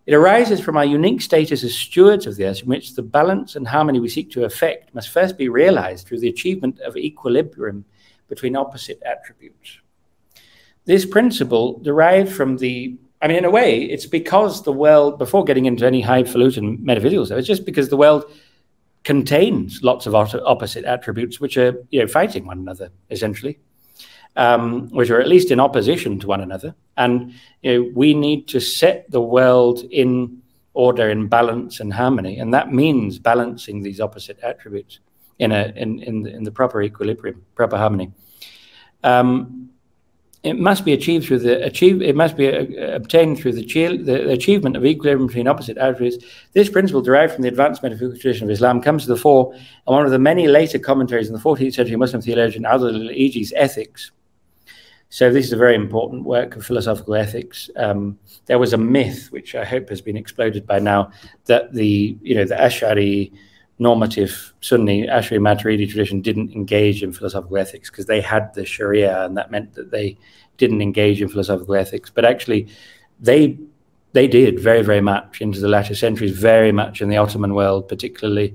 It arises from our unique status as stewards of the earth, in which the balance and harmony we seek to effect must first be realized through the achievement of equilibrium between opposite attributes. This principle derived from the, I mean, in a way, it's because the world, before getting into any highfalutin metaphysical stuff, it's just because the world contains lots of opposite attributes which are, you know, fighting one another, essentially um, which are at least in opposition to one another. And you know, we need to set the world in order, in balance and harmony, and that means balancing these opposite attributes in a in in the, in the proper equilibrium, proper harmony. Um, it must be achieved through the achieve. It must be uh, obtained through the, the, achievement of equilibrium between opposite attributes. This principle, derived from the advanced metaphysical tradition of Islam, comes to the fore in one of the many later commentaries in the 14th century Muslim theologian Abdul Iji's Ethics, so this is a very important work of philosophical ethics. Um, there was a myth, which I hope has been exploded by now, that the you know the Ash'ari normative Sunni Ash'ari Maturidi tradition didn't engage in philosophical ethics because they had the Sharia, and that meant that they didn't engage in philosophical ethics. But actually, they they did very very much into the latter centuries, very much in the Ottoman world, particularly.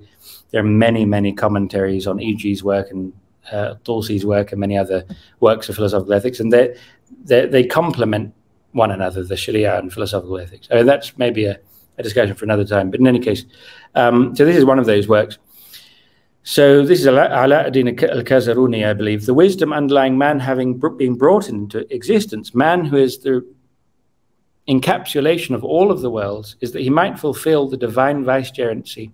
There are many many commentaries on Iji's work and uh, Tusi's work and many other works of philosophical ethics, and they they, they complement one another, the Sharia and philosophical ethics. I mean, that's maybe a, a, discussion for another time. But in any case, um, so this is one of those works. So this is Alauddin al-Khazaruni, I believe. The wisdom underlying man having been brought into existence, man who is the encapsulation of all of the worlds, is that he might fulfill the divine vicegerency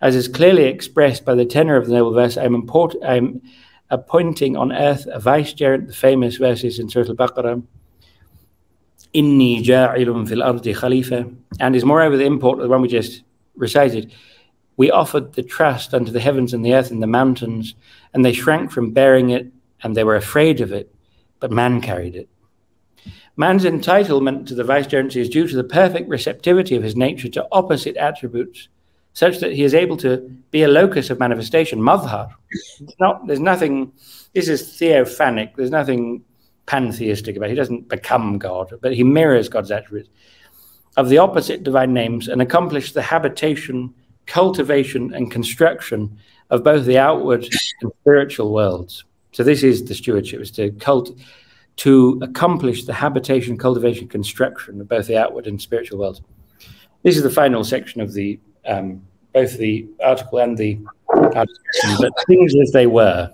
as is clearly expressed by the tenor of the noble verse, I'm, import, I'm appointing on earth a vicegerent, the famous verses in Surah Al-Baqarah, Inni ja'ilun fil ardi khalifa, and is moreover the import of the one we just recited. We offered the trust unto the heavens and the earth and the mountains, and they shrank from bearing it, and they were afraid of it, but man carried it. Man's entitlement to the vicegerency is due to the perfect receptivity of his nature to opposite attributes such that he is able to be a locus of manifestation, madhar. Not, there's nothing, this is theophanic, there's nothing pantheistic about it. He doesn't become God, but he mirrors God's attributes of the opposite divine names and accomplish the habitation, cultivation, and construction of both the outward and spiritual worlds. So this is the stewardship, is to cult to accomplish the habitation, cultivation, construction of both the outward and spiritual worlds. This is the final section of the um, both the article and the article, but things as they were,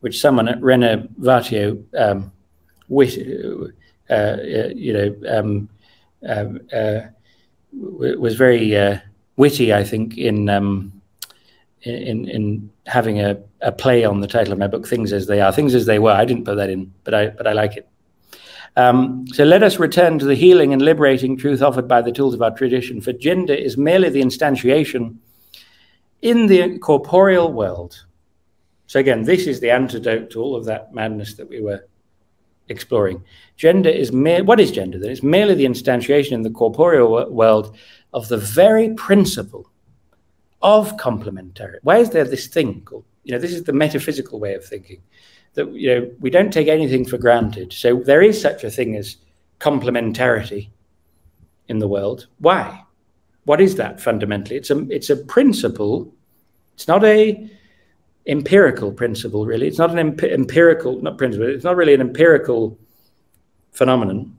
which someone at Renovatio, um, wit, uh, uh, you know, um, um uh, was very uh, witty, I think, in, um, in in having a, a play on the title of my book, "Things as They Are." Things as they were. I didn't put that in, but I but I like it. Um, so let us return to the healing and liberating truth offered by the tools of our tradition, for gender is merely the instantiation in the corporeal world. So again, this is the antidote to all of that madness that we were exploring. Gender is mere, what is gender then? It's merely the instantiation in the corporeal world of the very principle of complementarity. Why is there this thing called, you know, this is the metaphysical way of thinking that you know we don't take anything for granted. So there is such a thing as complementarity in the world. Why? What is that fundamentally? It's a it's a principle. It's not a empirical principle, really. It's not an emp empirical not principle. It's not really an empirical phenomenon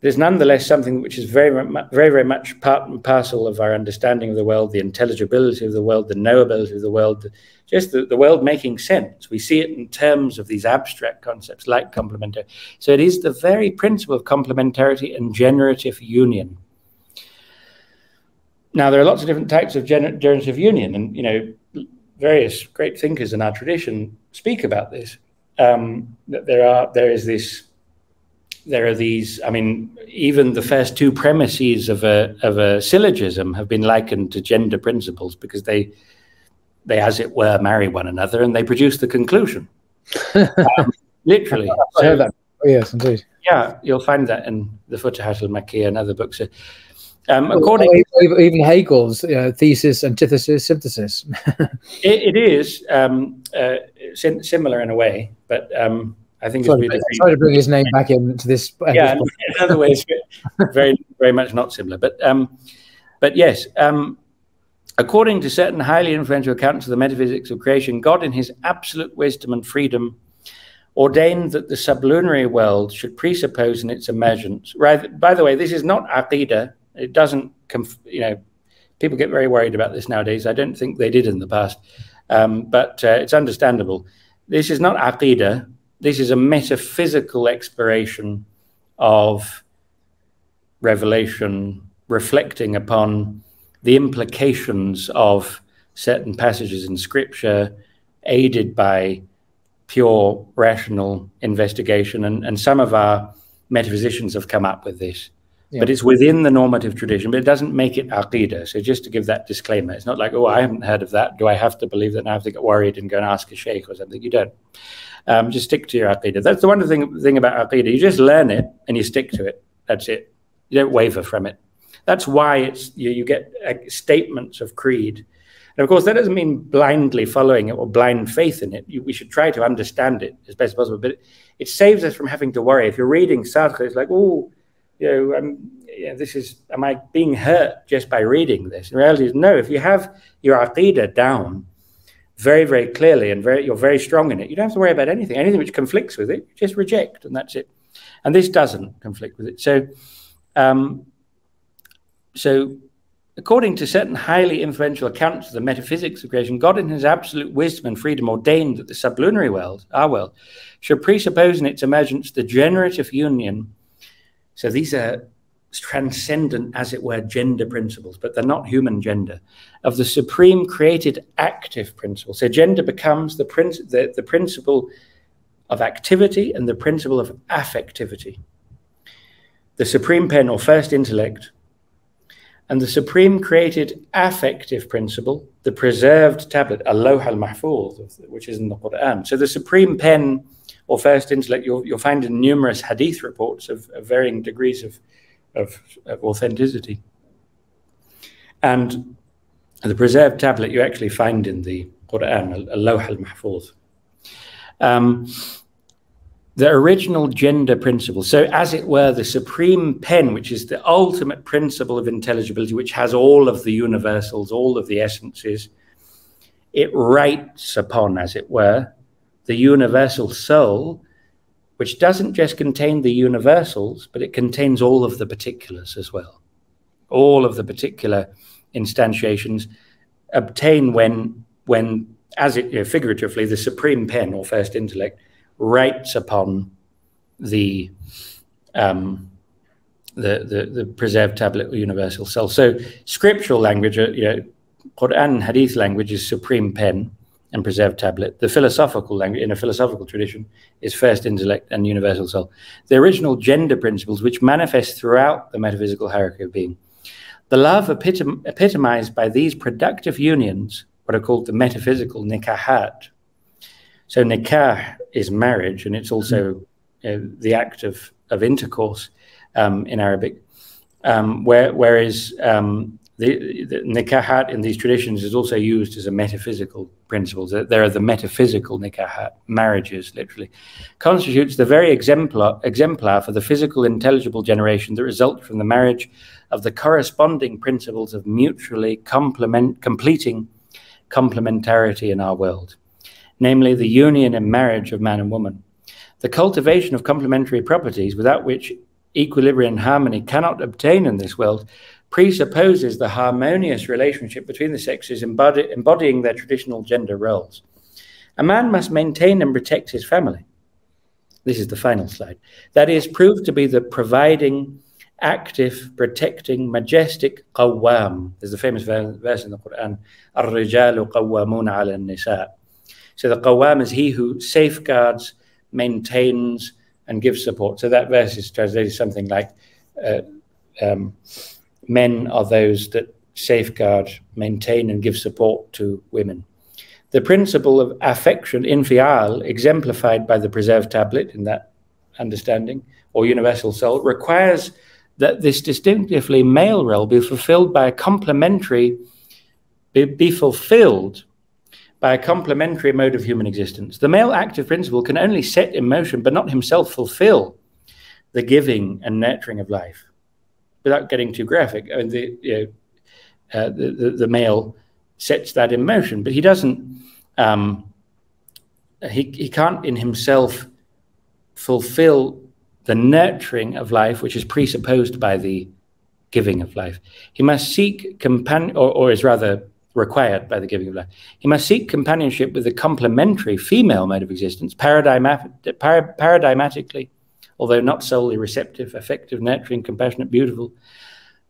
there's nonetheless something which is very, very, very much part and parcel of our understanding of the world, the intelligibility of the world, the knowability of the world, just the, the world making sense. We see it in terms of these abstract concepts like complementarity. So it is the very principle of complementarity and generative union. Now, there are lots of different types of gener generative union, and you know, various great thinkers in our tradition speak about this. Um, that there are there is this there are these. I mean, even the first two premises of a of a syllogism have been likened to gender principles because they they, as it were, marry one another and they produce the conclusion. um, literally. I heard that. Oh, yes, indeed. Yeah, you'll find that in the Futuhat al-Makkiyah and other books. Um, according even Hegel's uh, thesis, antithesis, synthesis. it, it is um, uh, sim similar in a way, but um, I think sorry, it's sorry to bring his name back into this. Yeah, in other ways, very, very much not similar. But, um, but yes, um, according to certain highly influential accounts of the metaphysics of creation, God, in His absolute wisdom and freedom, ordained that the sublunary world should presuppose in its emergence. Right. By the way, this is not aqidah. It doesn't, you know, people get very worried about this nowadays. I don't think they did in the past, um, but uh, it's understandable. This is not aqidah. This is a metaphysical exploration of revelation, reflecting upon the implications of certain passages in scripture, aided by pure rational investigation. And, and some of our metaphysicians have come up with this. Yeah. But it's within the normative tradition, but it doesn't make it aqidah. So just to give that disclaimer, it's not like, oh, I haven't heard of that. Do I have to believe that? Now I have to get worried and go and ask a sheikh or something. You don't. Um, just stick to your aqidah. That's the one thing, thing about aqidah. You just learn it and you stick to it. That's it. You don't waver from it. That's why it's you, you get uh, statements of creed. And of course, that doesn't mean blindly following it or blind faith in it. You, we should try to understand it as best as possible. But it, it saves us from having to worry. If you're reading Sartre, it's like, oh, you know, um, yeah, this is, am I being hurt just by reading this? In reality, no. If you have your aqidah down very, very clearly and very, you're very strong in it, you don't have to worry about anything. Anything which conflicts with it, just reject, and that's it. And this doesn't conflict with it. So, um, so according to certain highly influential accounts of the metaphysics of creation, God, in His absolute wisdom and freedom, ordained that the sublunary world, our world, should presuppose in its emergence the generative union so these are transcendent, as it were, gender principles, but they're not human gender, of the supreme created active principle. So gender becomes the, prin- the, the principle of activity and the principle of affectivity. The supreme pen or first intellect and the supreme created affective principle, the preserved tablet, al-Lawh al-Mahfuz, which is in the Quran. So the supreme pen or first intellect, you'll, you'll find in numerous hadith reports of, of varying degrees of, of, of, authenticity. And the preserved tablet you actually find in the Quran, al-Lawh al-Mahfuz. Um, the original gender principle. So, as it were, the supreme pen, which is the ultimate principle of intelligibility, which has all of the universals, all of the essences, it writes upon, as it were, the universal soul, which doesn't just contain the universals, but it contains all of the particulars as well. All of the particular instantiations obtain when, when as it you know, figuratively, the supreme pen or first intellect writes upon the um, the, the, the preserved tablet or universal self. So scriptural language, uh, you know, Quran Hadith language is supreme pen and preserved tablet. The philosophical language, in a philosophical tradition, is first intellect and universal soul. The original gender principles, which manifest throughout the metaphysical hierarchy of being. The love epitom epitomized by these productive unions, what are called the metaphysical nikahat. So nikah is marriage, and it's also know, the act of, of intercourse um, in Arabic. Um, where, whereas um, the, the nikahat in these traditions is also used as a metaphysical principle. There are the metaphysical nikahat, marriages, literally, constitutes the very exemplar, exemplar for the physical intelligible generation that result from the marriage of the corresponding principles of mutually complement, completing complementarity in our world, namely the union and marriage of man and woman. The cultivation of complementary properties without which equilibrium and harmony cannot obtain in this world presupposes the harmonious relationship between the sexes embody, embodying their traditional gender roles. A man must maintain and protect his family. This is the final slide. That is proved to be the providing, active, protecting, majestic qawwam. There's the famous verse in the Quran, Ar-rijalu qawwamun ala nisa. So the qawwam is he who safeguards, maintains, and gives support. So that verse is translated something like, uh, um, men are those that safeguard, maintain, and give support to women. The principle of affection, infial, exemplified by the preserved tablet in that understanding, or universal soul, requires that this distinctively male role be fulfilled by a complementary, be, be fulfilled by a complementary mode of human existence. The male active principle can only set in motion, but not himself fulfill the giving and nurturing of life. Without getting too graphic, I mean, the, you know, uh, the, the, the, male sets that in motion, but he doesn't, um, he, he can't in himself fulfill the nurturing of life, which is presupposed by the giving of life. He must seek companion, or, or is rather required by the giving of life. He must seek companionship with the complementary female mode of existence, paradigmatically, although not solely receptive, effective, nurturing, compassionate, beautiful.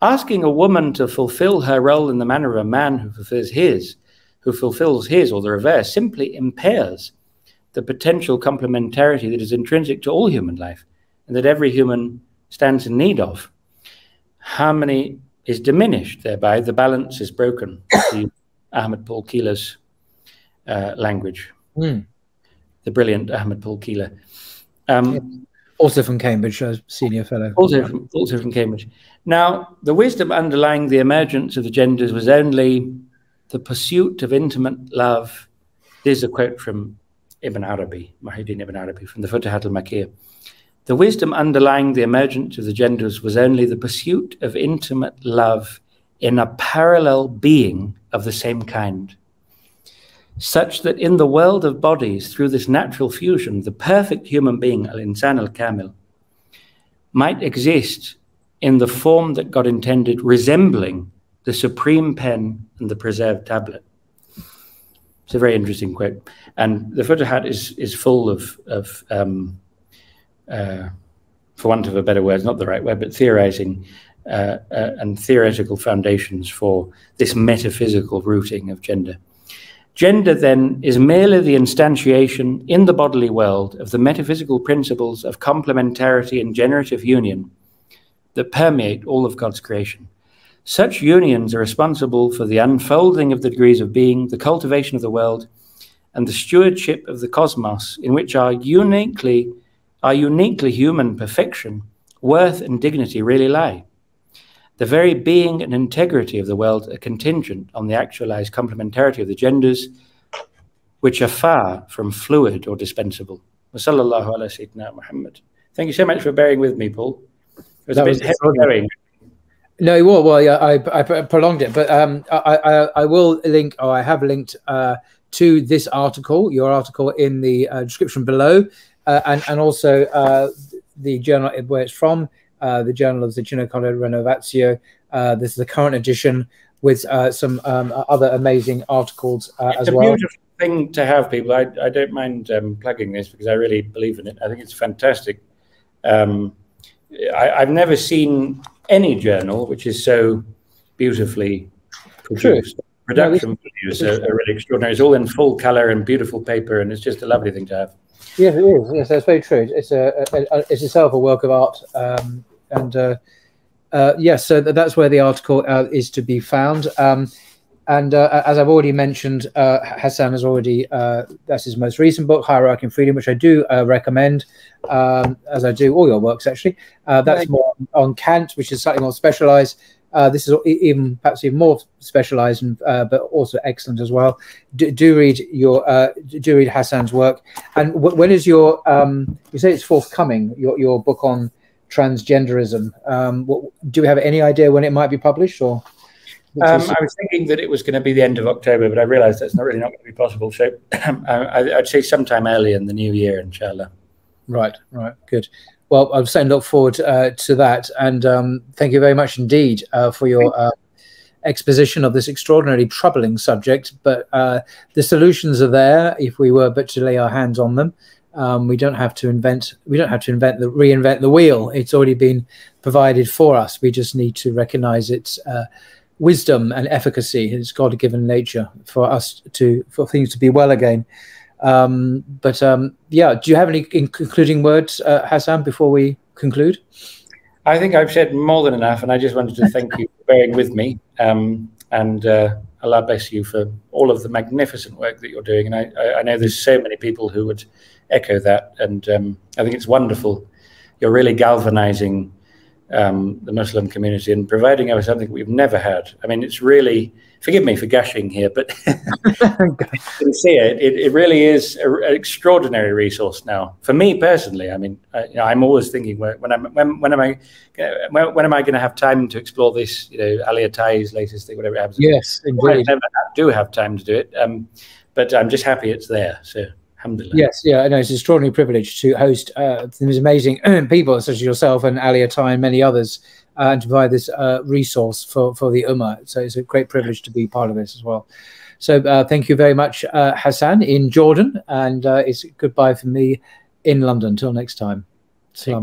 Asking a woman to fulfill her role in the manner of a man who fulfills his, who fulfills his, or the reverse, simply impairs the potential complementarity that is intrinsic to all human life and that every human stands in need of. Harmony is diminished thereby, the balance is broken. Ahmed Paul Keeler's uh, language. Mm. The brilliant Ahmed Paul Keeler. Um, also from Cambridge, a senior fellow. Also from, also from Cambridge. Now, the wisdom underlying the emergence of the genders was only the pursuit of intimate love. Here's a quote from Ibn Arabi, Muhyiddin Ibn Arabi, from the Futuhat al-Makkiyah. The wisdom underlying the emergence of the genders was only the pursuit of intimate love in a parallel being of the same kind, such that in the world of bodies, through this natural fusion, the perfect human being, Al Insan al Kamil, might exist in the form that God intended, resembling the supreme pen and the preserved tablet. It's a very interesting quote. And the Futuhat is, is full of, of um, uh, for want of a better word, not the right word, but theorizing uh, uh, and theoretical foundations for this metaphysical rooting of gender. Gender, then, is merely the instantiation in the bodily world of the metaphysical principles of complementarity and generative union that permeate all of God's creation. Such unions are responsible for the unfolding of the degrees of being, the cultivation of the world, and the stewardship of the cosmos, in which our uniquely, our uniquely human perfection, worth, and dignity really lie. The very being and integrity of the world are contingent on the actualized complementarity of the genders, which are far from fluid or dispensable. Thank you so much for bearing with me, Paul. It was that a bit going. No, well, well, yeah, I, I prolonged it, but um, I, I, I will link, or I have linked uh, to this article, your article in the uh, description below, uh, and and also uh, the journal where it's from. Uh, the Journal of the Zaytuna College Renovatio. Uh, this is the current edition with uh, some um, other amazing articles uh, as well. It's a beautiful thing to have, people. I, I don't mind um, plugging this because I really believe in it. I think it's fantastic. Um, I, have never seen any journal which is so beautifully produced. True. Production no, values are, are really extraordinary. It's all in full color and beautiful paper, and it's just a lovely thing to have. Yes, it is. Yes, that's very true. It's a, a, a it's itself a work of art, um, and uh, uh, yes, so that's where the article uh, is to be found. Um, and uh, as I've already mentioned, uh, Hasan has already uh, that's his most recent book, Hierarchy and Freedom, which I do recommend, um, as I do all your works actually. that's more on Kant, which is slightly more specialized. Uh, this is even perhaps even more specialized, and, uh, but also excellent as well. Do, do read your uh, do read Hasan's work. And when is your um, you say it's forthcoming? Your your book on transgenderism. Um, what, do we have any idea when it might be published? Or um, I was thinking that it was going to be the end of October, but I realised that's not really not going to be possible. So I, would say sometime early in the new year, inshallah. Right, right, good. Well, I'm saying look forward uh, to that, and um, thank you very much indeed uh, for your uh, exposition of this extraordinarily troubling subject. But uh, the solutions are there if we were but to lay our hands on them. Um, we don't have to invent. We don't have to invent the reinvent the wheel. It's already been provided for us. We just need to recognize its uh, wisdom and efficacy, its God-given nature for us to for things to be well again. Um, but um, yeah, do you have any concluding words, uh, Hasan, before we conclude? I think I've said more than enough, and I just wanted to thank you for bearing with me. Um, and uh, Allah bless you for all of the magnificent work that you're doing. And I, I, I know there's so many people who would echo that, and um, I think it's wonderful. You're really galvanizing um, the Muslim community and providing us something we've never had. I mean, it's really, forgive me for gushing here, but you can see it. it. It really is an extraordinary resource now for me personally. I mean, I, you know, I'm always thinking when, when, am when, when am I when, when am I going to have time to explore this? You know, Ali Ataie's latest thing, whatever it happens. Yes, indeed. I never do have time to do it, um, but I'm just happy it's there. So. Yes, yeah, I know it's an extraordinary privilege to host uh, these amazing people such as yourself and Ali Ataie and many others, uh, and to provide this uh, resource for, for the Ummah. So it's a great privilege to be part of this as well. So uh, thank you very much, uh, Hasan in Jordan, and uh, it's goodbye from me in London. Until next time. Salam.